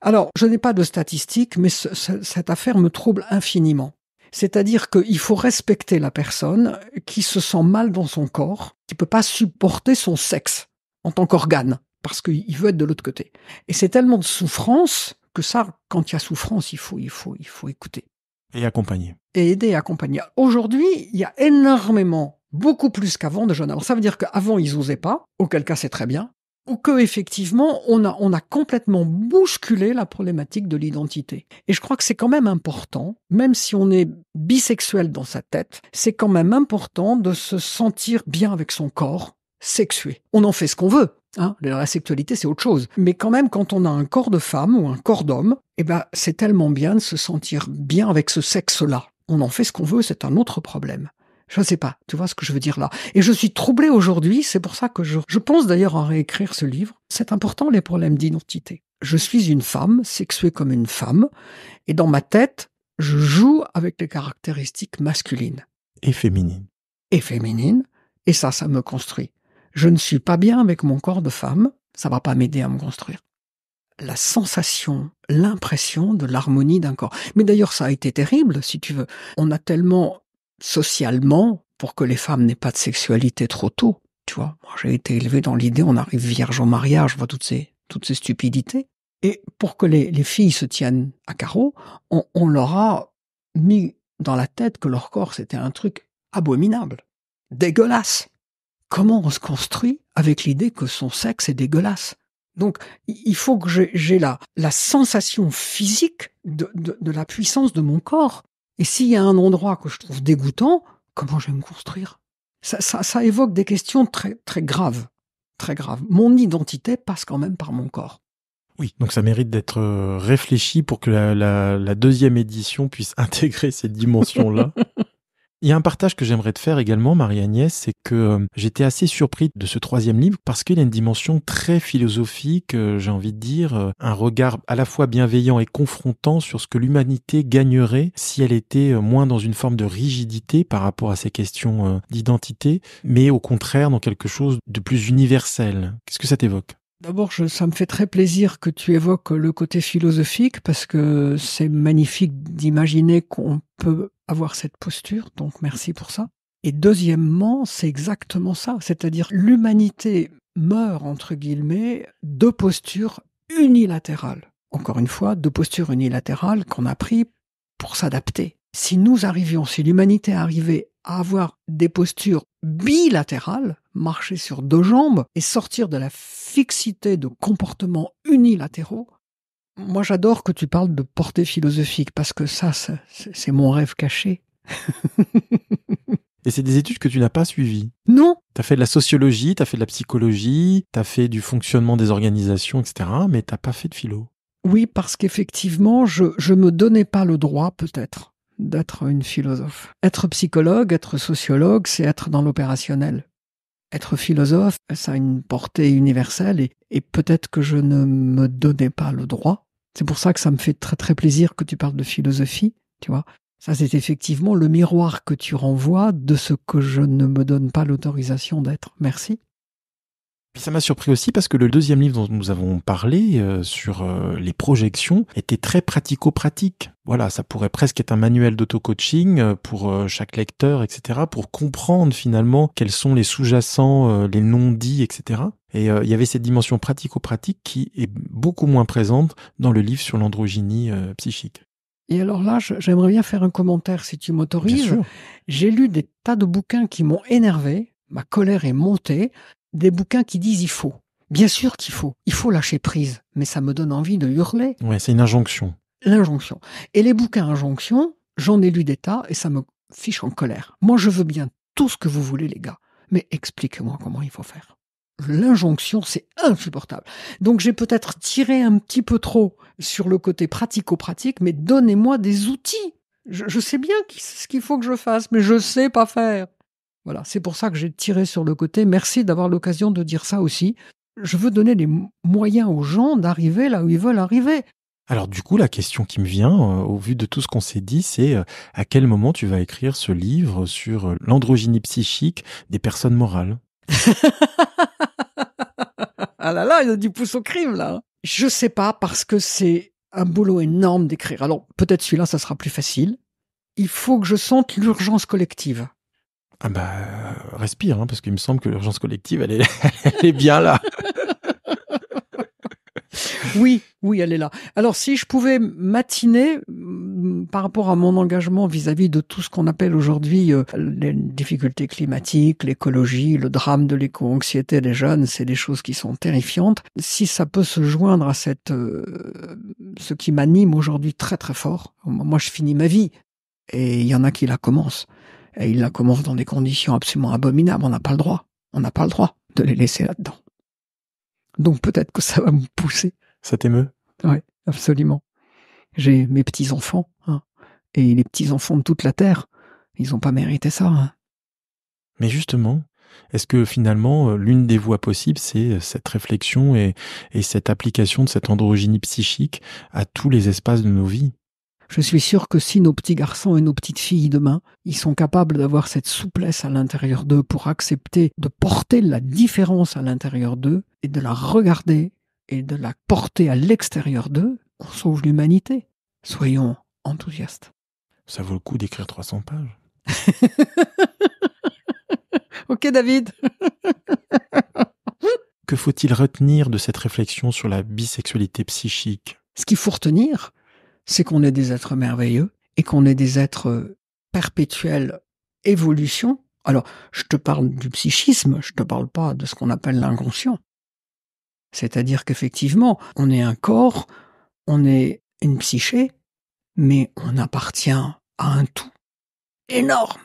alors, je n'ai pas de statistiques, mais cette affaire me trouble infiniment. C'est-à-dire qu'il faut respecter la personne qui se sent mal dans son corps, qui peut pas supporter son sexe en tant qu'organe, parce qu'il veut être de l'autre côté. Et c'est tellement de souffrance que ça, quand il y a souffrance, il faut, il faut, il faut écouter. Et accompagner. Et aider et accompagner. Aujourd'hui, il y a énormément, beaucoup plus qu'avant de jeunes. Alors ça veut dire qu'avant, ils osaient pas, auquel cas c'est très bien que effectivement on a on a complètement bousculé la problématique de l'identité. Et je crois que c'est quand même important, même si on est bisexuel dans sa tête, c'est quand même important de se sentir bien avec son corps sexué. On en fait ce qu'on veut. Hein, la sexualité, c'est autre chose. Mais quand même, quand on a un corps de femme ou un corps d'homme, eh ben, c'est tellement bien de se sentir bien avec ce sexe-là. On en fait ce qu'on veut, c'est un autre problème. Je ne sais pas, tu vois ce que je veux dire là. Et je suis troublé aujourd'hui, c'est pour ça que je, je pense d'ailleurs à réécrire ce livre. C'est important les problèmes d'identité. Je suis une femme, sexuée comme une femme, et dans ma tête, je joue avec les caractéristiques masculines. Et féminines. Et féminines, et ça, ça me construit. Je ne suis pas bien avec mon corps de femme, ça va pas m'aider à me construire. La sensation, l'impression de l'harmonie d'un corps. Mais d'ailleurs, ça a été terrible, si tu veux. On a tellement socialement pour que les femmes n'aient pas de sexualité trop tôt. Tu vois, moi j'ai été élevé dans l'idée on arrive vierge au mariage, je vois toutes ces toutes ces stupidités. Et pour que les, les filles se tiennent à carreau, on, on leur a mis dans la tête que leur corps c'était un truc abominable, dégueulasse. Comment on se construit avec l'idée que son sexe est dégueulasse? Donc, il faut que j'ai la, la sensation physique de, de, la puissance de mon corps. Et s'il y a un endroit que je trouve dégoûtant, comment je vais me construire? Ça, ça, ça évoque des questions très, très graves. Très graves. Mon identité passe quand même par mon corps. Oui, donc ça mérite d'être euh, réfléchi pour que la, la, la deuxième édition puisse intégrer cette dimension-là. Il y a un partage que j'aimerais te faire également, Marie-Agnès, c'est que euh, j'étais assez surpris de ce troisième livre parce qu'il a une dimension très philosophique, euh, j'ai envie de dire, un regard à la fois bienveillant et confrontant sur ce que l'humanité gagnerait si elle était moins dans une forme de rigidité par rapport à ces questions d'identité, mais au contraire dans quelque chose de plus universel. Qu'est-ce que ça t'évoque? D'abord, ça me fait très plaisir que tu évoques le côté philosophique parce que c'est magnifique d'imaginer qu'on peut avoir cette posture. Donc, merci pour ça. Et deuxièmement, c'est exactement ça. C'est-à-dire, l'humanité meurt, entre guillemets, de postures unilatérales. Encore une fois, de postures unilatérales qu'on a pris pour s'adapter. Si nous arrivions, si l'humanité arrivait à avoir des postures bilatérales, marcher sur deux jambes et sortir de la fixité de comportements unilatéraux, moi j'adore que tu parles de portée philosophique parce que ça, c'est mon rêve caché. Et c'est des études que tu n'as pas suivies. Non. Tu as fait de la sociologie, tu as fait de la psychologie, tu as fait du fonctionnement des organisations, etc. Mais tu pas fait de philo. Oui, parce qu'effectivement, je ne me donnais pas le droit, peut-être, d'être une philosophe. Être psychologue, être sociologue, c'est être dans l'opérationnel. Être philosophe, ça a une portée universelle et, et peut-être que je ne me donnais pas le droit. C'est pour ça que ça me fait très très plaisir que tu parles de philosophie, tu vois. Ça, c'est effectivement le miroir que tu renvoies de ce que je ne me donne pas l'autorisation d'être. Merci ça m'a surpris aussi parce que le deuxième livre dont nous avons parlé euh, sur euh, les projections était très pratico-pratique. Voilà, ça pourrait presque être un manuel d'auto-coaching euh, pour chaque lecteur, etc., pour comprendre finalement quels sont les sous-jacents, les non-dits, etc. Et il y avait cette dimension pratico-pratique qui est beaucoup moins présente dans le livre sur l'androgynie psychique. Et alors là, j'aimerais bien faire un commentaire si tu m'autorises. J'ai lu des tas de bouquins qui m'ont énervé, ma colère est montée, des bouquins qui disent il faut. Bien sûr qu'il faut. Il faut lâcher prise. Mais ça me donne envie de hurler. Ouais, c'est une injonction. L'injonction. Et les bouquins injonction, j'en ai lu des tas et ça me fiche en colère. Moi, je veux bien tout ce que vous voulez, les gars. Mais expliquez-moi comment il faut faire. L'injonction, c'est insupportable. Donc j'ai peut-être tiré un petit peu trop sur le côté pratico-pratique, mais donnez-moi des outils. Je, je sais bien ce qu'il faut que je fasse, mais je sais pas faire. Voilà, c'est pour ça que j'ai tiré sur le côté. Merci d'avoir l'occasion de dire ça aussi. Je veux donner les moyens aux gens d'arriver là où ils veulent arriver. Alors du coup, la question qui me vient, euh, au vu de tout ce qu'on s'est dit, c'est euh, à quel moment tu vas écrire ce livre sur euh, l'androgynie psychique des personnes morales? Ah là là, il y a du pouce au crime là. Je sais pas parce que c'est un boulot énorme d'écrire. Alors peut-être celui-là, ça sera plus facile. Il faut que je sente l'urgence collective. Ah bah, respire, hein, parce qu'il me semble que l'urgence collective, elle est, elle est bien là. oui, oui, elle est là. Alors, si je pouvais matiner mm, par rapport à mon engagement vis-à-vis de tout ce qu'on appelle aujourd'hui euh, les difficultés climatiques, l'écologie, le drame de l'éco-anxiété des jeunes, c'est des choses qui sont terrifiantes. Si ça peut se joindre à cette, euh, ce qui m'anime aujourd'hui très très fort, moi je finis ma vie et il y en a qui la commencent. Et il la commence dans des conditions absolument abominables. On n'a pas le droit. On n'a pas le droit de les laisser là-dedans. Donc peut-être que ça va me pousser. Ça t'émeut? Oui, absolument. J'ai mes petits-enfants, hein, et les petits-enfants de toute la Terre. Ils n'ont pas mérité ça. Hein. Mais justement, est-ce que finalement, euh, l'une des voies possibles, c'est euh, cette réflexion et, et cette application de cette androgynie psychique à tous les espaces de nos vies? Je suis sûr que si nos petits garçons et nos petites filles demain, ils sont capables d'avoir cette souplesse à l'intérieur d'eux pour accepter de porter la différence à l'intérieur d'eux et de la regarder et de la porter à l'extérieur d'eux, on sauve l'humanité. Soyons enthousiastes. Ça vaut le coup d'écrire 300 pages. ok David. que faut-il retenir de cette réflexion sur la bisexualité psychique? Ce qu'il faut retenir, c'est qu'on est des êtres merveilleux et qu'on est des êtres perpétuels évolution. Alors, je te parle du psychisme, je te parle pas de ce qu'on appelle l'inconscient. C'est-à-dire qu'effectivement, on est un corps, on est une psyché, mais on appartient à un tout énorme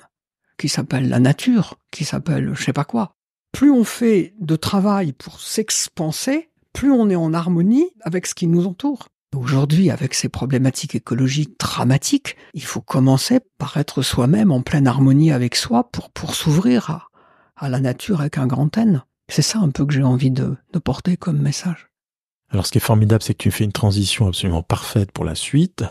qui s'appelle la nature, qui s'appelle je sais pas quoi. Plus on fait de travail pour s'expanser, plus on est en harmonie avec ce qui nous entoure. Aujourd'hui, avec ces problématiques écologiques dramatiques, il faut commencer par être soi-même en pleine harmonie avec soi pour, s'ouvrir à la nature avec un grand N. C'est ça un peu que j'ai envie de, porter comme message. Alors ce qui est formidable, c'est que tu fais une transition absolument parfaite pour la suite.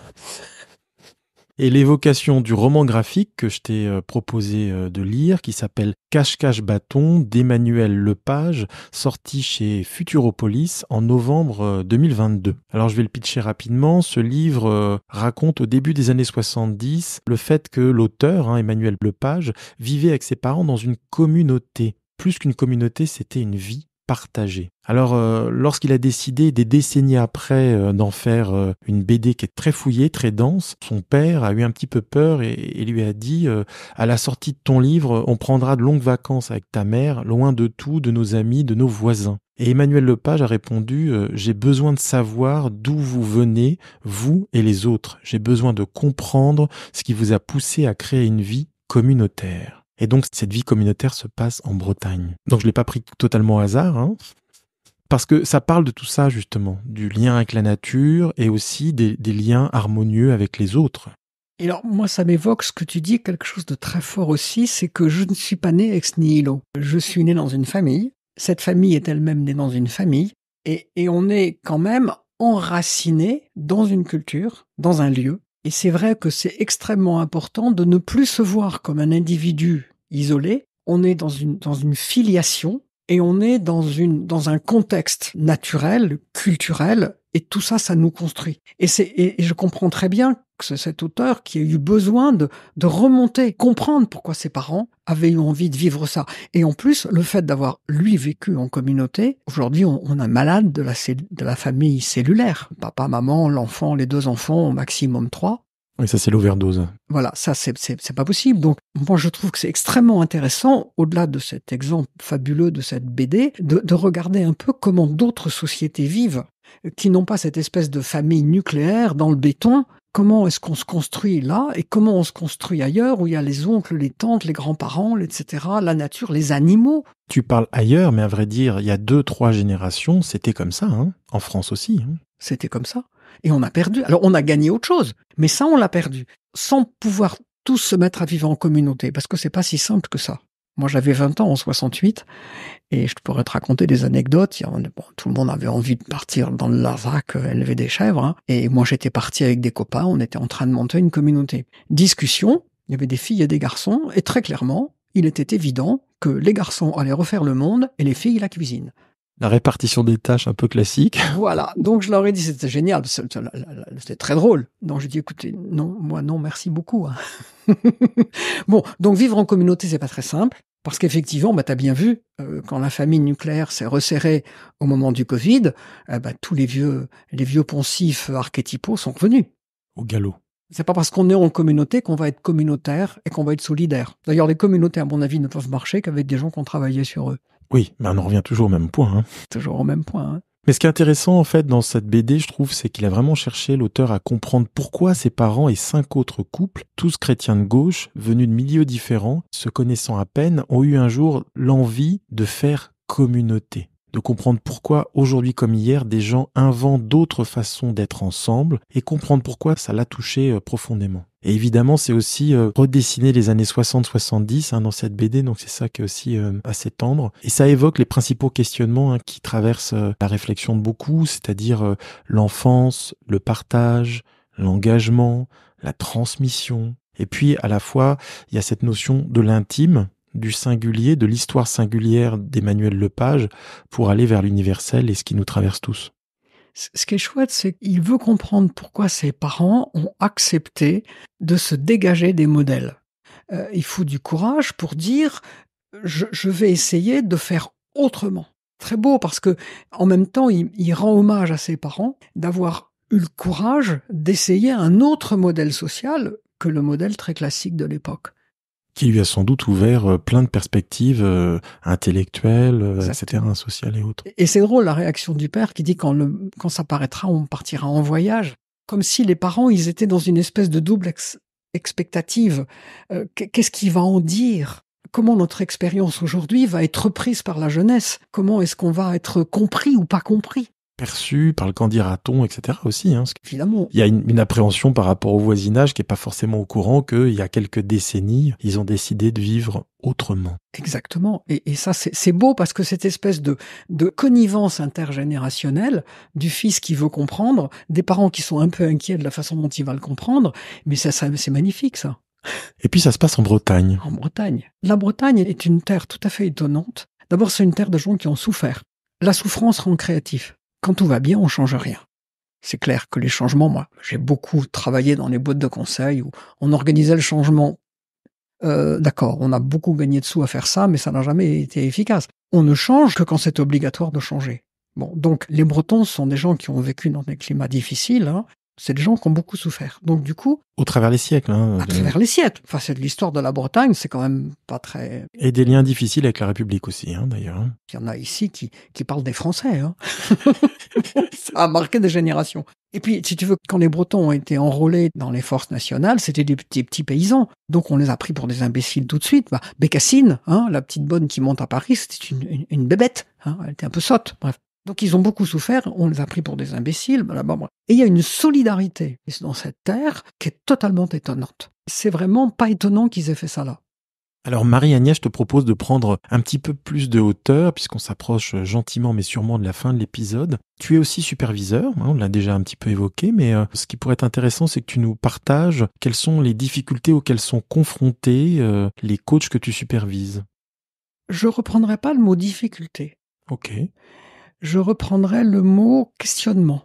Et l'évocation du roman graphique que je t'ai euh, proposé euh, de lire, qui s'appelle Cache-Cache Bâton d'Emmanuel Lepage, sorti chez Futuropolis en novembre 2022. Euh, Alors je vais le pitcher rapidement. Ce livre raconte au début des années 70 le fait que l'auteur, hein, Emmanuel Lepage, vivait avec ses parents dans une communauté. Plus qu'une communauté, c'était une vie alors, euh, lorsqu'il a décidé des décennies après euh, d'en faire euh, une BD qui est très fouillée, très dense, son père a eu un petit peu peur et, lui a dit à la sortie de ton livre, on prendra de longues vacances avec ta mère, loin de tout, de nos amis, de nos voisins. Et Emmanuel Lepage a répondu J'ai besoin de savoir d'où vous venez, vous et les autres. J'ai besoin de comprendre ce qui vous a poussé à créer une vie communautaire. Et donc cette vie communautaire se passe en Bretagne. Donc je l'ai pas pris totalement au hasard, hein, parce que ça parle de tout ça justement, du lien avec la nature et aussi des, liens harmonieux avec les autres. Et alors moi ça m'évoque ce que tu dis, quelque chose de très fort aussi, c'est que je ne suis pas né ex nihilo. Je suis né dans une famille, cette famille est elle-même née dans une famille, et on est quand même enraciné dans une culture, dans un lieu. Et c'est vrai que c'est extrêmement important de ne plus se voir comme un individu isolé, on est dans une, dans une filiation et on est dans une, dans un contexte naturel, culturel, et tout ça, ça nous construit. Et c'est, et, je comprends très bien que cet auteur qui a eu besoin de, de remonter, comprendre pourquoi ses parents avaient eu envie de vivre ça. Et en plus, le fait d'avoir lui vécu en communauté, aujourd'hui, on, on a malade de la, de la famille cellulaire. Papa, maman, l'enfant, les deux enfants, au maximum trois. Oui, ça c'est l'overdose. Voilà, ça c'est c'est pas possible. Donc moi je trouve que c'est extrêmement intéressant, au-delà de cet exemple fabuleux de cette BD, de, de regarder un peu comment d'autres sociétés vivent, qui n'ont pas cette espèce de famille nucléaire dans le béton. Comment est-ce qu'on se construit là et comment on se construit ailleurs où il y a les oncles, les tantes, les grands-parents, etc., la nature, les animaux. Tu parles ailleurs, mais à vrai dire, il y a deux, trois générations, c'était comme ça, hein en France aussi. Hein c'était comme ça. Et on a perdu. Alors on a gagné autre chose, mais ça on l'a perdu. Sans pouvoir tous se mettre à vivre en communauté, parce que c'est pas si simple que ça. Moi j'avais 20 ans en 68, et je pourrais te raconter des anecdotes. Tout le monde avait envie de partir dans le Larzac euh, élever des chèvres, hein. et moi j'étais parti avec des copains, on était en train de monter une communauté. Discussion, il y avait des filles et des garçons, et très clairement, il était évident que les garçons allaient refaire le monde et les filles la cuisine la répartition des tâches un peu classique. Voilà. Donc je leur ai dit c'était génial, c'était très drôle. Donc j'ai dit écoutez non, moi non, merci beaucoup. Hein. bon, donc vivre en communauté c'est pas très simple parce qu'effectivement, bah, tu as bien vu, euh, quand la famille nucléaire s'est resserrée au moment du Covid, euh, bah, tous les vieux, les vieux poncifs archétypaux sont revenus. Au galop. C'est pas parce qu'on est en communauté qu'on va être communautaire et qu'on va être solidaire. D'ailleurs, les communautés, à mon avis, ne peuvent marcher qu'avec des gens qui ont travaillé sur eux. Oui, mais on en revient toujours au même point. Hein. Toujours au même point. Hein. Mais ce qui est intéressant en fait dans cette BD, je trouve, c'est qu'il a vraiment cherché l'auteur à comprendre pourquoi ses parents et cinq autres couples, tous chrétiens de gauche, venus de milieux différents, se connaissant à peine, ont eu un jour l'envie de faire communauté de comprendre pourquoi aujourd'hui comme hier des gens inventent d'autres façons d'être ensemble et comprendre pourquoi ça l'a touché euh, profondément. Et évidemment, c'est aussi euh, redessiner les années 60-70 hein, dans cette BD, donc c'est ça qui est aussi euh, assez tendre. Et ça évoque les principaux questionnements hein, qui traversent la réflexion de beaucoup, c'est-à-dire l'enfance, le partage, l'engagement, la transmission. Et puis à la fois, il y a cette notion de l'intime du singulier, de l'histoire singulière d'Emmanuel Lepage pour aller vers l'universel et ce qui nous traverse tous. Ce qui est chouette, c'est qu'il veut comprendre pourquoi ses parents ont accepté de se dégager des modèles. Euh, il faut du courage pour dire je, vais essayer de faire autrement. Très beau parce que en même temps, il rend hommage à ses parents d'avoir eu le courage d'essayer un autre modèle social que le modèle très classique de l'époque. Qui lui a sans doute ouvert euh, plein de perspectives euh, intellectuelles, euh, etc., sociales et autres. Et c'est drôle la réaction du père qui dit quand, le, quand ça paraîtra, on partira en voyage. Comme si les parents, ils étaient dans une espèce de double ex- expectative. Euh, Qu'est-ce qu'il va en dire? Comment notre expérience aujourd'hui va être reprise par la jeunesse? Comment est-ce qu'on va être compris ou pas compris? Perçu par le qu'en dira-t-on, etc. aussi. Hein, Évidemment. y a une, une appréhension par rapport au voisinage qui est pas forcément au courant qu'il y a quelques décennies, ils ont décidé de vivre autrement. Exactement. Et, et ça, c'est c'est beau parce que cette espèce de, de connivence intergénérationnelle du fils qui veut comprendre, des parents qui sont un peu inquiets de la façon dont il va le comprendre, mais ça, ça c'est magnifique, ça. Et puis ça se passe en Bretagne. En Bretagne. La Bretagne est une terre tout à fait étonnante. D'abord, c'est une terre de gens qui ont souffert. La souffrance rend créatif. Quand tout va bien, on change rien. C'est clair que les changements, moi, j'ai beaucoup travaillé dans les boîtes de conseil où on organisait le changement. Euh, D'accord, on a beaucoup gagné de sous à faire ça, mais ça n'a jamais été efficace. On ne change que quand c'est obligatoire de changer. Bon, donc les Bretons sont des gens qui ont vécu dans des climats difficiles. Hein. C'est des gens qui ont beaucoup souffert. Donc du coup, Au travers les siècles. Hein, à de- travers les siècles, enfin c'est de l'histoire de la Bretagne, c'est quand même pas très Et des liens difficiles avec la République aussi, hein, d'ailleurs. hein. Il y en a ici qui, qui parlent des Français. Hein. Ça a marqué des générations. Et puis, si tu veux, quand les Bretons ont été enrôlés dans les forces nationales, c'était des petits, petits paysans. Donc, on les a pris pour des imbéciles tout de suite. Bah, Bécassine, hein, la petite bonne qui monte à Paris, c'était une, une, une bébête. Hein, elle était un peu sotte. Bref. Donc, ils ont beaucoup souffert. On les a pris pour des imbéciles. blablabla. Et il y a une solidarité dans cette terre qui est totalement étonnante. C'est vraiment pas étonnant qu'ils aient fait ça là. Alors Marie-Agnès, je te propose de prendre un petit peu plus de hauteur, puisqu'on s'approche gentiment mais sûrement de la fin de l'épisode. Tu es aussi superviseur, hein, on l'a déjà un petit peu évoqué, mais euh, ce qui pourrait être intéressant, c'est que tu nous partages quelles sont les difficultés auxquelles sont confrontés euh, les coachs que tu supervises. Je reprendrai pas le mot difficulté. Ok. Je reprendrai le mot questionnement.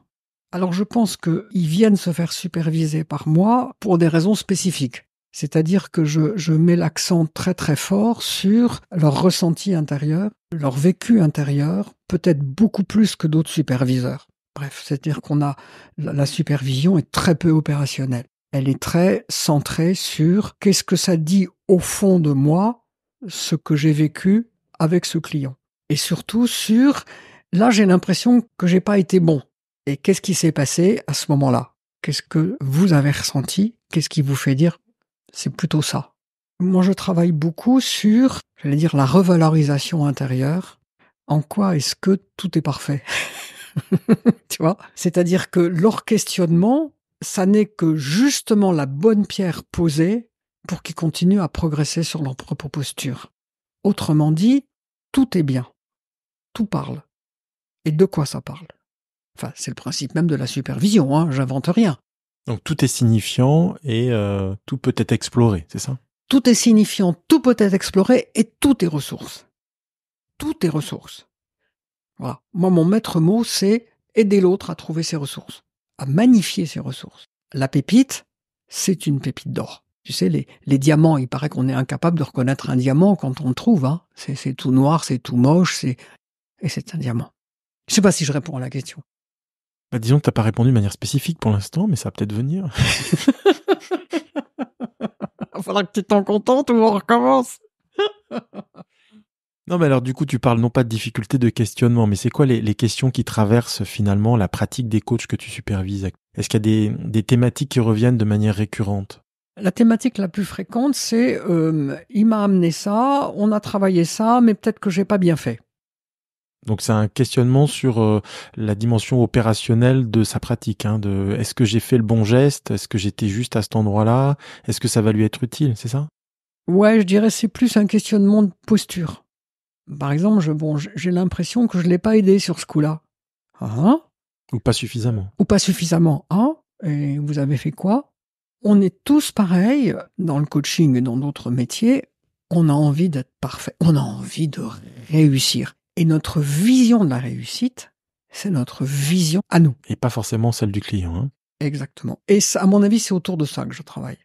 Alors je pense qu'ils viennent se faire superviser par moi pour des raisons spécifiques. C'est-à-dire que je, je mets l'accent très très fort sur leur ressenti intérieur, leur vécu intérieur, peut-être beaucoup plus que d'autres superviseurs. Bref, c'est-à-dire qu'on a la, la supervision est très peu opérationnelle. Elle est très centrée sur qu'est-ce que ça dit au fond de moi, ce que j'ai vécu avec ce client. Et surtout sur Là, j'ai l'impression que j'ai pas été bon. Et qu'est-ce qui s'est passé à ce moment-là? Qu'est-ce que vous avez ressenti? Qu'est-ce qui vous fait dire c'est plutôt ça? Moi, je travaille beaucoup sur, j'allais dire, la revalorisation intérieure. En quoi est-ce que tout est parfait? Tu vois? C'est-à-dire que leur questionnement, ça n'est que justement la bonne pierre posée pour qu'ils continuent à progresser sur leur propre posture. Autrement dit, tout est bien. Tout parle. Et de quoi ça parle? Enfin, c'est le principe même de la supervision, hein, j'invente rien. Donc tout est signifiant et euh, tout peut être exploré, c'est ça? Tout est signifiant, tout peut être exploré et tout est ressource. Tout est ressource. Voilà. Moi, mon maître mot, c'est aider l'autre à trouver ses ressources, à magnifier ses ressources. La pépite, c'est une pépite d'or. Tu sais, les, les diamants, il paraît qu'on est incapable de reconnaître un diamant quand on le trouve. Hein. C'est, c'est tout noir, c'est tout moche, c'est et c'est un diamant. Je sais pas si je réponds à la question. bah, Disons que t'as pas répondu de manière spécifique pour l'instant, mais ça va peut-être venir. Il faudra que tu t'en contentes ou on recommence. Non, mais alors du coup, tu parles non pas de difficulté de questionnement, mais c'est quoi les, les questions qui traversent finalement la pratique des coachs que tu supervises? Est-ce qu'il y a des, des thématiques qui reviennent de manière récurrente? La thématique la plus fréquente, c'est euh, il m'a amené ça, on a travaillé ça, mais peut-être que j'ai pas bien fait. Donc c'est un questionnement sur euh, la dimension opérationnelle de sa pratique. Hein, de est-ce que j'ai fait le bon geste Est-ce que j'étais juste à cet endroit-là Est-ce que ça va lui être utile C'est ça? Ouais, je dirais c'est plus un questionnement de posture. Par exemple, je, bon, j'ai l'impression que je l'ai pas aidé sur ce coup-là. Hein Ou pas suffisamment Ou pas suffisamment. Hein Et vous avez fait quoi? On est tous pareils dans le coaching et dans d'autres métiers. On a envie d'être parfait. On a envie de réussir. Et notre vision de la réussite, c'est notre vision à nous. Et pas forcément celle du client. Hein. Exactement. Et ça, à mon avis, c'est autour de ça que je travaille.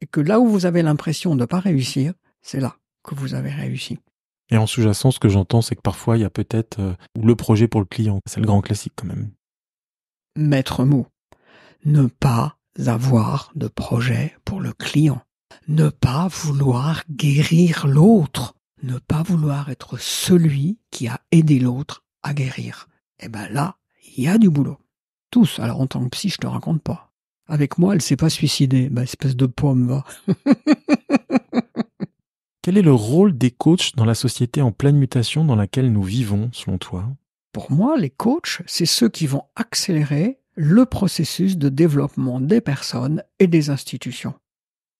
Et que là où vous avez l'impression de ne pas réussir, c'est là que vous avez réussi. Et en sous-jacent, ce que j'entends, c'est que parfois, il y a peut-être euh, le projet pour le client. C'est le grand classique quand même. Maître mot. Ne pas avoir de projet pour le client. ne pas vouloir guérir l'autre, ne pas vouloir être celui qui a aidé l'autre à guérir. Eh ben là, il y a du boulot. Tous. Alors en tant que psy, je te raconte pas. Avec moi, elle s'est pas suicidée. Bah, espèce de pomme, va. Quel est le rôle des coachs dans la société en pleine mutation dans laquelle nous vivons, selon toi? Pour moi, les coachs, c'est ceux qui vont accélérer le processus de développement des personnes et des institutions.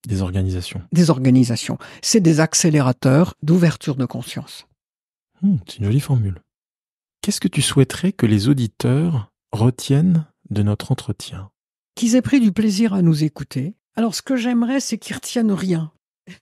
Des organisations. Des organisations. C'est des accélérateurs d'ouverture de conscience. Hmm, c'est une jolie formule. Qu'est-ce que tu souhaiterais que les auditeurs retiennent de notre entretien? Qu'ils aient pris du plaisir à nous écouter. Alors ce que j'aimerais, c'est qu'ils retiennent rien.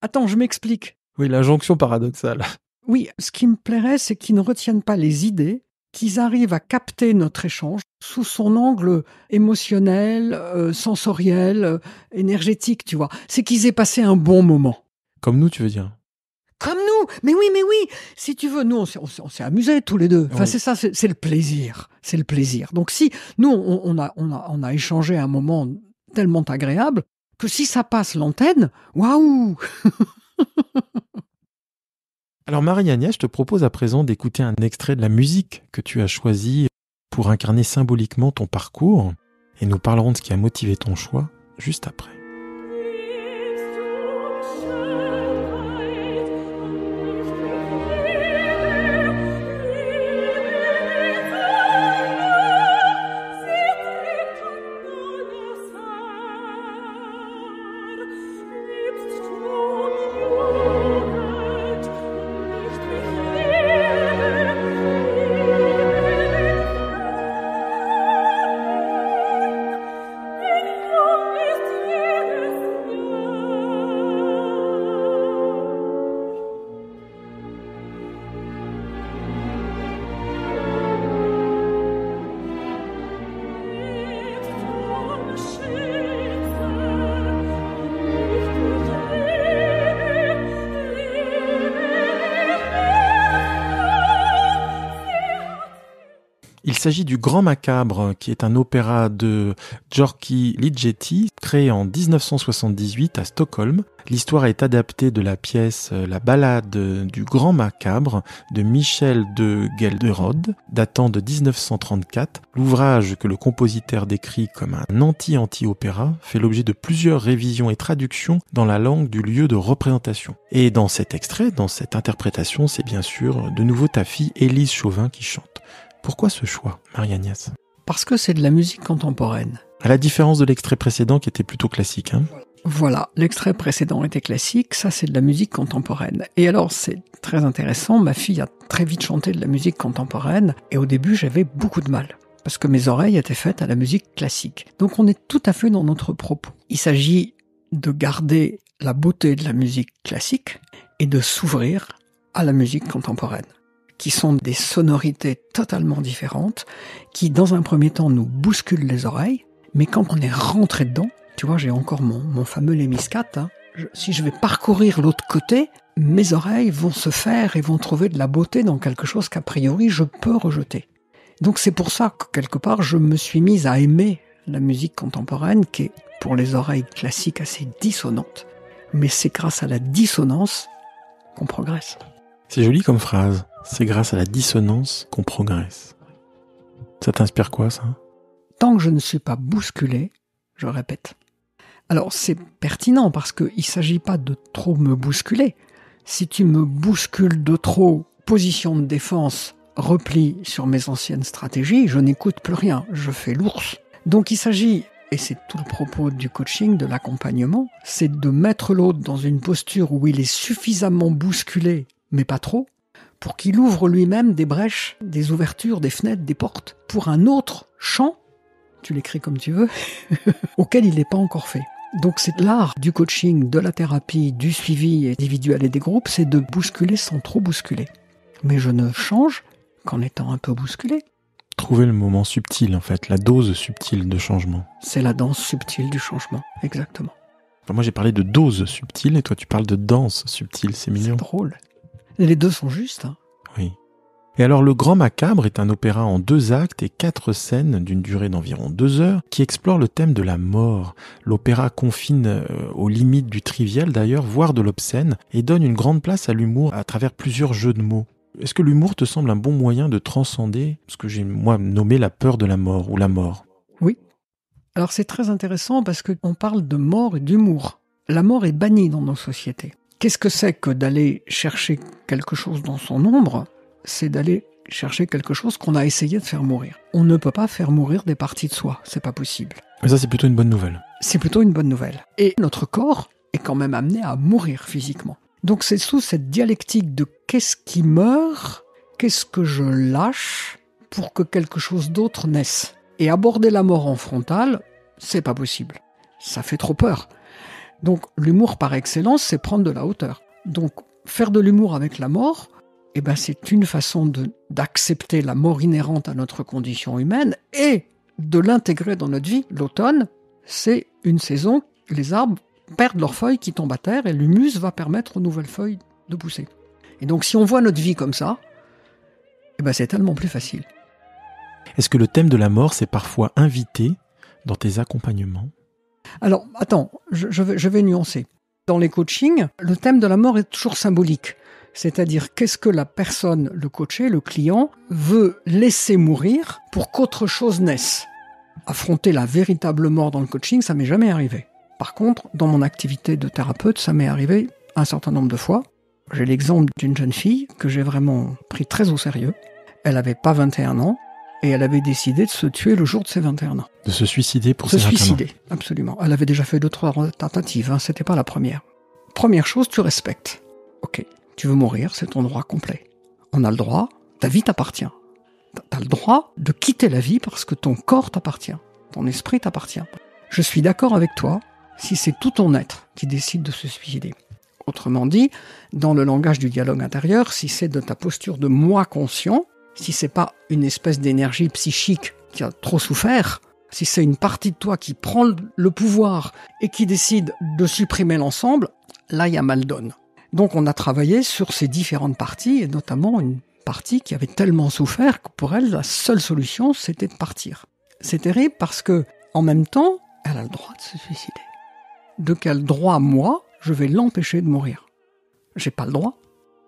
Attends, je m'explique. Oui, l'injonction paradoxale. Oui, ce qui me plairait, c'est qu'ils ne retiennent pas les idées, qu'ils arrivent à capter notre échange sous son angle émotionnel, euh, sensoriel, euh, énergétique, tu vois. C'est qu'ils aient passé un bon moment. Comme nous, tu veux dire? Comme nous Mais oui, mais oui Si tu veux, nous, on s'est- on amusés tous les deux. Enfin, Oui. c'est ça, c'est c'est le plaisir. C'est le plaisir. Donc si, nous, on, on a, on, a, on a échangé un moment tellement agréable que si ça passe l'antenne, waouh Alors Marie-Agnès, je te propose à présent d'écouter un extrait de la musique que tu as choisi pour incarner symboliquement ton parcours, et nous parlerons de ce qui a motivé ton choix juste après. S'agit du Grand Macabre, qui est un opéra de Giorgi Ligeti, créé en 1978 à Stockholm. L'histoire est adaptée de la pièce euh, La Ballade du Grand Macabre de Michel de Gelderode, datant de 1934. L'ouvrage que le compositeur décrit comme un anti-anti-opéra fait l'objet de plusieurs révisions et traductions dans la langue du lieu de représentation. Et dans cet extrait, dans cette interprétation, c'est bien sûr de nouveau ta fille Élise Chauvin qui chante. Pourquoi ce choix, Marie-Agnès Parce que c'est de la musique contemporaine. À la différence de l'extrait précédent qui était plutôt classique. Hein Voilà, l'extrait précédent était classique, ça c'est de la musique contemporaine. Et alors c'est très intéressant, ma fille a très vite chanté de la musique contemporaine, et au début j'avais beaucoup de mal, parce que mes oreilles étaient faites à la musique classique. Donc on est tout à fait dans notre propos. Il s'agit de garder la beauté de la musique classique et de s'ouvrir à la musique contemporaine, qui sont des sonorités totalement différentes, qui dans un premier temps nous bousculent les oreilles, mais quand on est rentré dedans, tu vois, j'ai encore mon, mon fameux lémiscat. hein. Si je vais parcourir l'autre côté, mes oreilles vont se faire et vont trouver de la beauté dans quelque chose qu'a priori je peux rejeter. Donc c'est pour ça que quelque part je me suis mise à aimer la musique contemporaine qui est pour les oreilles classiques assez dissonante. Mais c'est grâce à la dissonance qu'on progresse. C'est joli comme phrase. C'est grâce à la dissonance qu'on progresse. Ça t'inspire quoi, ça? Tant que je ne suis pas bousculé, je répète. Alors c'est pertinent parce qu'il ne s'agit pas de trop me bousculer. Si tu me bouscules de trop, position de défense, repli sur mes anciennes stratégies, je n'écoute plus rien, je fais l'ours. Donc il s'agit, et c'est tout le propos du coaching, de l'accompagnement, c'est de mettre l'autre dans une posture où il est suffisamment bousculé, mais pas trop, pour qu'il ouvre lui-même des brèches, des ouvertures, des fenêtres, des portes, pour un autre champ tu l'écris comme tu veux, auquel il n'est pas encore fait. Donc c'est l'art du coaching, de la thérapie, du suivi individuel et des groupes, c'est de bousculer sans trop bousculer. Mais je ne change qu'en étant un peu bousculé. Trouver le moment subtil, en fait, la dose subtile de changement. C'est la danse subtile du changement, exactement. Enfin, moi, j'ai parlé de dose subtile et toi, tu parles de danse subtile. C'est C'est mignon. drôle. Les deux sont justes. hein. Oui. Et alors Le Grand Macabre est un opéra en deux actes et quatre scènes d'une durée d'environ deux heures qui explore le thème de la mort. L'opéra confine euh, aux limites du trivial d'ailleurs, voire de l'obscène, et donne une grande place à l'humour à travers plusieurs jeux de mots. Est-ce que l'humour te semble un bon moyen de transcender ce que j'ai moi nommé la peur de la mort ou la mort? Oui. Alors c'est très intéressant parce qu'on parle de mort et d'humour. La mort est bannie dans nos sociétés. Qu'est-ce que c'est que d'aller chercher quelque chose dans son ombre? C'est d'aller chercher quelque chose qu'on a essayé de faire mourir. On ne peut pas faire mourir des parties de soi, c'est pas possible. Mais ça, c'est plutôt une bonne nouvelle. C'est plutôt une bonne nouvelle. Et notre corps est quand même amené à mourir physiquement. Donc c'est sous cette dialectique de qu'est-ce qui meurt, qu'est-ce que je lâche pour que quelque chose d'autre naisse. Et aborder la mort en frontal, c'est pas possible. Ça fait trop peur. Donc l'humour par excellence, c'est prendre de la hauteur. Donc faire de l'humour avec la mort, eh ben, c'est une façon d'accepter la mort inhérente à notre condition humaine et de l'intégrer dans notre vie. L'automne, c'est une saison, les arbres perdent leurs feuilles qui tombent à terre et l'humus va permettre aux nouvelles feuilles de pousser. Et donc si on voit notre vie comme ça, eh ben, c'est tellement plus facile. Est-ce que le thème de la mort s'est parfois invité dans tes accompagnements? Alors, attends, je, vais, vais nuancer. Dans les coachings, le thème de la mort est toujours symbolique. C'est-à-dire qu'est-ce que la personne, le coaché, le client, veut laisser mourir pour qu'autre chose naisse? Affronter la véritable mort dans le coaching, ça m'est jamais arrivé. Par contre, dans mon activité de thérapeute, ça m'est arrivé un certain nombre de fois. J'ai l'exemple d'une jeune fille que j'ai vraiment pris très au sérieux. Elle n'avait pas 21 ans et elle avait décidé de se tuer le jour de ses 21 ans. De se suicider pour se ses suicider, absolument. Elle avait déjà fait deux trois tentatives, hein, c'était pas la première. Première chose, tu respectes. Ok, tu veux mourir, c'est ton droit complet. On a le droit, ta vie t'appartient. Tu as le droit de quitter la vie parce que ton corps t'appartient, ton esprit t'appartient. Je suis d'accord avec toi si c'est tout ton être qui décide de se suicider. Autrement dit, dans le langage du dialogue intérieur, si c'est de ta posture de moi conscient, si c'est pas une espèce d'énergie psychique qui a trop souffert, si c'est une partie de toi qui prend le pouvoir et qui décide de supprimer l'ensemble, là il y a mal donne. Donc on a travaillé sur ces différentes parties, et notamment une partie qui avait tellement souffert que pour elle, la seule solution, c'était de partir. C'est terrible parce que, en même temps, elle a le droit de se suicider. De quel droit, moi, je vais l'empêcher de mourir? J'ai pas le droit.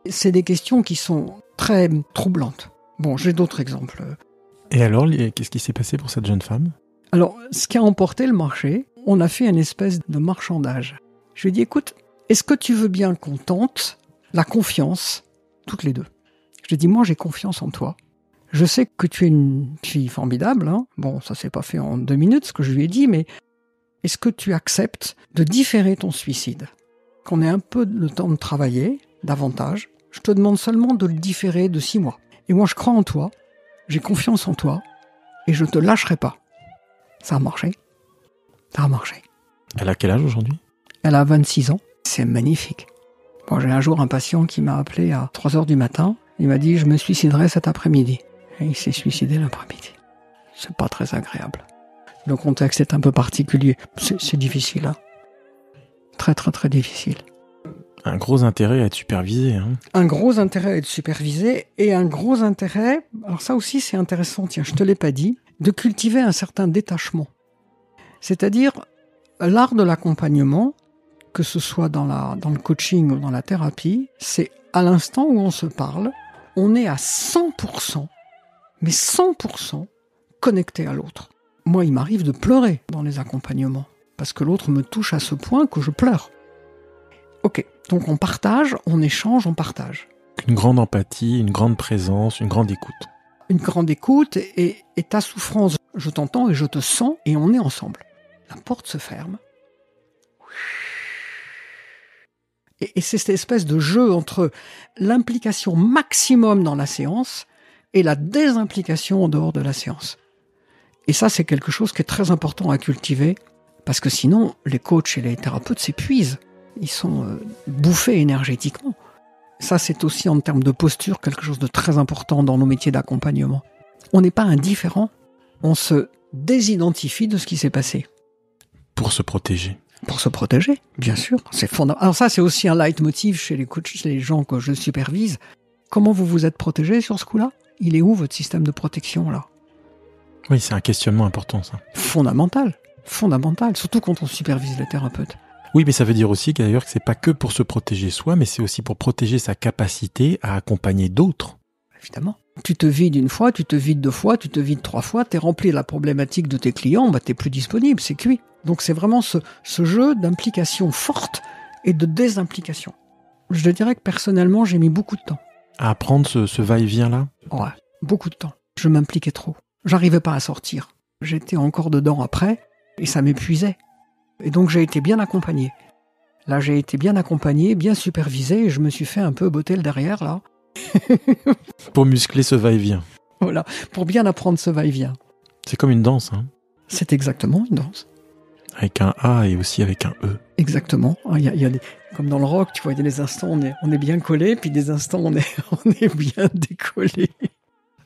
C'est des questions qui sont très troublantes. Bon, j'ai d'autres exemples. Et alors, qu'est-ce qui s'est passé pour cette jeune femme? Alors, ce qui a emporté le marché, on a fait une espèce de marchandage. Je lui ai dit, écoute, est-ce que tu veux bien qu'on tente la confiance, toutes les deux? Je lui dis, moi j'ai confiance en toi. Je sais que tu es une fille formidable. Hein. bon, ça s'est pas fait en deux minutes, ce que je lui ai dit, mais est-ce que tu acceptes de différer ton suicide? Qu'on ait un peu le temps de travailler davantage. Je te demande seulement de le différer de six mois. Et moi, je crois en toi, j'ai confiance en toi, et je te lâcherai pas. Ça a marché. Ça a marché. Elle a quel âge aujourd'hui? Elle a 26 ans. C'est magnifique. Bon, j'ai un jour un patient qui m'a appelé à 3 heures du matin. Il m'a dit, je me suiciderai cet après-midi. Et il s'est suicidé l'après-midi. C'est pas très agréable. Le contexte est un peu particulier. C'est difficile. Hein. Très, très, très difficile. Un gros intérêt à être supervisé. Hein. Un gros intérêt à être supervisé et un gros intérêt, alors ça aussi c'est intéressant, tiens, je te l'ai pas dit, de cultiver un certain détachement. C'est-à-dire, l'art de l'accompagnement, que ce soit dans, la, dans le coaching ou dans la thérapie, c'est à l'instant où on se parle, on est à 100%, mais 100% connecté à l'autre. Moi, il m'arrive de pleurer dans les accompagnements, parce que l'autre me touche à ce point que je pleure. Ok, donc on partage, on échange, on partage. Une grande empathie, une grande présence, une grande écoute. Une grande écoute et, et ta souffrance, je t'entends et je te sens et on est ensemble. La porte se ferme. Et, c'est cette espèce de jeu entre l'implication maximum dans la séance et la désimplication en dehors de la séance. Et ça, c'est quelque chose qui est très important à cultiver, parce que sinon, les coachs et les thérapeutes s'épuisent. Ils sont euh, bouffés énergétiquement. Ça, c'est aussi en termes de posture quelque chose de très important dans nos métiers d'accompagnement. On n'est pas indifférent, on se désidentifie de ce qui s'est passé. Pour se protéger. Pour se protéger, bien sûr. C'est fondamental. Alors ça, c'est aussi un leitmotiv chez les coachs, chez les gens que je supervise. Comment vous vous êtes protégé sur ce coup-là? Il est où votre système de protection là? Oui, c'est un questionnement important ça. Fondamental, fondamental, surtout quand on supervise les thérapeutes. Oui, mais ça veut dire aussi d'ailleurs que c'est pas que pour se protéger soi, mais c'est aussi pour protéger sa capacité à accompagner d'autres. Évidemment. Tu te vides une fois, tu te vides deux fois, tu te vides trois fois, t'es rempli de la problématique de tes clients, bah t'es plus disponible, c'est cuit. Donc c'est vraiment ce, ce jeu d'implication forte et de désimplication. Je dirais que personnellement, j'ai mis beaucoup de temps. À apprendre ce, ce va-et-vient là Ouais, beaucoup de temps. Je m'impliquais trop. J'arrivais pas à sortir. J'étais encore dedans après, et ça m'épuisait. Et donc j'ai été bien accompagné. Là, j'ai été bien accompagné, bien supervisé, et je me suis fait un peu botter le derrière, là. Pour muscler ce va-et-vient. Voilà, pour bien apprendre ce va-et-vient. C'est comme une danse, hein C'est exactement une danse. Avec un A et aussi avec un E. Exactement. Il y a, il y a des- comme dans le rock, tu vois, il y a des instants on est, on est bien collé, puis des instants on est, on est bien décollé.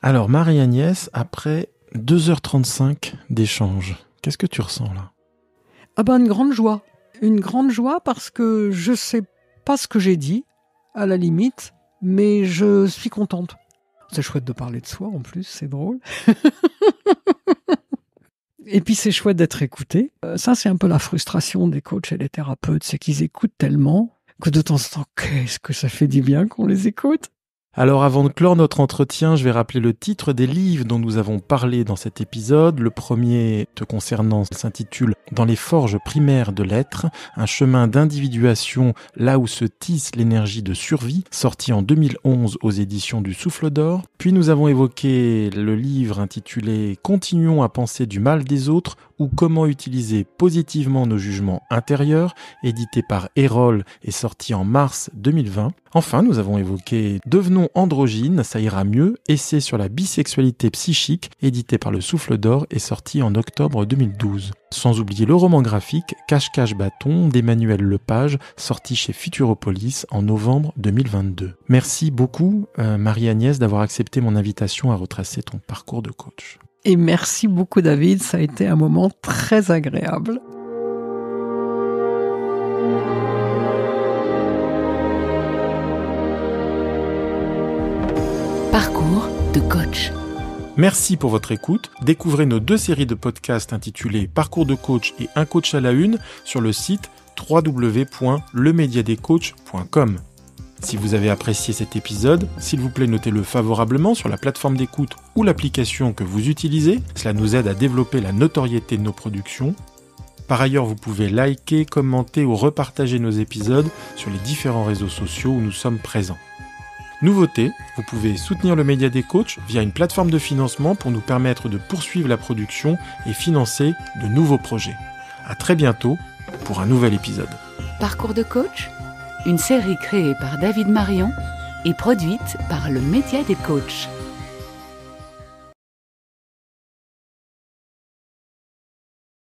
Alors, Marie-Agnès, après 2h35 d'échange, qu'est-ce que tu ressens là? Ah ben, une grande joie. Une grande joie parce que je sais pas ce que j'ai dit, à la limite, mais je suis contente. C'est chouette de parler de soi en plus, c'est drôle. et puis c'est chouette d'être écouté. Euh, ça, c'est un peu la frustration des coachs et des thérapeutes, c'est qu'ils écoutent tellement que de temps en temps, qu'est-ce que ça fait du bien qu'on les écoute? Alors avant de clore notre entretien, je vais rappeler le titre des livres dont nous avons parlé dans cet épisode. Le premier te concernant s'intitule Dans les forges primaires de l'être, un chemin d'individuation là où se tisse l'énergie de survie, sorti en 2011 aux éditions du Souffle d'Or. Puis nous avons évoqué le livre intitulé Continuons à penser du mal des autres ou comment utiliser positivement nos jugements intérieurs, édité par Erol et sorti en mars 2020. Enfin, nous avons évoqué Devenons androgynes, ça ira mieux, essai sur la bisexualité psychique, édité par le Souffle d'Or et sorti en octobre 2012. Sans oublier le roman graphique Cache-Cache Bâton d'Emmanuel Lepage, sorti chez Futuropolis en novembre 2022. Merci beaucoup, euh, Marie-Agnès, d'avoir accepté mon invitation à retracer ton parcours de coach. Et merci beaucoup David, ça a été un moment très agréable. Parcours de coach. Merci pour votre écoute. Découvrez nos deux séries de podcasts intitulées Parcours de coach et Un coach à la une sur le site www.lemediadescoach.com. Si vous avez apprécié cet épisode, s'il vous plaît notez-le favorablement sur la plateforme d'écoute ou l'application que vous utilisez. Cela nous aide à développer la notoriété de nos productions. Par ailleurs, vous pouvez liker, commenter ou repartager nos épisodes sur les différents réseaux sociaux où nous sommes présents. Nouveauté, vous pouvez soutenir le média des coachs via une plateforme de financement pour nous permettre de poursuivre la production et financer de nouveaux projets. À très bientôt pour un nouvel épisode. Parcours de coach, une série créée par David Marion et produite par le Média des coachs.